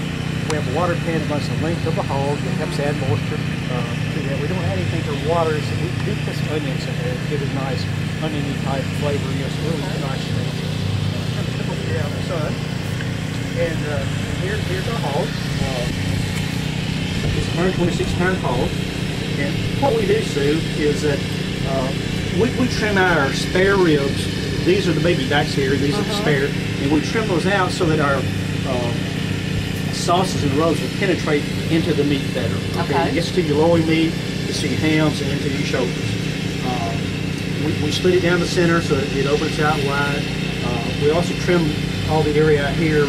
We have a water pan that runs the length of the hog that helps add moisture uh, to that. We don't add anything to water, so we do put some onions in there to give it a nice oniony type flavor. You it's really nice. Uh, kind of come here out in the sun. And uh, here, here's our hog. Uh, it's a 126 pound hog. And what we do, Sue, is that uh, we, we trim out our spare ribs. These are the baby backs here, these are the Uh-huh. spare. And we trim those out so that our uh, sauces and rubs will penetrate into the meat better. Okay. It gets to your loin meat, to your hams, and into your shoulders. Uh, we, we split it down the center so that it opens out wide. Uh, we also trim all the area out here,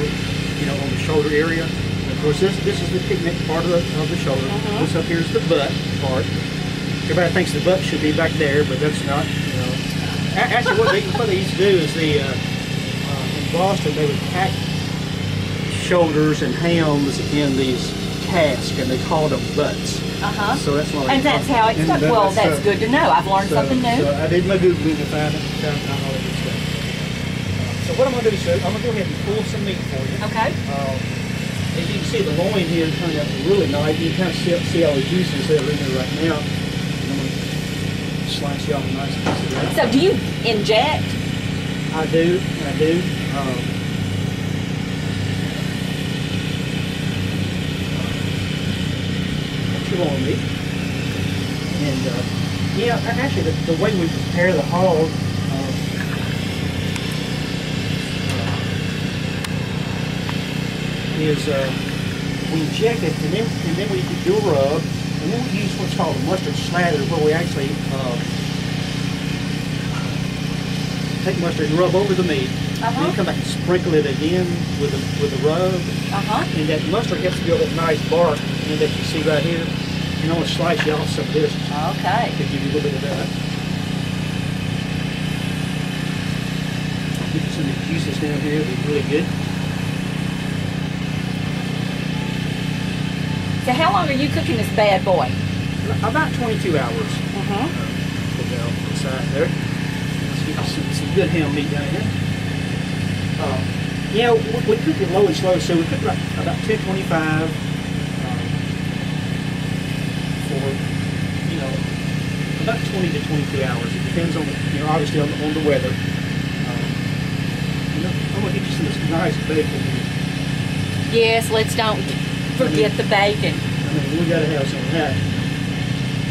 you know, on the shoulder area. And of course, this this is the pigment part of the, of the shoulder. This up here is the butt part. Everybody thinks the butt should be back there, but that's not. You know. Actually, what they, what they used to do is the uh, uh, in Boston they would pack shoulders and hams in these casks, and they called them butts. Uh-huh. So that's why. And that's how done. that- Well, uh, that's good to know. I've learned so- something new. So I did my Googling to find it, found found all that good stuff. Uh, So what I'm gonna do is show, I'm gonna go ahead and pull some meat for you. Okay. Uh, As you can see, the loin here turned out really nice. You can kind of see, see all the juices that are in there right now. And I'm gonna slice you off a nice piece of that. So do you inject? I do, I do. Um, want meat. And uh, yeah, actually, the, the way we prepare the hog. Uh, is uh, we inject it and then and then we do a rub and then we use what's called a mustard slather where we actually uh, take mustard and rub over the meat. Uh-huh. Then come back and sprinkle it again with the with the rub. Uh-huh. And that mustard helps build that nice bark and that you see right here. And I'm gonna slice you off some of this. Okay. To give you a little bit of that. Give you some of the juices down here. It'll be really good. So how long are you cooking this bad boy? About 22 hours. Uh-huh. Put that off the side there. Some, some good ham meat down here. Uh, yeah, we, we cook it low and slow, so we cook about, about 225 um, for, you know, about 20 to 22 hours. It depends on, you know, obviously on, the- on the weather. Um, you know, I'm going to get you some nice bacon here. Yes, let's don't forget the bacon. I mean, we got to have some of that.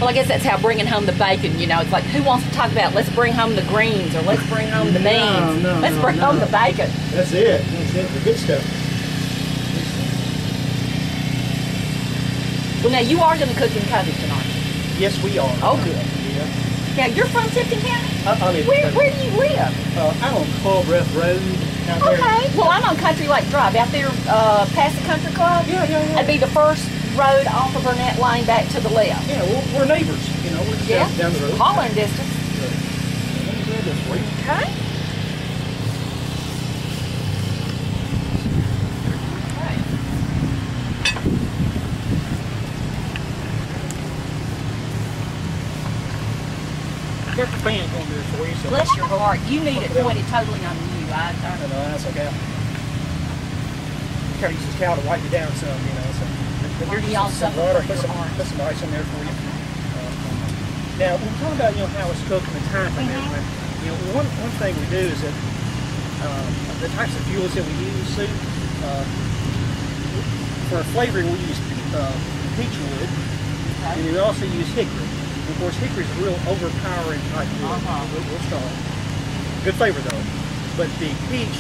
Well, I guess that's how bringing home the bacon, you know, it's like, who wants to talk about, let's bring home the greens, or let's bring home the beans. no, no, let's no, bring no. home the bacon. That's it. That's it. The good stuff. Well, now you are going to cook in Covington, aren't you? Yes, we are. Oh, good. Yeah. Now, you're from Tipton County? I, I live in Where, where do you live? Uh, I'm on Culbreath Road. Okay. Well, I'm on Country Lake Drive, out there uh, past the Country Club. Yeah, yeah, yeah. That'd be the first road off of Burnett Lane back to the left. Yeah, we're, we're neighbors. You know, we're just Yeah. down, down the road. Hollering distance. Let me grab this for you. Okay. Got the fan going there for you. So Bless your heart. You need it pointed totally on you. I, I don't know. That's okay. Kind of use this towel to wipe it down some, you know. So, but here's some, some water. Put some, put some ice in there for you. Uh, now, we're talking about you know how it's cooked and the time Mm-hmm. measurement, you know, one one thing we do is that um, the types of fuels that we use, Sue, uh, for flavoring we use uh, peach wood, and we also use hickory. And of course, hickory is a real overpowering type wood. Uh-huh. Real, real strong. Good flavor though. But the peach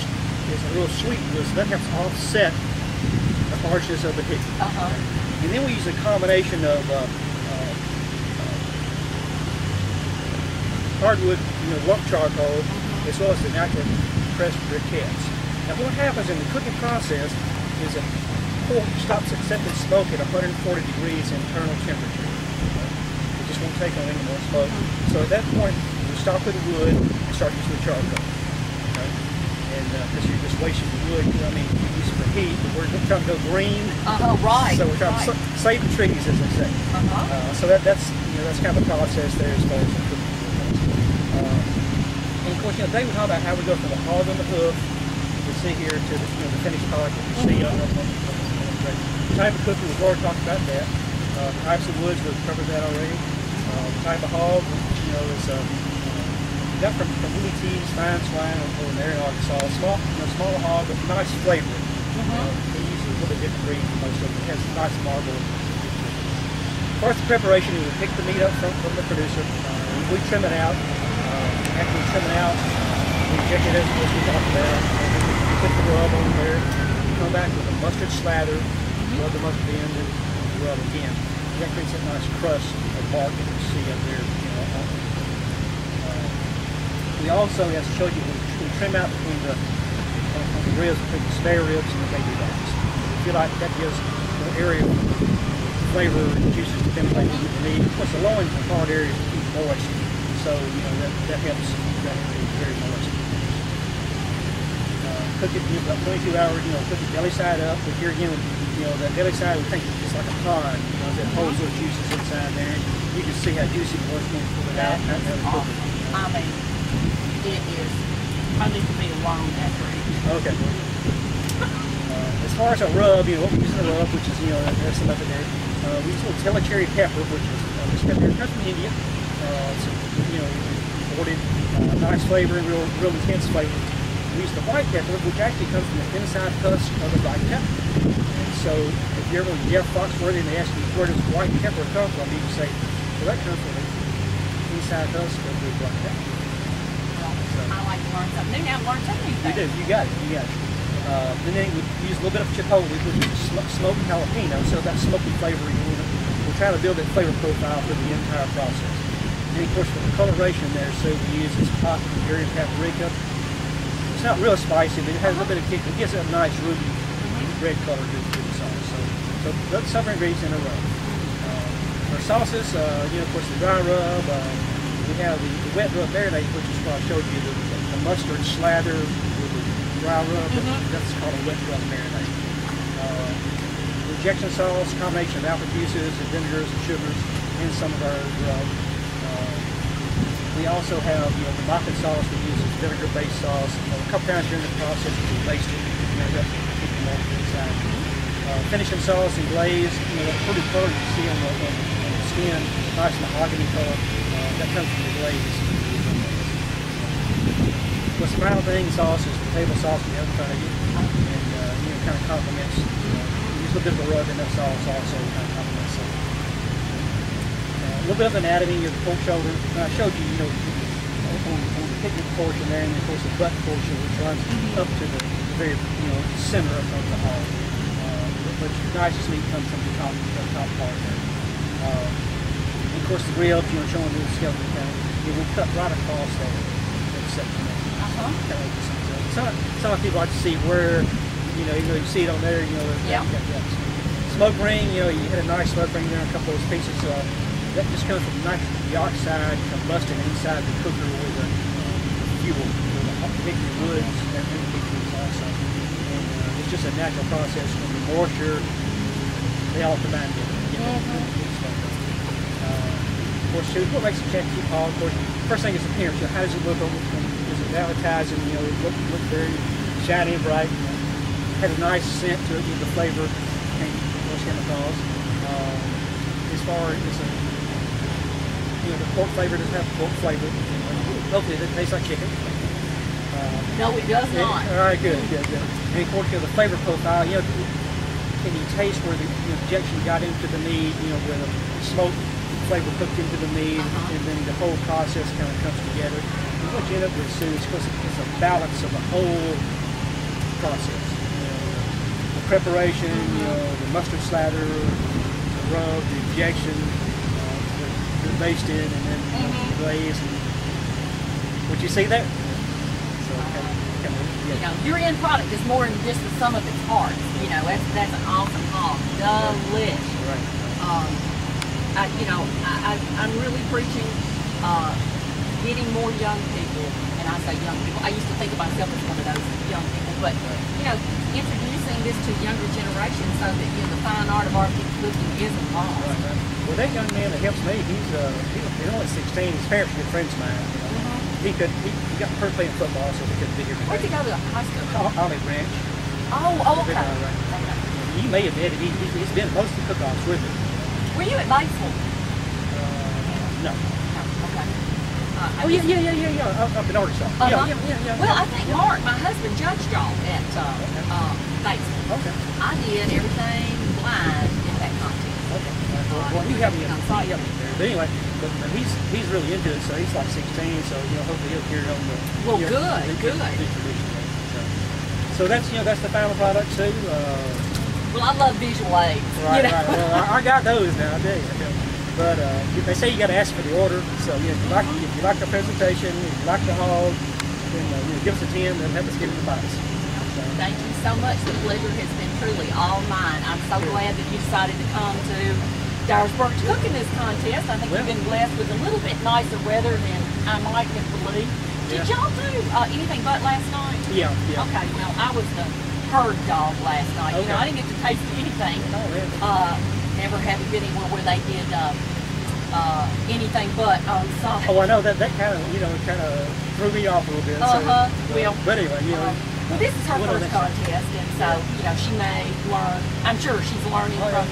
is a real sweet wood, so that helps offset the harshness of the hickory. Uh-huh. And then we use a combination of uh, uh, hardwood, you know, lump charcoal, as well as the natural pressed briquettes. Now what happens in the cooking process is that pork stops accepting smoke at 140 degrees internal temperature. It just won't take on any more smoke. So at that point, we stop with the wood and start using the charcoal. And because you're just wasting the wood, I mean, you use it for heat, but we're trying to go green. Uh-huh, right, So we're trying right. to save the trees, as they say. Uh-huh. Uh, so that, that's you know that's kind of the process there as far as the. Uh, and of course, you know, David talked about how we go from the hog on the hoof, we see here, to the, you know, the finished product that we see on the, on the, on the plate. Type of cooking, we've already talked about that. Uh, types of woods, we've covered that already. Uh, the type of hog, you know, is um, got from, from Willie T's, fine swine over there in Arkansas. Small, you know, small hog, but nice flavor. Uh, we use a little bit different breed than most of them. It has nice marble. As far as the preparation, we pick the meat up from, from the producer. Uh, we trim it out. Uh, after we trim it out, we inject it as, we talked about. We put the rub on there. We come back with a mustard slather, rub the mustard in, and rub again. That creates a nice crust of bark that you see up there. You know, on, uh, we also, as I showed you, we, trim out between the, on the ribs, between the spare ribs and the baby backs. We feel like that gives the area flavor and juices to them things you need. Of course, the loins and hard areas keep moist, so you know that, that helps that area very moist. Uh, cook it you about 22 hours. You know, cook it belly side up. But here again, you know, that belly side, we think it's like a pond. You know, that holds those juices inside there. You can see how juicy it was when you pull it out. That out, out is of the awesome. I it is, I need to be alone after eating. Okay. Uh, as far as a rub, you know, what we use in the rub, which is, you know, of it there. Uh, we use a little Tellicherry pepper, which is uh, this pepper comes from India. Uh, it's, you know, imported, uh, nice flavor real, real intense flavor. We use the white pepper, which actually comes from the inside husk of the black pepper. And so, if you're ever Jeff Foxworthy and they ask you where does white pepper come from, you can say, well, that comes from the inside husk of the black pepper. I like to learn something new. Now I've learned something new. You do. You got it. You got it. Uh, and then we use a little bit of chipotle, which is sm- smoked jalapeno, so that smoky know, we're trying to build that flavor profile for the entire process. And of course, for the coloration there, so we use this hot Hungarian paprika. It's not real spicy, but it has a little bit of kick. It gives it a nice ruby red color to, the sauce. So, so that's several ingredients in a row. Uh, our sauces, uh, you know, of course, the dry rub. Uh, we have the wet rub marinade, which is what I showed you, the, the mustard slather with the dry rub. That's called a wet rub marinade. Uh, rejection sauce, combination of apple juices and vinegars and sugars in some of our rub. Uh, we also have, you know, the Moffitt sauce we use is vinegar-based sauce. You know, a couple times during the process we baste it, you know, that keep the mold inside. Uh, finishing sauce and glaze, you know, that pretty color you see on the, on the, on the skin, nice mahogany color, uh, that comes from the glaze. The final thing sauce is the table sauce we have in front of you, and uh, you know, kind of complements. You know, use a little bit of a rub in that sauce also, kind of complements it. Uh, a little bit of anatomy of the pork shoulder. And I showed you, you know, on, on the picnic portion there, and of course the butt portion, which runs up to the, the very, you know, center of, of the hog. Uh, but the nicest meat comes from the top, the top part there. Uh, and of course the ribs, you know, showing the skeleton kind of, you know, cut right across there. that section there. Some, some people like to see where, you know, you see it on there, you know, Yeah. you got smoke ring, you know, you hit a nice smoke ring there, a couple of those pieces. Uh, that just comes from nitrogen dioxide combustion inside the cooker with the uh, fuel, with the hot hickory woods and hickories also. And uh, it's just a natural process from the moisture, they all combine together. to get that good- good. Uh, of course, too, what makes a Cherokee hog, of course, first thing is appearance. You know, how does it look on, on advertising, you know, it look, look very shiny and bright. Know, has a nice scent to it, the flavor, and those chemicals. Uh, as far as a, you know, the pork flavor doesn't have pork flavor. Hopefully it tastes like chicken. Uh, No, it does yeah, not. All right, good, good, good. And of course, you know, the flavor profile, you know, can you taste where the you injection got into the meat, you know, where the smoke flavor cooked into the meat, Uh-huh. and then the whole process kind of comes together. What you end up with, Sue, is because it's a balance of the whole process. You know, the preparation, you know, the mustard slather, the rub, the injection, uh, the, the basting, and then you know, the glaze, and what you see there. So, kind of, kind of, You know, your end product is more than just the sum of its parts. You know, that's that's an awesome hog. Delish. Right. Um, I, you know, I, I, I'm really preaching uh, getting more young people, and I say young people. I used to think of myself as one of those young people, but you know, introducing this to younger generations so that you know the fine art of cooking isn't lost. Well, that young man that helps me, he's uh, he, he's only 16. His parents are good friends of mine. You know. He could he, he got hurt playing football, so he couldn't be here today. Where'd you go to high school? O- Olive Branch. Oh, oh, okay. Branch. You may admit it. He, he's, he's been most of the cook-offs with me. Were you at Batesville? No. Okay. Uh, Oh yeah, yeah, yeah, yeah, yeah. Up, up in Arkansas. Uh-huh. Yeah, yeah, yeah, yeah. Well, I think Mark, my husband, judged y'all at uh, uh, Batesville. Okay. I did everything blind in that contest. Okay. Well, well, he helped me. He helped me there. But anyway, but, but he's he's really into it. So he's like 16. So you know, hopefully he'll carry on the. Well, you know, good, the- good. the tradition. So, so that's you know that's the final product too. Uh, Well, I love visual aids. Right, you know? right. Well, I, I got those now. I tell you. I tell you. But uh, they say you got to ask for the order. So yeah, you know, if you like the presentation, if you like the hog, then uh, you know, give us a ten and help us get it in the box. Thank you so much. The pleasure has been truly all mine. I'm so glad that you decided to come to Dyersburg Cooking this contest. I think you've been blessed with a little bit nicer weather than I might have believed. Did y'all do uh, anything but last night? Yeah, yeah. Okay, well, I was the herd dog last night. You know, I didn't get to taste anything. Oh, Uh, never having been anywhere where they did uh, uh, anything but on side. Oh, I know that that kind of you know kind of threw me off a little bit. Uh-huh. Well, but anyway, you know. Well, this is her what first contest, and so you know she may learn. I'm sure she's learning Oh, from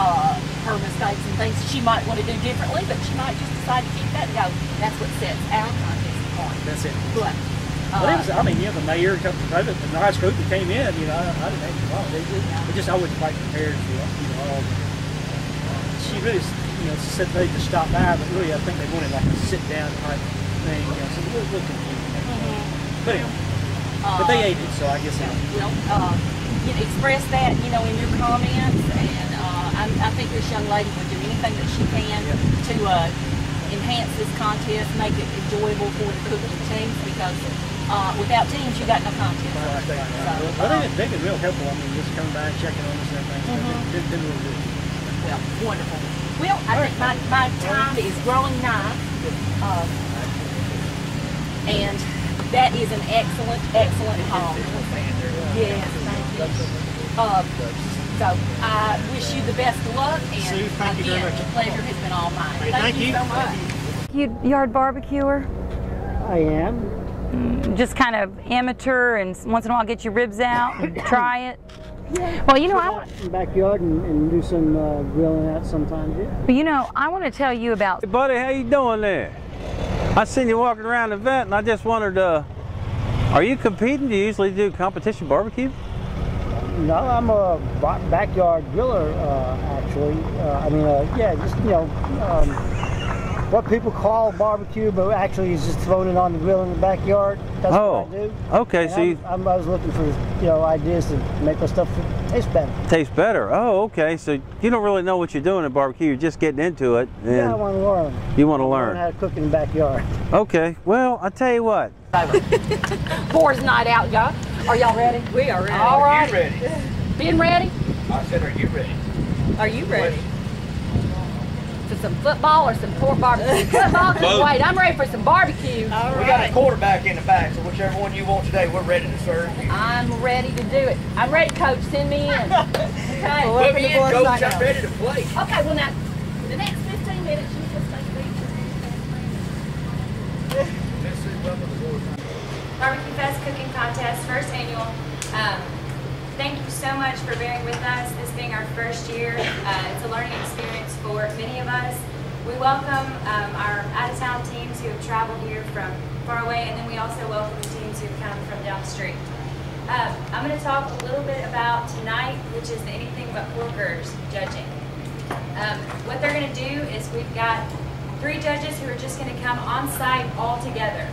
uh, her mistakes and things she might want to do differently, but she might just decide to keep that and go. That's what sets our contest apart. That's it. But But it was, uh, I mean, you know, the mayor, a couple of the nice group that came in, you know, I, I didn't have any problem. They, just, I wasn't quite prepared for, you know, all the, she really, you know, said they just stopped by, but really, I think they wanted like a sit-down type thing, you know, so it was a little confusing. But anyway, but they ate it, so I guess. you know, uh, you know, express that, you know, in your comments, and uh, I, I think this young lady would do anything that she can to uh, enhance this contest, make it enjoyable for the cooking teams, because uh, without teams, you got no contest. So, Well, they, they've been real helpful. I mean, just coming by and checking on us and everything. Mhm. they've been real good. Well, wonderful. Well, I think my, my time is growing nigh. Um, and that is an excellent, excellent home. Yes, thank you. Um, so I wish you the best of luck and Sue, thank you very much. the pleasure has been all mine. Thank, thank you you. so much. You yard barbecuer? I am. Mm, Just kind of amateur and once in a while get your ribs out and try it. Well, you know, I want, in the backyard and, and do some uh, grilling out sometimes. Yeah. but you know, I want to tell you about. Hey, buddy, how you doing there? I seen you walking around the event, and I just wondered, uh, are you competing? Do you usually do competition barbecue? No, I'm a backyard griller, uh, actually. Uh, I mean, uh, yeah, just, you know, um, what people call barbecue, but actually is just throwing it on the grill in the backyard. That's Oh, what I oh, do. okay, And so I'm, I'm, I was looking for, you know, ideas to make my stuff taste better. Tastes better. Oh, okay. So you don't really know what you're doing at barbecue. You're just getting into it, and Yeah, I want to learn. you want to Learn learn. how to cook in the backyard. Okay. Well, I tell you what. Boys night out, y'all. Are y'all ready? We are ready. All right. Are you ready? Been ready? I said, are you ready? Are you ready? For some football or some pork barbecue? Football can wait. I'm ready for some barbecue. All we got a quarterback in the back, so whichever one you want today, we're ready to serve you. I'm ready to do it. I'm ready, Coach. Send me in. Okay. Put me in, Coach. I'm ready to play. Okay, well now, the next 15 minutes, you just take me. Barbecue Fest Cooking Contest, first annual. Um, thank you so much for bearing with us, this being our first year. Uh, it's a learning experience for many of us. We welcome um, our out-of-town teams who have traveled here from far away, and then we also welcome the teams who have come from down the street. Um, I'm going to talk a little bit about tonight, which is Anything But Porkers judging. Um, what they're going to do is we've got three judges who are just going to come on site all together.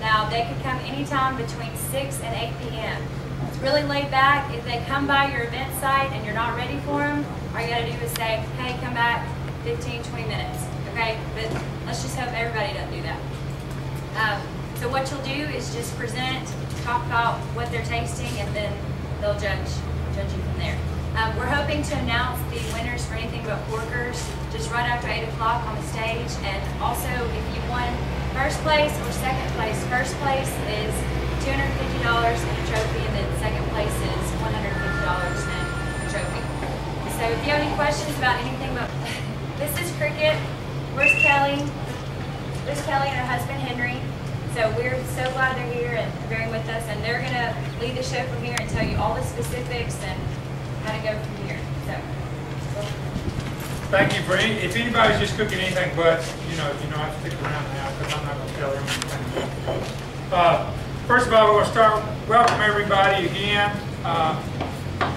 Now, they could come anytime between 6 and 8 p.m. Really laid back. If they come by your event site and you're not ready for them, all you got to do is say, hey, come back 15, 20 minutes. Okay? But let's just hope everybody doesn't do that. Um, so what you'll do is just present, talk about what they're tasting, and then they'll judge, judge you from there. Um, we're hoping to announce the winners for anything but porkers just right after 8 o'clock on the stage. And also, if you won first place or second place, first place is $250 and a trophy, and then second place is $150 and a trophy. So if you have any questions about anything but this is Cricket, where's Kelly? There's Kelly and her husband Henry. So we're so glad they're here and bearing with us, and they're gonna lead the show from here and tell you all the specifics and Thank you for any, if anybody's just cooking anything but, you know, you have to stick around now because I'm not going to tell them anything. Uh, first of all, we're going to start, welcome everybody again. Uh,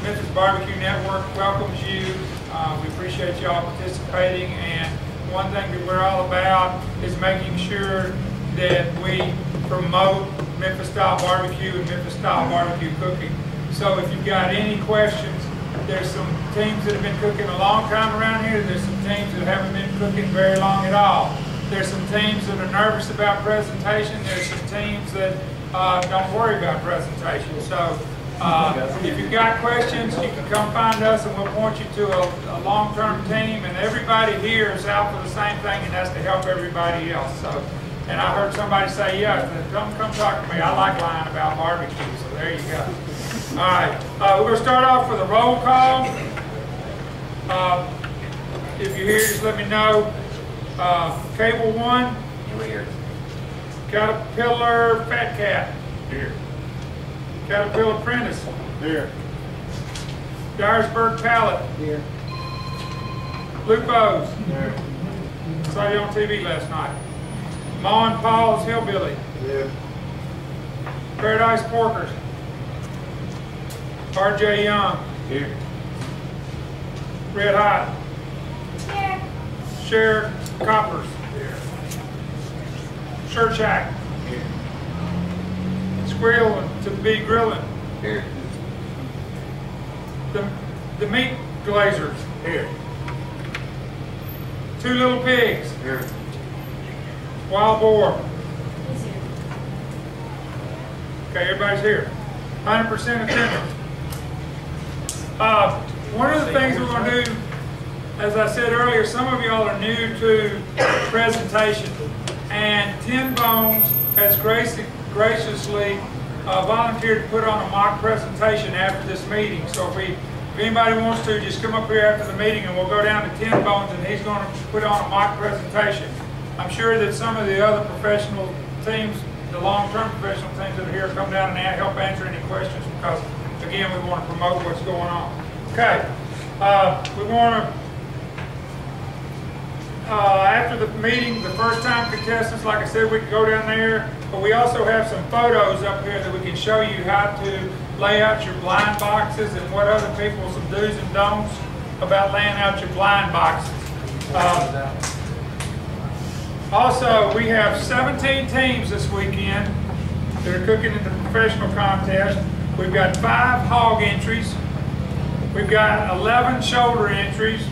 Memphis Barbecue Network welcomes you. Uh, we appreciate you all participating and one thing that we're all about is making sure that we promote Memphis style barbecue and Memphis style barbecue cooking. So if you've got any questions, there's some teams that have been cooking a long time around here. There's some teams that haven't been cooking very long at all. There's some teams that are nervous about presentation. There's some teams that uh, don't worry about presentation. So uh, if you've got questions, you can come find us and we'll point you to a, a long-term team. And everybody here is out for the same thing, and that's to help everybody else. So And I heard somebody say, yeah, don't come talk to me. I like lying about barbecue, so there you go. All right, uh, we're gonna start off with a roll call. Uh, if you're here, just let me know. Uh, Cable One. Here. Caterpillar Fat Cat. Here. Caterpillar Apprentice. Here. Dyersburg Pallet. Here. Lupo's. Here. Saw you on TV last night. Ma and Paul's Hillbilly. Here. Paradise Porkers. RJ Young. Here. Red Hot. Here. Sheriff Coppers. Here. Church Hack. Here. Squirrel to be grilling. Here. The, the meat glazers. Here. Two little pigs. Here. Wild boar. Okay, everybody's here. 100% attendance. Uh, one of the things we're going to do, as I said earlier, some of y'all are new to presentation, and Tim Bones has graciously uh, volunteered to put on a mock presentation after this meeting. So if, we, if anybody wants to, just come up here after the meeting, and we'll go down to Tim Bones, and he's going to put on a mock presentation. I'm sure that some of the other professional teams, the long-term professional teams that are here, come down and help answer any questions because again, we want to promote what's going on. Okay, uh, we want to, uh, after the meeting, the first time contestants, like I said, we can go down there, but we also have some photos up here that we can show you how to lay out your blind boxes and what other people, some do's and don'ts about laying out your blind boxes. Uh, also, we have 17 teams this weekend that are cooking in the professional contest. We've got five hog entries. We've got 11 shoulder entries.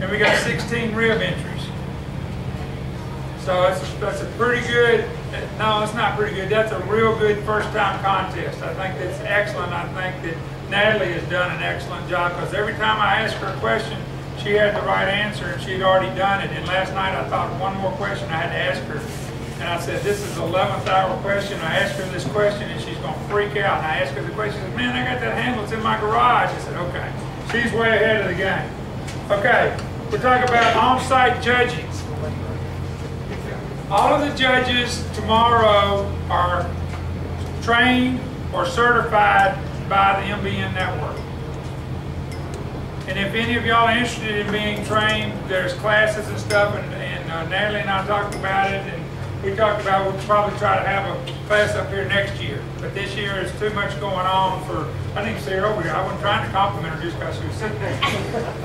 And we got 16 rib entries. So that's, that's a pretty good, no, it's not pretty good. That's a real good first time contest. I think that's excellent. I think that Natalie has done an excellent job because every time I ask her a question, she had the right answer and she had already done it. And last night I thought one more question I had to ask her. And I said, this is the 11th hour question. I asked her this question and she's going to freak out. And I asked her the question, said, man, I got that handle. It's in my garage. I said, okay. She's way ahead of the game. Okay, we're talking about on-site judging. All of the judges tomorrow are trained or certified by the MBN network. And if any of y'all are interested in being trained, there's classes and stuff, and, and uh, Natalie and I talked about it, and we talked about we'll probably try to have a class up here next year. But this year is too much going on for, I didn't see her over here. I wasn't trying to compliment her just because she was sitting there.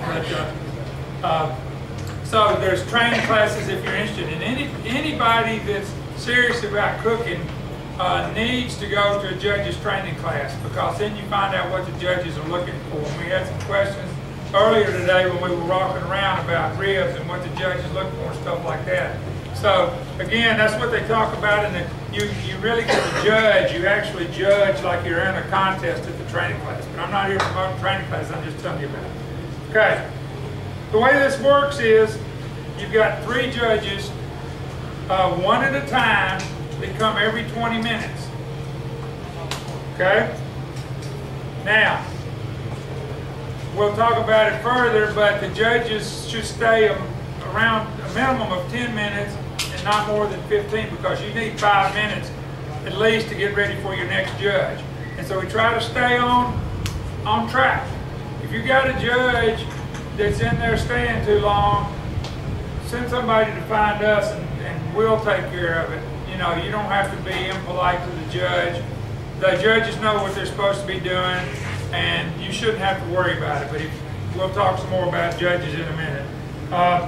but, uh, uh, so there's training classes if you're interested. And any, anybody that's serious about cooking uh, needs to go to a judge's training class because then you find out what the judges are looking for. We had some questions earlier today when we were walking around about ribs and what the judges look for and stuff like that. So again, that's what they talk about, and you you really get to judge. You actually judge like you're in a contest at the training class. But I'm not here promoting training class. I'm just telling you about it. Okay. The way this works is you've got three judges, uh, one at a time. They come every 20 minutes. Okay. Now, we'll talk about it further, but the judges should stay around a minimum of 10 minutes and not more than 15 because you need five minutes at least to get ready for your next judge. And so we try to stay on, on track. If you got a judge that's in there staying too long, send somebody to find us and, and we'll take care of it. You know, you don't have to be impolite to the judge. The judges know what they're supposed to be doing and you shouldn't have to worry about it. But if, we'll talk some more about judges in a minute. Uh,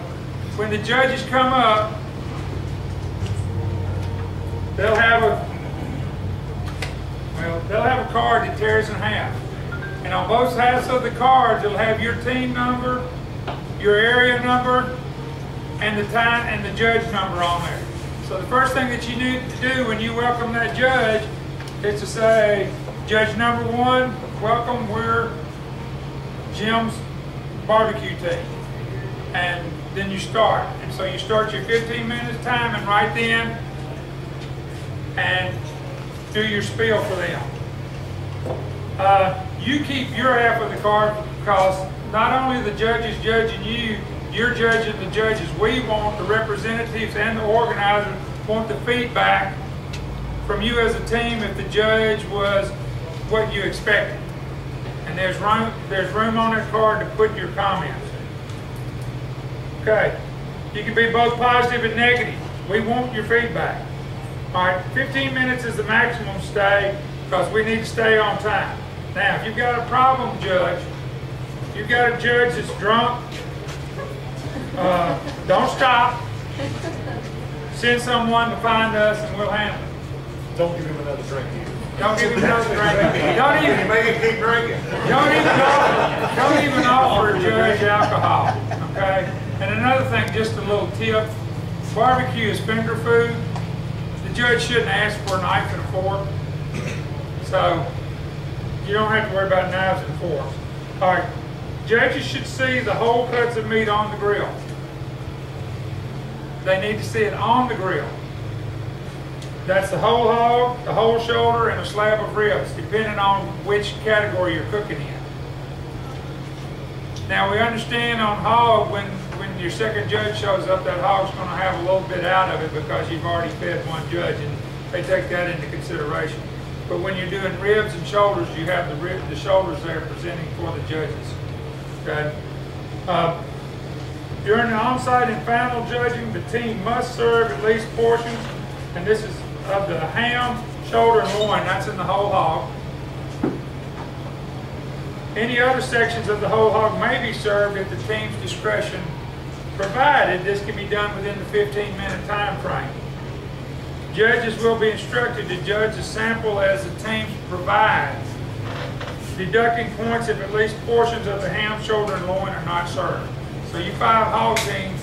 when the judges come up, they'll have a well, they'll have a card that tears in half. And on both sides of the cards, it'll have your team number, your area number, and the time and the judge number on there. So the first thing that you need to do when you welcome that judge is to say, Judge number one, welcome, we're Jim's barbecue team. And then you start. And so you start your 15 minutes time and right then and do your spiel for them. Uh, you keep your half of the card because not only the judges judging you, you're judging the judges. We want the representatives and the organizers want the feedback from you as a team if the judge was what you expected. And there's room, there's room on that card to put your comments. Okay. You can be both positive and negative. We want your feedback. All right, 15 minutes is the maximum stay because we need to stay on time. Now, if you've got a problem, judge, you've got a judge that's drunk, uh, don't stop. Send someone to find us and we'll handle it. Don't give him another drink. Don't another drink. Don't even Make him keep drinking. Don't even offer, don't even offer a judge alcohol, okay? And another thing, just a little tip, barbecue is finger food. The judge shouldn't ask for a knife and a fork. So, you don't have to worry about knives and forks. All right, judges should see the whole cuts of meat on the grill. They need to see it on the grill. That's the whole hog, the whole shoulder, and a slab of ribs, depending on which category you're cooking in. Now, we understand on hog, when, when your second judge shows up, that hog's going to have a little bit out of it because you've already fed one judge, and they take that into consideration. But when you're doing ribs and shoulders, you have the rib, the shoulders there presenting for the judges. Okay. Uh, during the on-site and final judging, the team must serve at least portions, and this is of the ham, shoulder, and loin. That's in the whole hog. Any other sections of the whole hog may be served at the team's discretion, provided this can be done within the 15-minute time frame. Judges will be instructed to judge the sample as the team provides, deducting points if at least portions of the ham, shoulder, and loin are not served. So you five hog teams,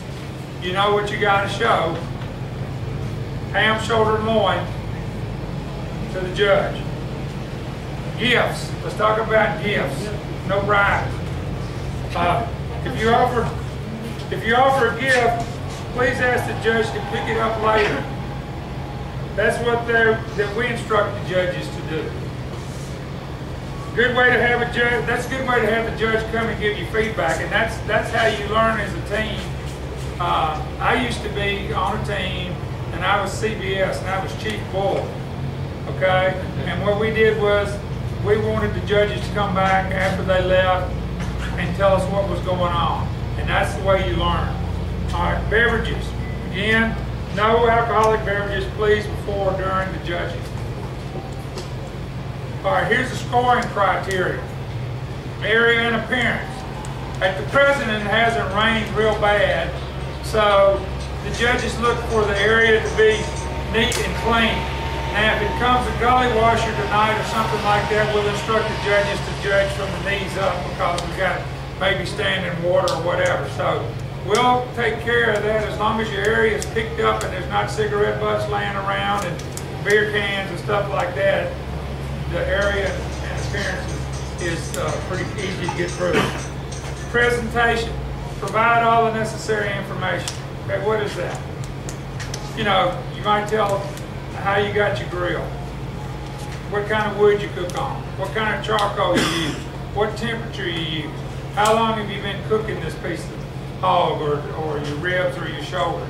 you know what you got to show. Ham, shoulder, and loin to the judge. Gifts. Let's talk about gifts. No bribes. Uh, if you offer, if you offer a gift, please ask the judge to pick it up later. That's what that we instruct the judges to do. Good way to have a judge, that's a good way to have the judge come and give you feedback, and that's, that's how you learn as a team. Uh, I used to be on a team, and I was CBS, and I was chief bull, okay? And what we did was, we wanted the judges to come back after they left and tell us what was going on. And that's the way you learn. All right, beverages. Again, no alcoholic beverages, please, before or during the judging. All right, here's the scoring criteria. Area and appearance. At the present, it hasn't rained real bad, so the judges look for the area to be neat and clean. Now, if it comes a gully washer tonight or something like that, we'll instruct the judges to judge from the knees up because we've got maybe standing water or whatever. So we'll take care of that as long as your area is picked up and there's not cigarette butts laying around and beer cans and stuff like that. The area and appearance is, uh, pretty easy to get through. Presentation. Provide all the necessary information. Okay, what is that? You know, you might tell how you got your grill, what kind of wood you cook on, what kind of charcoal you use, what temperature you use, how long have you been cooking this piece of hog or, or your ribs or your shoulders.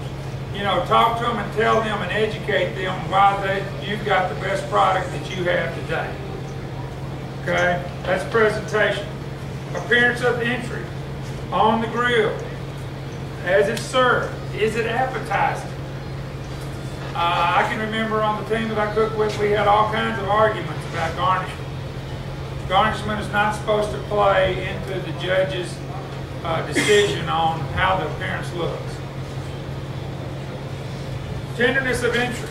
You know, talk to them and tell them and educate them why they, you've got the best product that you have today. Okay, that's presentation. Appearance of the entry on the grill, as it's served. Is it appetizing? Uh, I can remember on the team that I cooked with, we had all kinds of arguments about garnishment. Garnishment is not supposed to play into the judge's uh, decision on how the appearance looks. Tenderness of entry.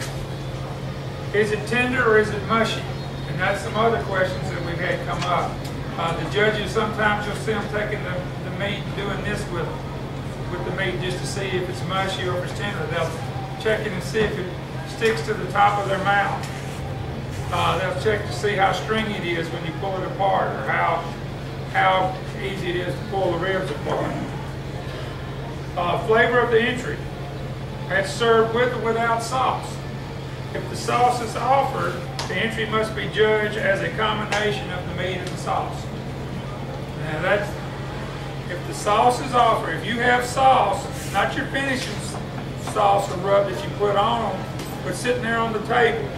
Is it tender or is it mushy? And that's some other questions that we've had come up. Uh, the judges, sometimes you'll see them taking the, the meat, doing this with, with the meat just to see if it's mushy or if it's tender. They'll check it and see if it sticks to the top of their mouth. Uh, they'll check to see how stringy it is when you pull it apart or how, how easy it is to pull the ribs apart. Uh, flavor of the entry. That's served with or without sauce. If the sauce is offered, the entry must be judged as a combination of the meat and the sauce. Now that's, if the sauce is offered, if you have sauce, not your finishing sauce or rub that you put on but sitting there on the table,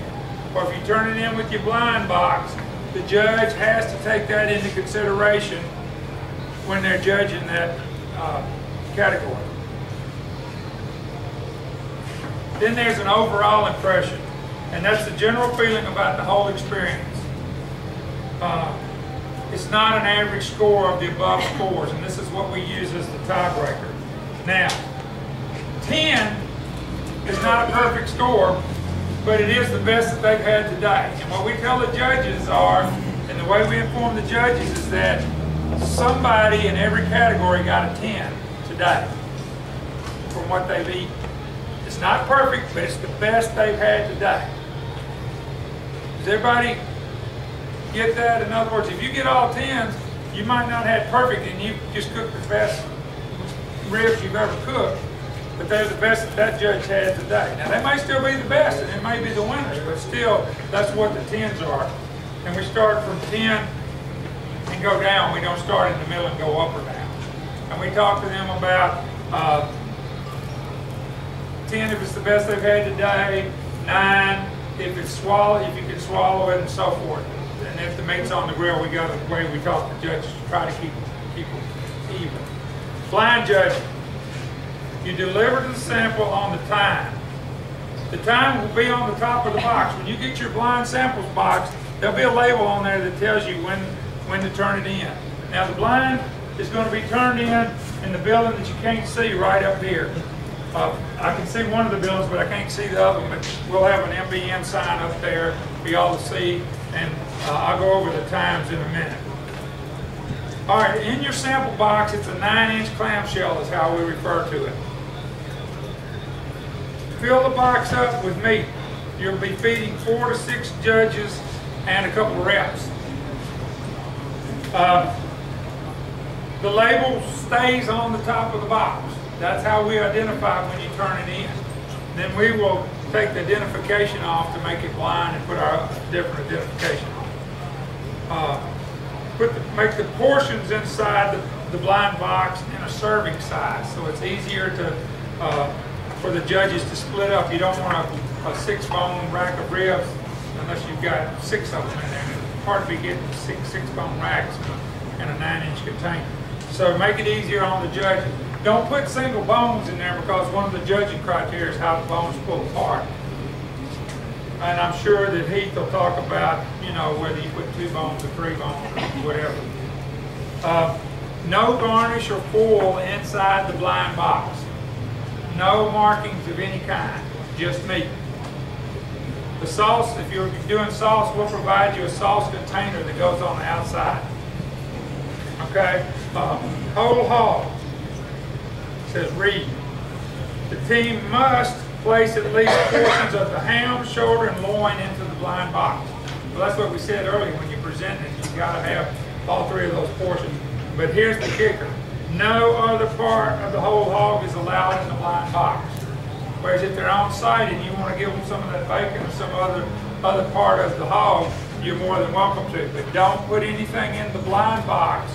or if you turn it in with your blind box, the judge has to take that into consideration when they're judging that uh, category. Then there's an overall impression, and that's the general feeling about the whole experience. Uh, it's not an average score of the above scores, and this is what we use as the tiebreaker. Now, 10 is not a perfect score, but it is the best that they've had today. And what we tell the judges are, and the way we inform the judges is that somebody in every category got a 10 today from what they've eaten. It's not perfect, but it's the best they've had today. Does everybody get that? In other words, if you get all 10s, you might not have perfect and you just cooked the best ribs you've ever cooked, but they're the best that that judge had today. Now, they may still be the best and it may be the winners, but still, that's what the 10s are. And we start from 10 and go down. We don't start in the middle and go up or down. And we talk to them about uh, 10 if it's the best they've had today, 9 if it's swallow, if you can swallow it, and so forth. And if the meat's on the grill, we got a way we talk to judges to try to keep keep them even. Blind judging. You deliver the sample on the time. The time will be on the top of the box. When you get your blind samples box, there'll be a label on there that tells you when when to turn it in. Now the blind is going to be turned in in the building that you can't see right up here. Uh, I can see one of the buildings, but I can't see the other one. But we'll have an MBN sign up there for y'all to see, and uh, I'll go over the times in a minute. All right, in your sample box, it's a nine-inch clamshell is how we refer to it. Fill the box up with meat. You'll be feeding four to six judges and a couple of reps. Uh, the label stays on the top of the box. That's how we identify when you turn it in. Then we will take the identification off to make it blind and put our different identification on. Uh, put the, make the portions inside the, the blind box in a serving size, so it's easier to uh, for the judges to split up. You don't want a, a six-bone rack of ribs unless you've got six of them in there. It's hard to be getting six six-bone racks in a nine-inch container. So make it easier on the judges. Don't put single bones in there because one of the judging criteria is how the bones pull apart. And I'm sure that Heath will talk about, you know, whether you put two bones or three bones or whatever. Uh, no garnish or foil inside the blind box. No markings of any kind, just meat. The sauce, if you're doing sauce, we'll provide you a sauce container that goes on the outside. Okay? Uh, whole hog says read. The team must place at least portions of the ham, shoulder, and loin into the blind box. Well, that's what we said earlier. When you present it, you've got to have all three of those portions. But here's the kicker. No other part of the whole hog is allowed in the blind box. Whereas if they're on site and you want to give them some of that bacon or some other, other part of the hog, you're more than welcome to. But don't put anything in the blind box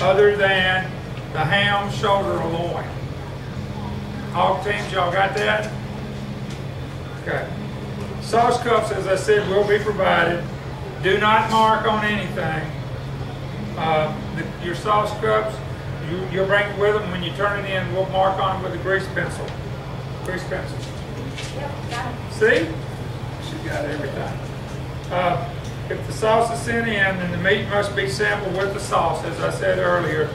other than the ham, shoulder, or loin. Hog teams, y'all got that? Okay. Sauce cups, as I said, will be provided. Do not mark on anything. Uh, the, your sauce cups, you, you'll bring it with them. When you turn it in, we'll mark on it with a grease pencil. Grease pencil. See? She got everything. Uh, if the sauce is sent in, then the meat must be sampled with the sauce, as I said earlier,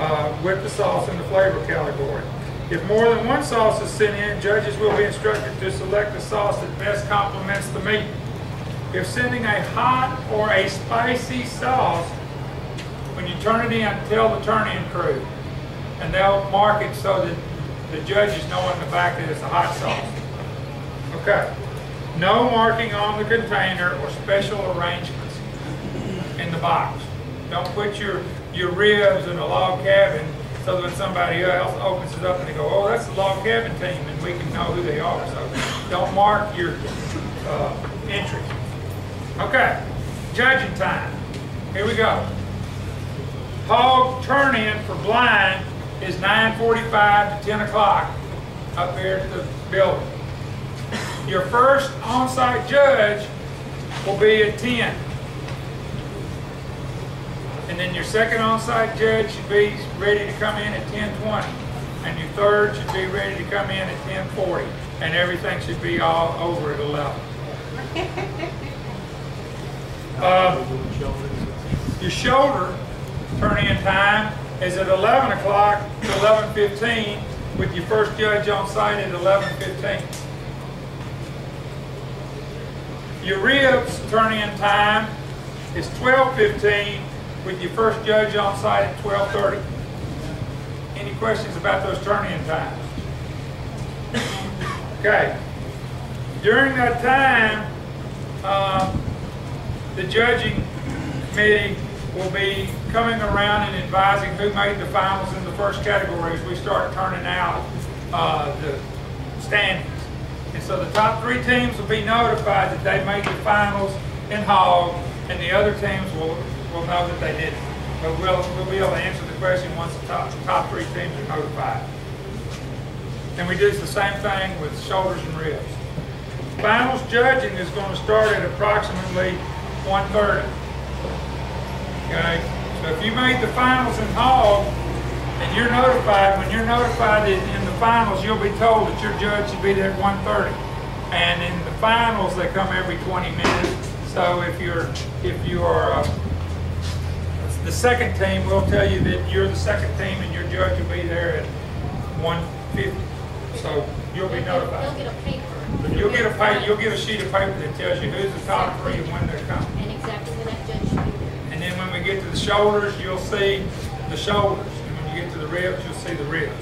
uh, with the sauce in the flavor category. If more than one sauce is sent in, judges will be instructed to select the sauce that best complements the meat. If sending a hot or a spicy sauce, when you turn it in, tell the turn-in crew, and they'll mark it so that the judges know in the back that it's a hot sauce. Okay. No marking on the container or special arrangements in the box. Don't put your, your ribs in a log cabin So that somebody else opens it up and they go, oh, that's the log cabin team, and we can know who they are. So don't mark your uh, entry. Okay, judging time. Here we go. Hog turn in for blind is 9.45 to 10 o'clock up here at the building. Your first on-site judge will be at 10. And then your second on-site judge should be ready to come in at 10.20. And your third should be ready to come in at 10.40. And everything should be all over at 11. Uh, your shoulder turn-in time is at 11 o'clock to 11.15 with your first judge on site at 11.15. Your ribs turn-in time is 12.15 with your first judge on site at 12.30. Any questions about those turn-in times? Okay. During that time, uh, the judging committee will be coming around and advising who made the finals in the first category as we start turning out uh, the standings. And so the top three teams will be notified that they made the finals in hog, and the other teams will, will know that they didn't. But we'll, we'll be able to answer the question once the top, top three teams are notified. And we do the same thing with shoulders and ribs. Finals judging is going to start at approximately 1.30. Okay? So if you made the finals in hog, and you're notified, when you're notified in, in the finals, you'll be told that your judge should be there at 1.30. And in the finals, they come every 20 minutes. So if you're, if you are uh, the second team, we'll tell you that you're the second team and your judge will be there at 1.50. So you'll be notified. They'll get a paper. You'll get a paper, you'll get a sheet of paper that tells you who's the top three and when they're coming. And exactly when that judge should be there. And then when we get to the shoulders, you'll see the shoulders. And when you get to the ribs, you'll see the ribs.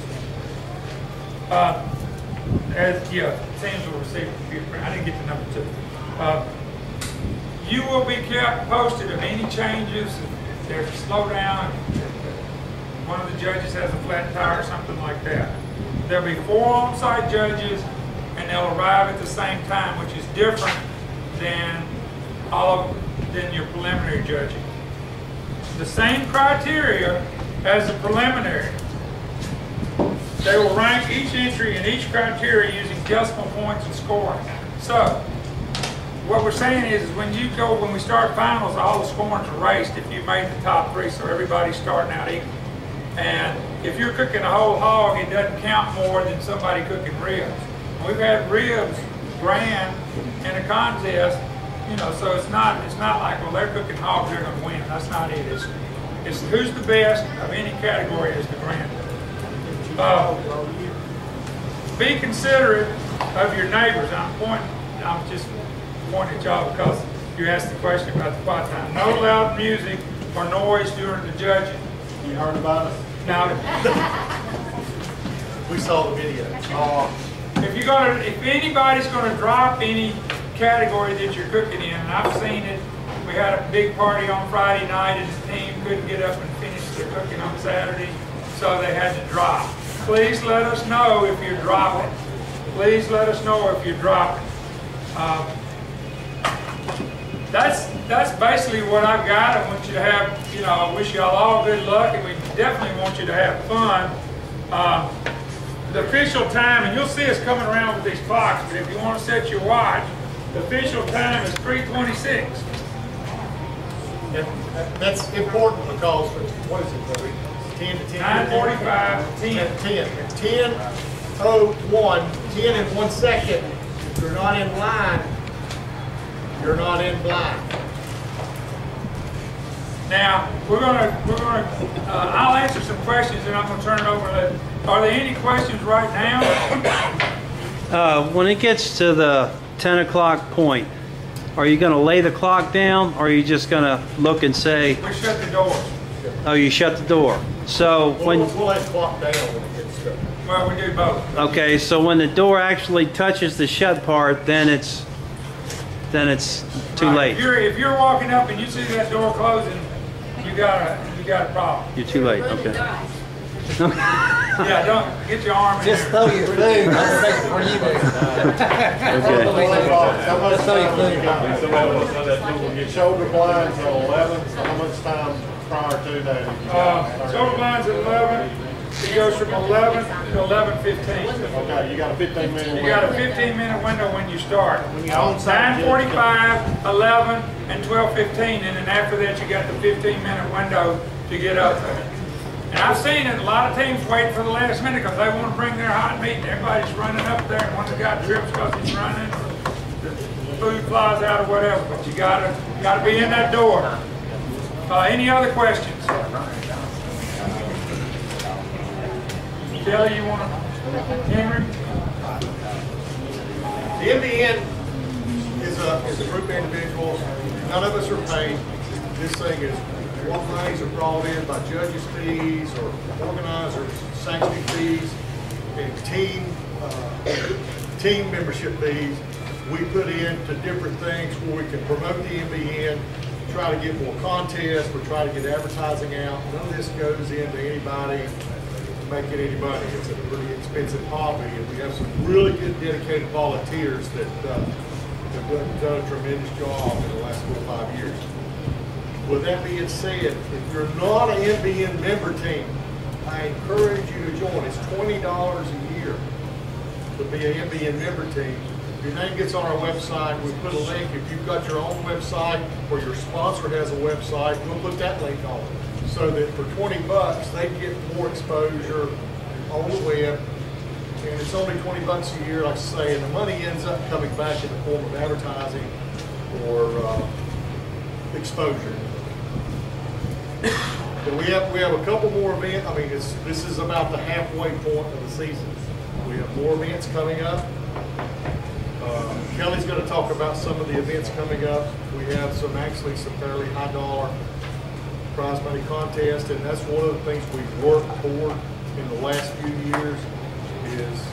Uh, as, yeah, teams will receive a computer print. I didn't get to number two. Uh, you will be kept posted of any changes, there's a slowdown, one of the judges has a flat tire or something like that. There'll be four on-site judges, and they'll arrive at the same time, which is different than all of, than your preliminary judging. The same criteria as the preliminary. They will rank each entry in each criteria using decimal points and scoring. So, what we're saying is, is when you go, when we start finals, all the scorings are raced if you made the top three, so everybody's starting out equal. And if you're cooking a whole hog, it doesn't count more than somebody cooking ribs. We've had ribs grand in a contest, you know, so it's not it's not like well they're cooking hogs, they're going to win. That's not it. It's, it's who's the best of any category is the grand. Uh, be considerate of your neighbors. I'm pointing. I'm just at y'all because you asked the question about the quiet time. No loud music or noise during the judging. You heard about it? Now, We saw the video. Uh, if you're gonna, if anybody's gonna drop any category that you're cooking in, and I've seen it, we had a big party on Friday night and the team couldn't get up and finish their cooking on Saturday, so they had to drop. Please let us know if you're dropping. Please let us know if you're dropping. Um, that's that's basically what I've got. I want you to have, you know, I wish y'all all good luck, and we definitely want you to have fun. Uh, the official time, and you'll see us coming around with these clocks, but if you want to set your watch, the official time is 326. That's important because, what is it, Larry? 10 to 10? 9:45 to 10. 10. 10, oh, 1, 10 in one second. If you're not in line, you're not in black. Now, we're gonna, we're gonna, uh, I'll answer some questions and I'm gonna turn it over to, are there any questions right now? Uh, when it gets to the 10 o'clock point, are you going to lay the clock down or are you just going to look and say, We shut the doors. oh, you shut the door? So when, We'll, we'll let the clock down when it gets to. Well, we do both. okay, so when the door actually touches the shut part, then it's, then it's too Right, late. If you're, if you're walking up and you see that door closing, you got a, you got a problem. You're too late, okay. Yeah, don't, get your arm in. Just throw your food. I'll take for you, man. How much time you got? Shoulder blinds at eleven, how much time prior to that? have you got? Uh, shoulder blinds at eleven, it goes from eleven to eleven fifteen. Okay, you got a fifteen minute. You got a window. fifteen minute window when you start. When you're on site, Nine forty-five, eleven, and twelve fifteen, and then after that, you got the fifteen minute window to get up there. And I've seen it, a lot of teams wait for the last minute because they want to bring their hot meat, and everybody's running up there, and one of the guy trips because he's running, the food flies out or whatever, but you gotta, gotta be in that door. Uh, any other questions? You wanna, Henry? The MBN is a, is a group of individuals, none of us are paid. This thing is, what monies are brought in by judges' fees or organizers' sanctioning fees and team, uh, team membership fees. We put into different things where we can promote the MBN, try to get more contests, we try to get advertising out. None of this goes into anybody making any money. It's a pretty expensive hobby, and we have some really good dedicated volunteers that uh, have done, done a tremendous job in the last four or five years. With that being said, if you're not an MBN member team, I encourage you to join. It's twenty dollars a year to be an MBN member team. Your name gets on our website. We put a link. If you've got your own website or your sponsor has a website, we'll put that link on so that for 20 bucks, they get more exposure on the web. And it's only 20 bucks a year, like I say, and the money ends up coming back in the form of advertising or uh, exposure. But we have, we have a couple more events. I mean, this is about the halfway point of the season. We have more events coming up. Uh, Kelly's going to talk about some of the events coming up. We have some, actually, some fairly high dollar prize money contest, and that's one of the things we've worked toward in the last few years is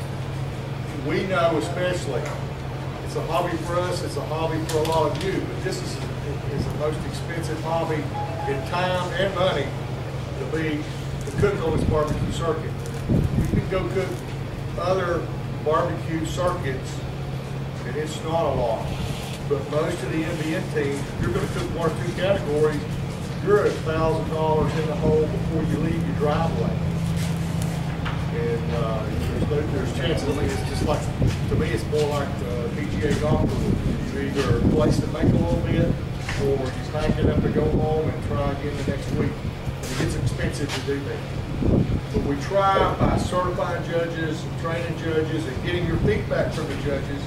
we know especially, it's a hobby for us, it's a hobby for a lot of you, but this is, is the most expensive hobby in time and money to be, to cook on this barbecue circuit. You can go cook other barbecue circuits, and it's not a lot. But most of the MBN teams, you're gonna cook one or two categories, you're a thousand dollars in the hole before you leave your driveway. And, uh, there's there's chances, it's just like, to me, it's more like the PGA golf. You either place to make a little bit, or you pack it up to go home and try again the next week. And it gets expensive to do that. But we try by certifying judges, training judges, and getting your feedback from the judges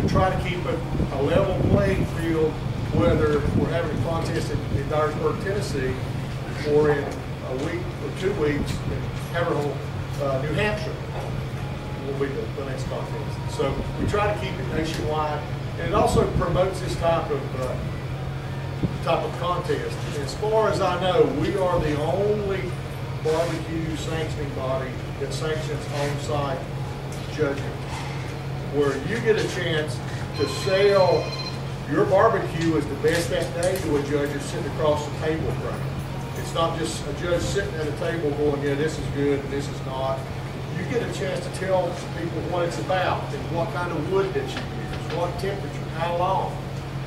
to try to keep it a level playing field, whether we're having a contest in, in Dyersburg, Tennessee, or in a week or two weeks in Haverhill, uh, New Hampshire will be the, the next contest. So we try to keep it nationwide, and it also promotes this type of uh, type of contest. As far as I know, we are the only barbecue sanctioning body that sanctions on-site judging, where you get a chance to sell your barbecue as the best that day to a judge that's sitting across the table from you. It's not just a judge sitting at a table going, yeah, this is good and this is not. You get a chance to tell people what it's about and what kind of wood that you use, what temperature, how long.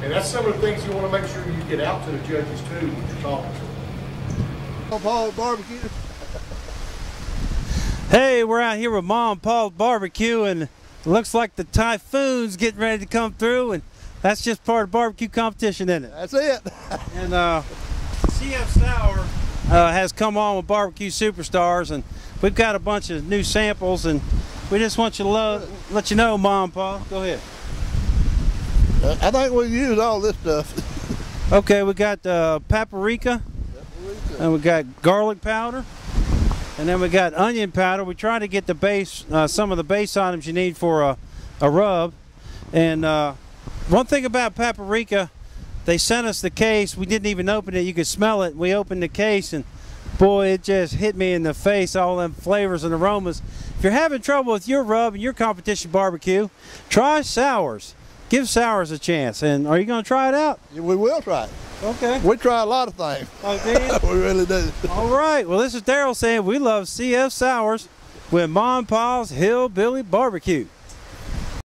And that's some of the things you want to make sure you get out to the judges too when you're talking to them. Paul Barbecue. Hey, we're out here with Mom Paul's Barbecue, and looks like the typhoon's getting ready to come through, and that's just part of barbecue competition, isn't it? That's it. and uh, CF Sauer uh, has come on with Barbecue Superstars, and we've got a bunch of new samples, and we just want you to let you know, Mom, Paul. Go ahead. I think we use all this stuff. Okay, we got uh, paprika, and we got garlic powder, and then we got onion powder. We try to get the base, uh, some of the base items you need for a, a rub. And uh, one thing about paprika, they sent us the case. We didn't even open it. You could smell it. We opened the case, and boy, it just hit me in the face. All them flavors and aromas. If you're having trouble with your rub and your competition barbecue, try Sauer's. give Sauer's a chance. And are you going to try it out? Yeah, we will try it. Okay. We try a lot of things. Oh, do you? we really do. All right. Well, this is Daryl saying we love CF Sauer's with Mom Pa's Hillbilly Barbecue.